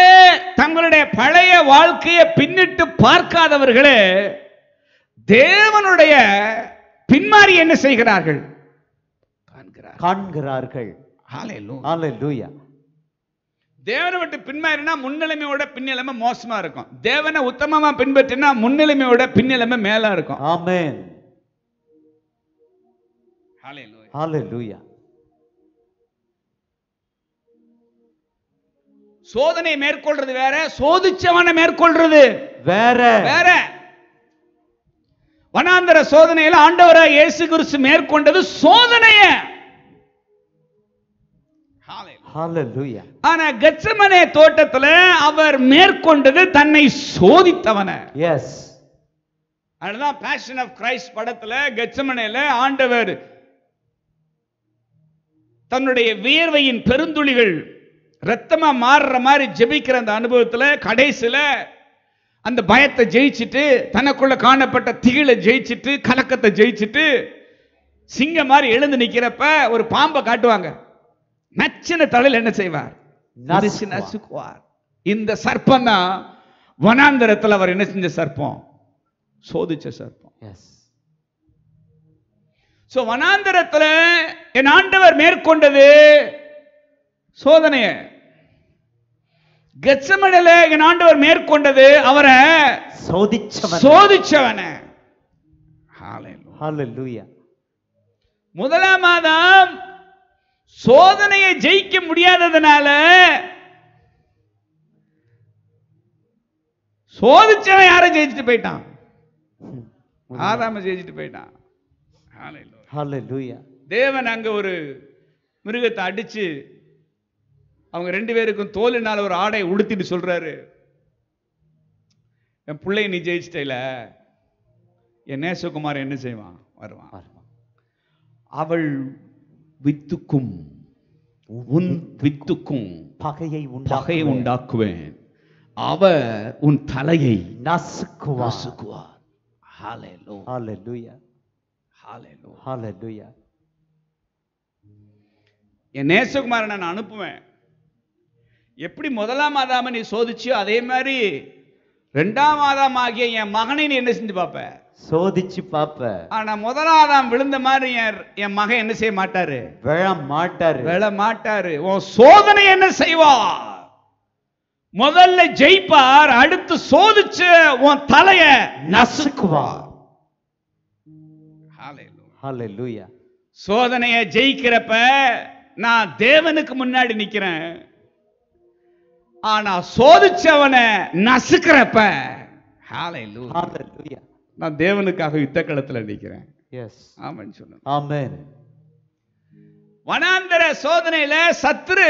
தங்களுடைய பழைய வாழ்க்கையை பின்னிட்டு பார்க்காதவர்களே தேவனுடைய பின்மாறி என்ன செய்கிறார்கள்? காண்கிறார்கள். தேவனை விட்டு பின்மாறினா முன்னிலைமையோட பின்னிலைமை மோசமா இருக்கும். தேவனை உத்தமமா பின்பற்றினா முன்னிலைமையோட பின்னிலைமை மேலா இருக்கும். ஆமென். ஹalleluya சோதனை மேற்கொள்றது வேற சோதிச்சவனை மேற்கொள்றது. வேற. வேற. வனாந்தர சோதனையில ஆண்டவராக இயேசு கிறிஸ்து மேற்கொண்டது சோதனைய. ஆனா கெத்செமனே தோட்டத்துல அவர் மேற்கொண்டது தன்னை சோதித்தவன. எஸ் அதுதான் பேஷன் ஆஃப் கிரைஸ்ட் படத்துல கெச்சமனையில ஆண்டவர் தன்னுடைய வியர்வையின் பெருந்துளிகள் ரத்தமா மாறுற மாதிரி ஜெபிக்கிற அந்த அனுபவத்துல கடைசியில அந்த பயத்தை ஜெயிச்சிட்டு தனக்குள்ள காணப்பட்ட திகிலை ஜெயிச்சிட்டு கலக்கத்தை ஜெயிச்சிட்டு சிங்க மாதிரி எழுந்து நிக்கிறப்ப ஒரு பாம்பை காட்டுவாங்க. நச்சின தலையில் என்ன செய்வார்? நசுக்கு நசுக்குவார். இந்த சர்ப்பம் தான் வனாந்தரத்தில் அவர் என்ன செஞ்ச சர்ப்பம்? சோதிச்ச சர்ப்பம். எஸ் சோ வனாந்தரத்துல என் ஆண்டவர் மேற்கொண்டது சோதனைய. கெச்சமனில என் ஆண்டவர் மேற்கொண்டது அவரை சோதிச்சவன். சோதிச்சவன. முதலாம் மாதம் சோதனையை ஜெயிக்க முடியாததுனால சோதிச்சவன் யாரை ஜெயிச்சுட்டு போயிட்டான்? ஆதாம ஜெயிச்சுட்டு போயிட்டான். தேவன் அங்க ஒரு மிருகத்தை அடிச்சு அவங்க ரெண்டு பேருக்கும் தோலினால ஒரு ஆடை உடுத்திட்டு சொல்றாரு. என் பிள்ளை நீ ஜெயிச்சிட்டல. என் நேசகுமார் என்ன செய்வான்? வருவான். அவள் வித்துக்கும் உன் வித்துக்கும் பகையை பகையை உண்டாக்குவேன். அவர் உன் தலையை நசுக்குவார். நசுக்குவார். Hallelujah. ஹalleluya Hallelujah. ஹalleluya என் நேசகுமாரை நான் அனுப்புவேன். எப்படி முதலாம் மாதாம நீ சோதிச்சியோ அதே மாதிரி ரெண்டாம் மாதம் ஆகிய என் மகனை நீ என்ன செஞ்சு பார்ப்ப? சோதிச்சு பாப்ப ஆனா முதலாதாம் விழுந்த மாதிரி என் மகன் என்ன செய்ய மாட்டாரு? விழ மாட்டாரு. விழ மாட்டாரு. உன் சோதனை என்ன செய்வார் முதல்ல ஜெயிப்பார் அடுத்து சோதிச்சு உன் தலைய நசுக்குவார். சோதனையை ஜெயிக்கிறப்ப நான் தேவனுக்கு முன்னாடி நிக்கிறேன். ஆனா சோதிச்சவனை நசுக்கிறப்ப. நான் தேவனுக்காக யுத்த களத்துல நிக்கிறேன். எஸ் ஆமான்னு சொன்னேன் ஆமென். வனாந்தர சோதனையில சத்துரு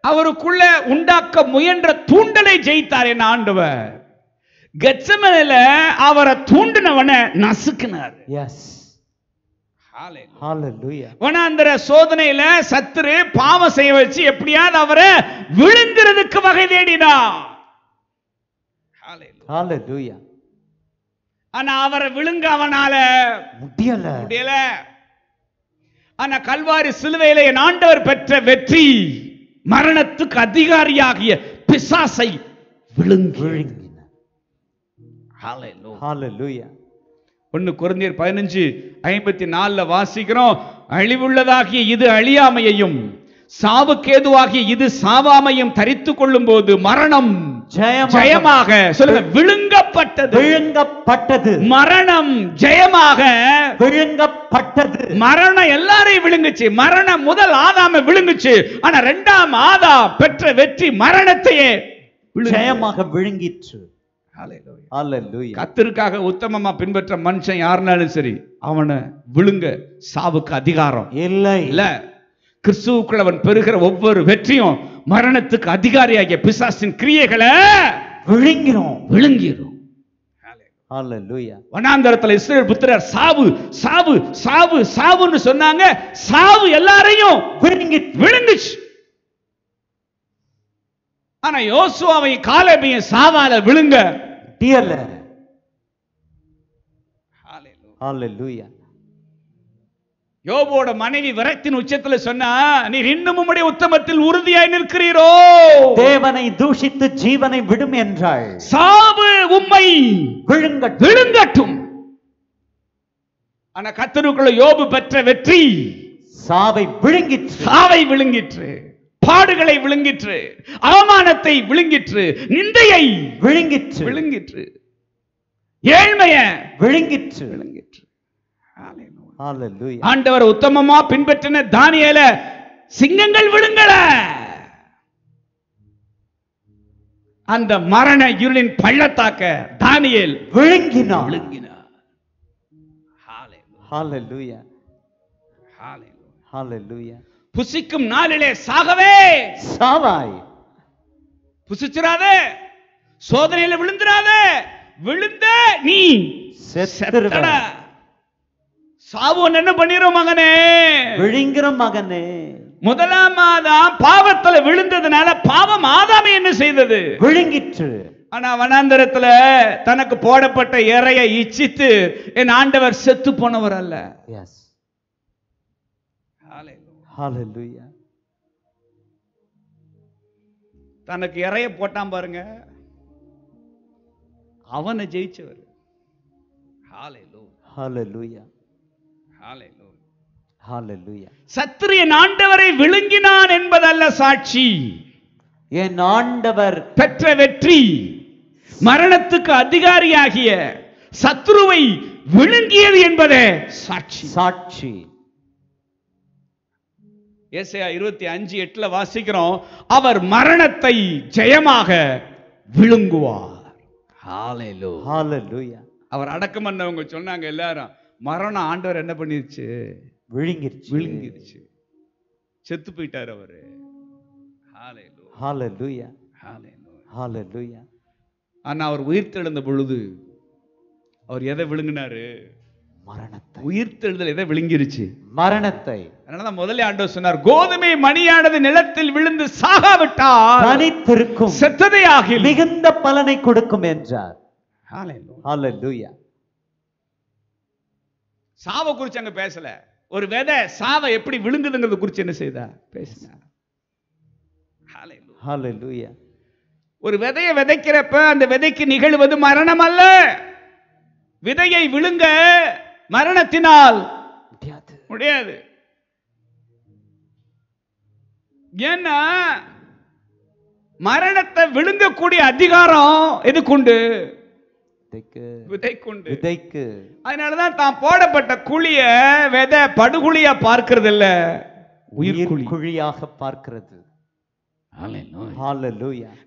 அவருக்குள்ள உண்டாக்க முயன்ற தூண்டலை ஜெயித்தார் என் ஆண்டவர். கெச்சமனில அவரை தூண்டினவனை நசுக்கினார். எஸ் வனாந்தர சோதனையில சத்துரு பாவம் செய்ய வச்சு எப்படியாவது அவரை விழுங்குறதுக்கு வகை ஹalleluya ஆனா அவரை விழுங்க அவனால முடியல. முடியல. ஆனா கல்வாரி சிலுவையில என் ஆண்டவர் பெற்ற வெற்றி மரணத்துக்கு அதிகாரியாகிய பிசாசை விழுங்கு ஒன்னு குருந்தியர் பதினஞ்சு ஐம்பத்தி நாலுல வாசிக்கிறோம். அழிவுள்ளதாகிய இது அழியாமையையும் சாவுக்கேதுவாகிய இது சாவாமையும் தரித்துக் கொள்ளும் போது மரணம் ஜெயமாக. சொல்லுங்க விழுங்கப்பட்டது. விழுங்கப்பட்டது. மரணம் ஜெயமாக. விழுங்கப்பட்டது. மரணம் எல்லாரையும் விழுங்குச்சு. மரணம் முதல் ஆதாம விழுங்குச்சு. ஆனா ரெண்டாம் ஆதா பெற்ற வெற்றி மரணத்தையே. ஜெயமாக விழுங்கிற்று. கத்திற்காக உத்தமமா பின்பற்ற மனுஷன் யாருனாலும் சரி அவனை விழுங்க சாவுக்கு அதிகாரம். இல்லை. இல்ல. கிறிஸ்துவுக்குள் அவன் பெறுகிற ஒவ்வொரு வெற்றியும் மரணத்துக்கு அதிகாரியாகிய பிசாசின் கிரியைகளை விழுங்கிரும். ஹalleluya வனாந்தரத்துல இஸ்ரேல் புத்திரர் சாவு சாவு சாவு சாவுன்னு சொன்னாங்க. சாவு எல்லாரையும் விழுங்கி விழுங்குச்சு. ஆனா யோசுவாவையும் காலேபையும் சாவால விழுங்க. ஹalleluya யோபோட மனைவி விரக்தின் உச்சத்துல சொன்னா நீர் இன்னும் உம்முடைய உத்தமத்தில் உறுதியாய் நிற்கிறீரோ? தேவனை தூஷித்து ஜீவனை விடும் என்றாள். சாவு உம்மை விழுங்க விழுங்கட்டும். ஆனா கத்தருக்குள்ள யோபு பெற்ற வெற்றி. சாவை விழுங்கிற்று. சாவை விழுங்கிற்று. பாடுகளை விழுங்கிற்று அவமானத்தை விழுங்கிற்று நிந்தையை விழுங்கிற்று. விழுங்கிற்று ஏழ்மைய விழுங்கிற்று. விழுங்கிற்று. Hallelujah. ஆண்டவர் உத்தமமா பின்பற்றின தானியேல சிங்கங்கள் விழுங்கல. அந்த மரண இருளின் பள்ளத்தாக்க தானியேல் விழுங்கினார். விழுங்கினார். Hallelujah. ஹalleluya Hallelujah. புசிக்கும் நாளிலே சாகவே. சாவாய். புசிச்சிராதே. சோதனையில விழுந்துராதே. விழுந்த நீ. சாவு என்ன பண்ணிரும் மகனே? விழுங்கிற மகனே. முதலாம் மாதம் பாவத்துல விழுந்ததுனால பாவம் ஆதாமை என்ன செய்தது? விழுங்கிற்று. ஆனா வனாந்தரத்துல தனக்கு போடப்பட்ட இறையை இச்சித்து என் ஆண்டவர் செத்து போனவர் அல்ல. எஸ் ஹalleluya தனக்கு இறைய போட்டான் பாருங்க. அவனை ஜெயிச்சவர். Hallelujah. ஹalleluya Hallelujah. ஹalleluya சத்துரு என் ஆண்டவரை விழுங்கினான் என்பதல்ல சாட்சி. என் ஆண்டவர் பெற்ற வெற்றி மரணத்துக்கு அதிகாரியாகிய சத்ருவை விழுங்கியது என்பதே சாட்சி. சாட்சி. ஏசாயா இருபத்தி அஞ்சு எட்டுல வாசிக்கிறோம் அவர் மரணத்தை ஜெயமாக விழுங்குவார். அவர் அடக்கம் பண்ணவங்க சொன்னாங்க எல்லாரும் மரணம் ஆண்டவர் என்ன பண்ணிருச்சு? விழுங்கிருச்சு. விழுங்கிருச்சு. செத்து போயிட்டார் அவரு. ஆனா அவர் உயிர்த்தெழுந்த பொழுது அவர் எதை விழுங்கினாரு? மரணத்தை. உயிர்த்தெழுதல் எதை விழுங்கிருச்சு? மரணத்தை. அதனாலதான் முதல்ல ஆண்டவர் சொன்னார் கோதுமை மணியானது நிலத்தில் விழுந்து சாகாவிட்டால் தனித்திருக்கும். செத்ததே ஆகில் மிகுந்த பலனை கொடுக்கும் என்றார். சாவை குறிச்சு அங்க பேசல. ஒரு விதை சாவை எப்படி விழுங்குதுங்கிறத குறிச்சு என்ன செய்தா? பேசினார் ஒரு விதையை விதைக்கிறப்ப அந்த விதைக்கு நிகழ்வது மரணம் அல்ல விதையை விழுங்க மரணத்தினால். முடியாது. முடியாது. ஏன்னா மரணத்தை விழுங்கக்கூடிய அதிகாரம் எதுக்குண்டு? விதைக்கு. விதைக்குண்டு. விதைக்கு. அதனாலதான் தான் போடப்பட்ட குழிய விதை படுகுழியா பார்க்கிறது இல்ல உயிர் உயிர் குழி குழியாக பார்க்கிறது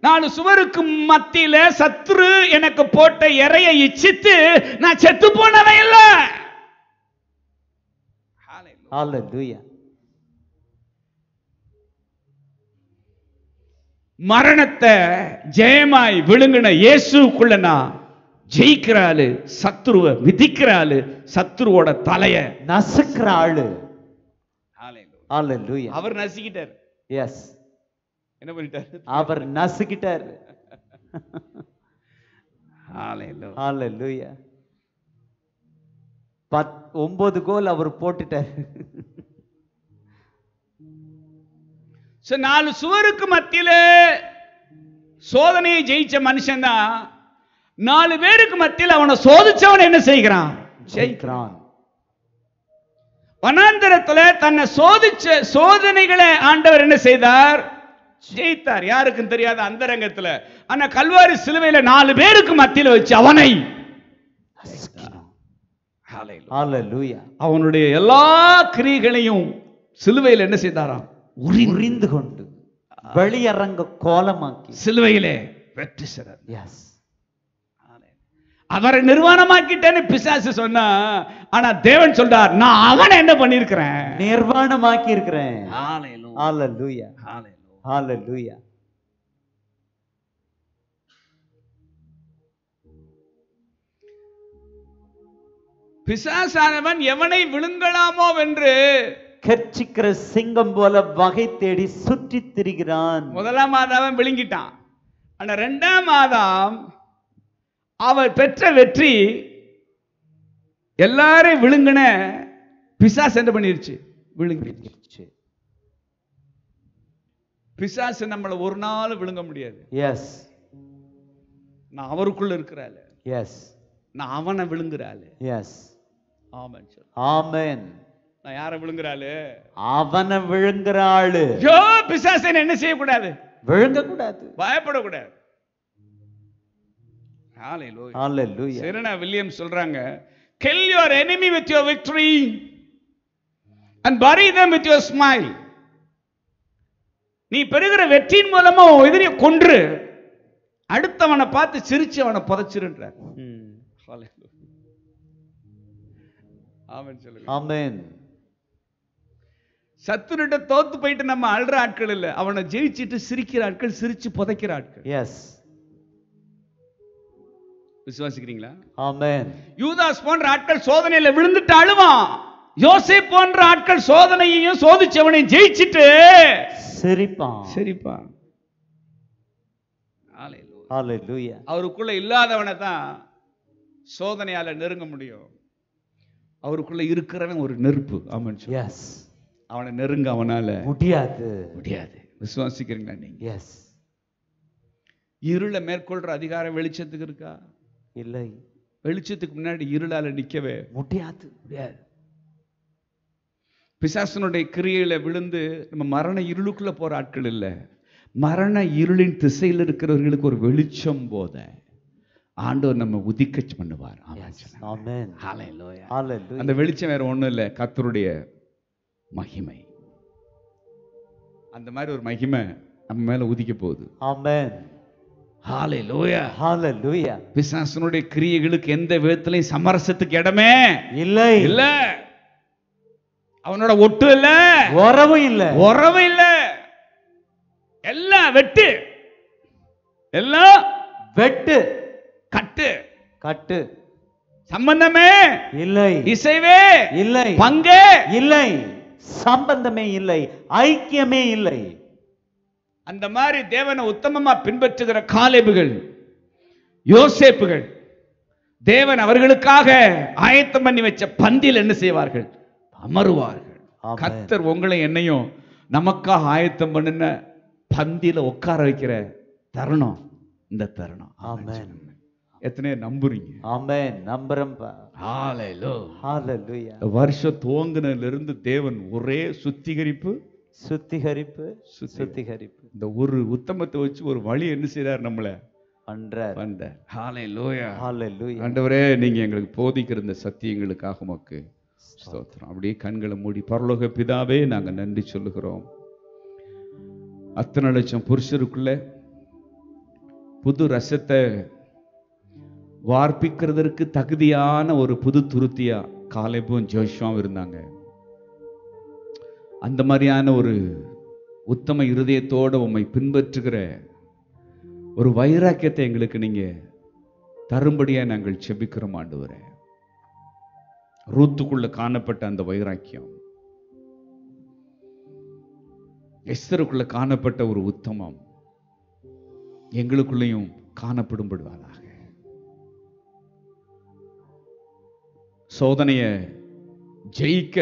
நாலு சுவருக்கு மத்தியில சத்ரு எனக்கு போட்ட இறையை இச்சித்து நான் செத்து போனவன் இல்ல. ஹalleluya மரணத்தை ஜெயமாய் விழுங்கின இயேசுக்குள்ள நான் ஜெயிக்கிற ஆளு சத்ருவ மிதிக்கிற ஆளு சத்ருவோட தலைய நசுக்கிற ஆளு ஹalleluya அவர் நசிக்கிட்டார். எஸ் என்ன பண்ணிட்டார்? அவர் நசுக்கிட்டார். Hallelujah. பத் ஒன்பது கோல் அவர் போட்டுட்டார். நாலு சுவருக்கு மத்தியில சோதனையை ஜெயிச்ச மனுஷன் தான் நாலு பேருக்கு மத்தியில் அவனை சோதிச்சவன் என்ன செய்கிறான்? ஜெயிக்கிறான். வனாந்தரத்துல தன்னை சோதிச்ச சோதனைகளை ஆண்டவர் என்ன செய்தார்? ஜெயித்தார். யாருக்கும் தெரியாத அந்தரங்கத்துல. ஆனா கல்வாரி சிலுவையில நாலு பேருக்கு மத்தியில வச்சு அவனை அவனுடைய எல்லா கிரியைகளையும் சிலுவையில் என்ன செய்தாராம்? உரிந்து. கொண்டு வெளியரங்க கோலமாக்கி. சிலுவையிலே வெற்றி சிறர் எஸ் அவரை நிர்வாணமாக்கிட்டேன்னு பிசாசு சொன்னா ஆனா தேவன் சொல்றார் நான் அவனை என்ன பண்ணிருக்கிறேன் நிர்வாணமாக்கி இருக்கிறேன் பிசாசானவன் எவனை விழுங்கலாமோ என்று கர்ச்சிக்கிற சிங்கம் போல வகை தேடி சுற்றி திரிகிறான். முதலாம் மாதம் விழுங்கிட்டான். ஆனா ரெண்டாம் மாதம் அவர் பெற்ற வெற்றி எல்லாரையும் விழுங்கின பிசாசு என்ன பண்ணிருச்சு? விழுங்கிருச்சு. பிசாசு நம்மளை ஒரு நாள் விழுங்க முடியாது. எஸ் நான் அவருக்குள்ள இருக்கிறாள். எஸ் நான் அவனை விழுங்குறாளு. எஸ் ஆமென் நான் யாரை விழுங்குறாளு? அவனை விழுங்குற ஆளு ஐயோ பிசாசன் என்ன செய்யக்கூடாது? விழுங்க கூடாது பயப்படக்கூடாது செரனா வில்லியம் சொல்றாங்க kill your enemy with your victory and bury them with your smile. நீ பெறுகிற வெற்றியின் மூலமா எதிரியை கொன்று அடுத்தவனை பார்த்து சிரிச்சு அவனை புதைச்சிருன்றார். ஆமென் சொல்லுங்க. ஆமென். சத்துருட்ட தோத்து போயிட்டு நம்ம அழுற ஆட்கள் இல்ல. அவனை ஜெயிச்சிட்டு சிரிக்கிற ஆட்கள் சிரிச்சு புதைக்கிற ஆட்கள். எஸ் விசுவாசிக்கிறீங்களா? ஆமென். யூதாஸ் போன்ற ஆட்கள் சோதனையில விழுந்துட்டு அழுவான். யோசேப் போன்ற ஆட்கள் சோதனையையும் சோதிச்சவனையும் ஜெயிச்சிட்டு சிரிப்பான். சரிப்பா ஹalleluya அவருக்குள்ள இல்லாதவனை தான் சோதனையால நெருங்க முடியும். அவருக்குள்ள இருக்கிறவன் ஒரு நெருப்பு. அவன் எஸ் அவனை நெருங்க அவனால. முடியாது. முடியாது. விசுவாசிக்கிறீங்களா நீங்க? எஸ் இருளை மேற்கொள்ற அதிகாரம் வெளிச்சத்துக்கு இருக்கா? இல்லை. வெளிச்சத்துக்கு முன்னாடி இருளால நிக்கவே. முடியாது. முடியாது. பிசாசனுடைய கிரியையில விழுந்து நம்ம மரண இருளுக்குள்ள போற ஆட்கள் இல்ல. மரண இருளின் திசையில் இருக்கிறவர்களுக்கு ஒரு வெளிச்சம் போத. ஆண்டவர் நம்ம உதிக்க பண்ணுவார். அந்த வெளிச்சம் வேற ஒண்ணும் இல்ல. கர்த்தருடைய மகிமை. அந்த மாதிரி ஒரு மகிமை நம்ம மேல உதிக்க போகுது. பிசாசனுடைய கிரியைகளுக்கு எந்த விதத்திலையும் சமரசத்துக்கு இடமே இல்லை. இல்ல. அவனோட ஒட்டு இல்ல. உறவும் இல்ல. உறவு இல்ல. எல்லாம் வெட்டு. எல்லாம் வெட்டு. கட்டு. சம்பந்தமே இல்லை. இசைவே இல்லை. பங்கே இல்லை. சம்பந்தமே இல்லை. ஐக்கியமே இல்லை. அந்த மாதிரி தேவனை உத்தமமா பின்பற்றுகிற காலேபுகள் யோசேப்புகள் தேவன் அவர்களுக்காக ஆயத்தம் பண்ணி வச்ச பந்தியில் என்ன செய்வார்கள்? அமருவார்கள். ஆமென். கர்த்தர் உங்களை என்னையும் நமக்காக ஆயத்தம் பண்ணின பந்தியில உட்கார வைக்கிற தருணம் இந்த தருணம். ஆமென். எத்தனை நம்புறீங்க. ஆமென். நம்புறேன் ஹalleluya. ஹalleluya வருஷம் துவங்குனதுல இருந்து தேவன் ஒரே சுத்திகரிப்பு சுத்திகரிப்பு சுத்தி- சுத்திகரிப்பு. இந்த ஒரு உத்தமத்தை வச்சு ஒரு வழி என்ன செய்றார் நம்மள? பண்றார். வந்தார் ஹalleluya. ஹalleluya ஆண்டவரே நீங்க எங்களுக்கு போதிக்கிற இந்த சத்தியங்களுக்காக உமக்கு ஸ்தோத்திரம். அப்படியே கண்களை மூடி பரலோக பிதாவே நாங்க நன்றி சொல்லுகிறோம். அத்தனை லட்சம் புருஷருக்குள்ள புது ரசத்தை வார்ப்பிக்கிறதற்கு தகுதியான ஒரு புது துருத்தியா காலேபும் ஜோஷுவாவும் இருந்தாங்க. அந்த மாதிரியான ஒரு உத்தம இருதயத்தோட உம்மை பின்பற்றுகிற ஒரு வைராக்கியத்தை எங்களுக்கு நீங்க தரும்படியா நாங்கள் செபிக்கிறோம் ஆண்டவரே. ரூத்துக்குள்ள காணப்பட்ட அந்த வைராக்கியம் எஸ்தருக்குள்ள காணப்பட்ட ஒரு உத்தமம் எங்களுக்குள்ளேயும் காணப்படும்படுவதாக சோதனையை ஜெயிக்க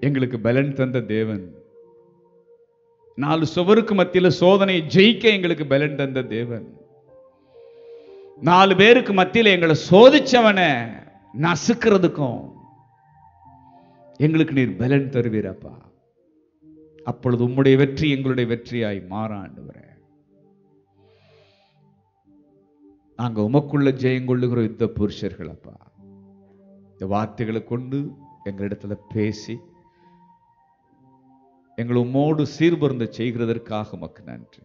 எங்களுக்கு பலன் தந்த தேவன். நாலு சுவருக்கு மத்தியில் சோதனையை ஜெயிக்க எங்களுக்கு பலன் தந்த தேவன். நாலு பேருக்கு மத்தியில் எங்களை சோதிச்சவனை நசுக்கிறதுக்கும் எங்களுக்கு நீர் பலன் தருவீரப்பா. அப்பொழுது உம்முடைய வெற்றி எங்களுடைய வெற்றியாய் மாறாண்டு ஆண்டவரே. நாங்கள் உமக்குள்ள ஜெயங்கொள்ளுகிற யுத்த புருஷர்கள் அப்பா இந்த வார்த்தைகளை கொண்டு எங்களிடத்துல பேசி எங்களை உம்மோடு சீர்பருந்த செய்கிறதற்காக மக்கு நன்றி.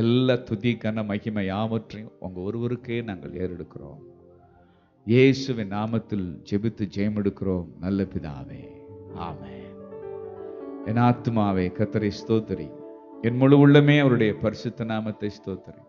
எல்லா துதி கன மகிமை யாவற்றையும் உங்க ஒருவருக்கே நாங்கள் ஏறெடுக்கிறோம். இயேசுவின் நாமத்தில் ஜெபித்து ஜெயம் எடுக்கிறோம் நல்ல பிதாவே ஆமே என் ஆத்மாவே கத்தரை ஸ்தோத்திரி. என் முழு உள்ளமே அவருடைய பரிசுத்த நாமத்தை ஸ்தோத்திரி.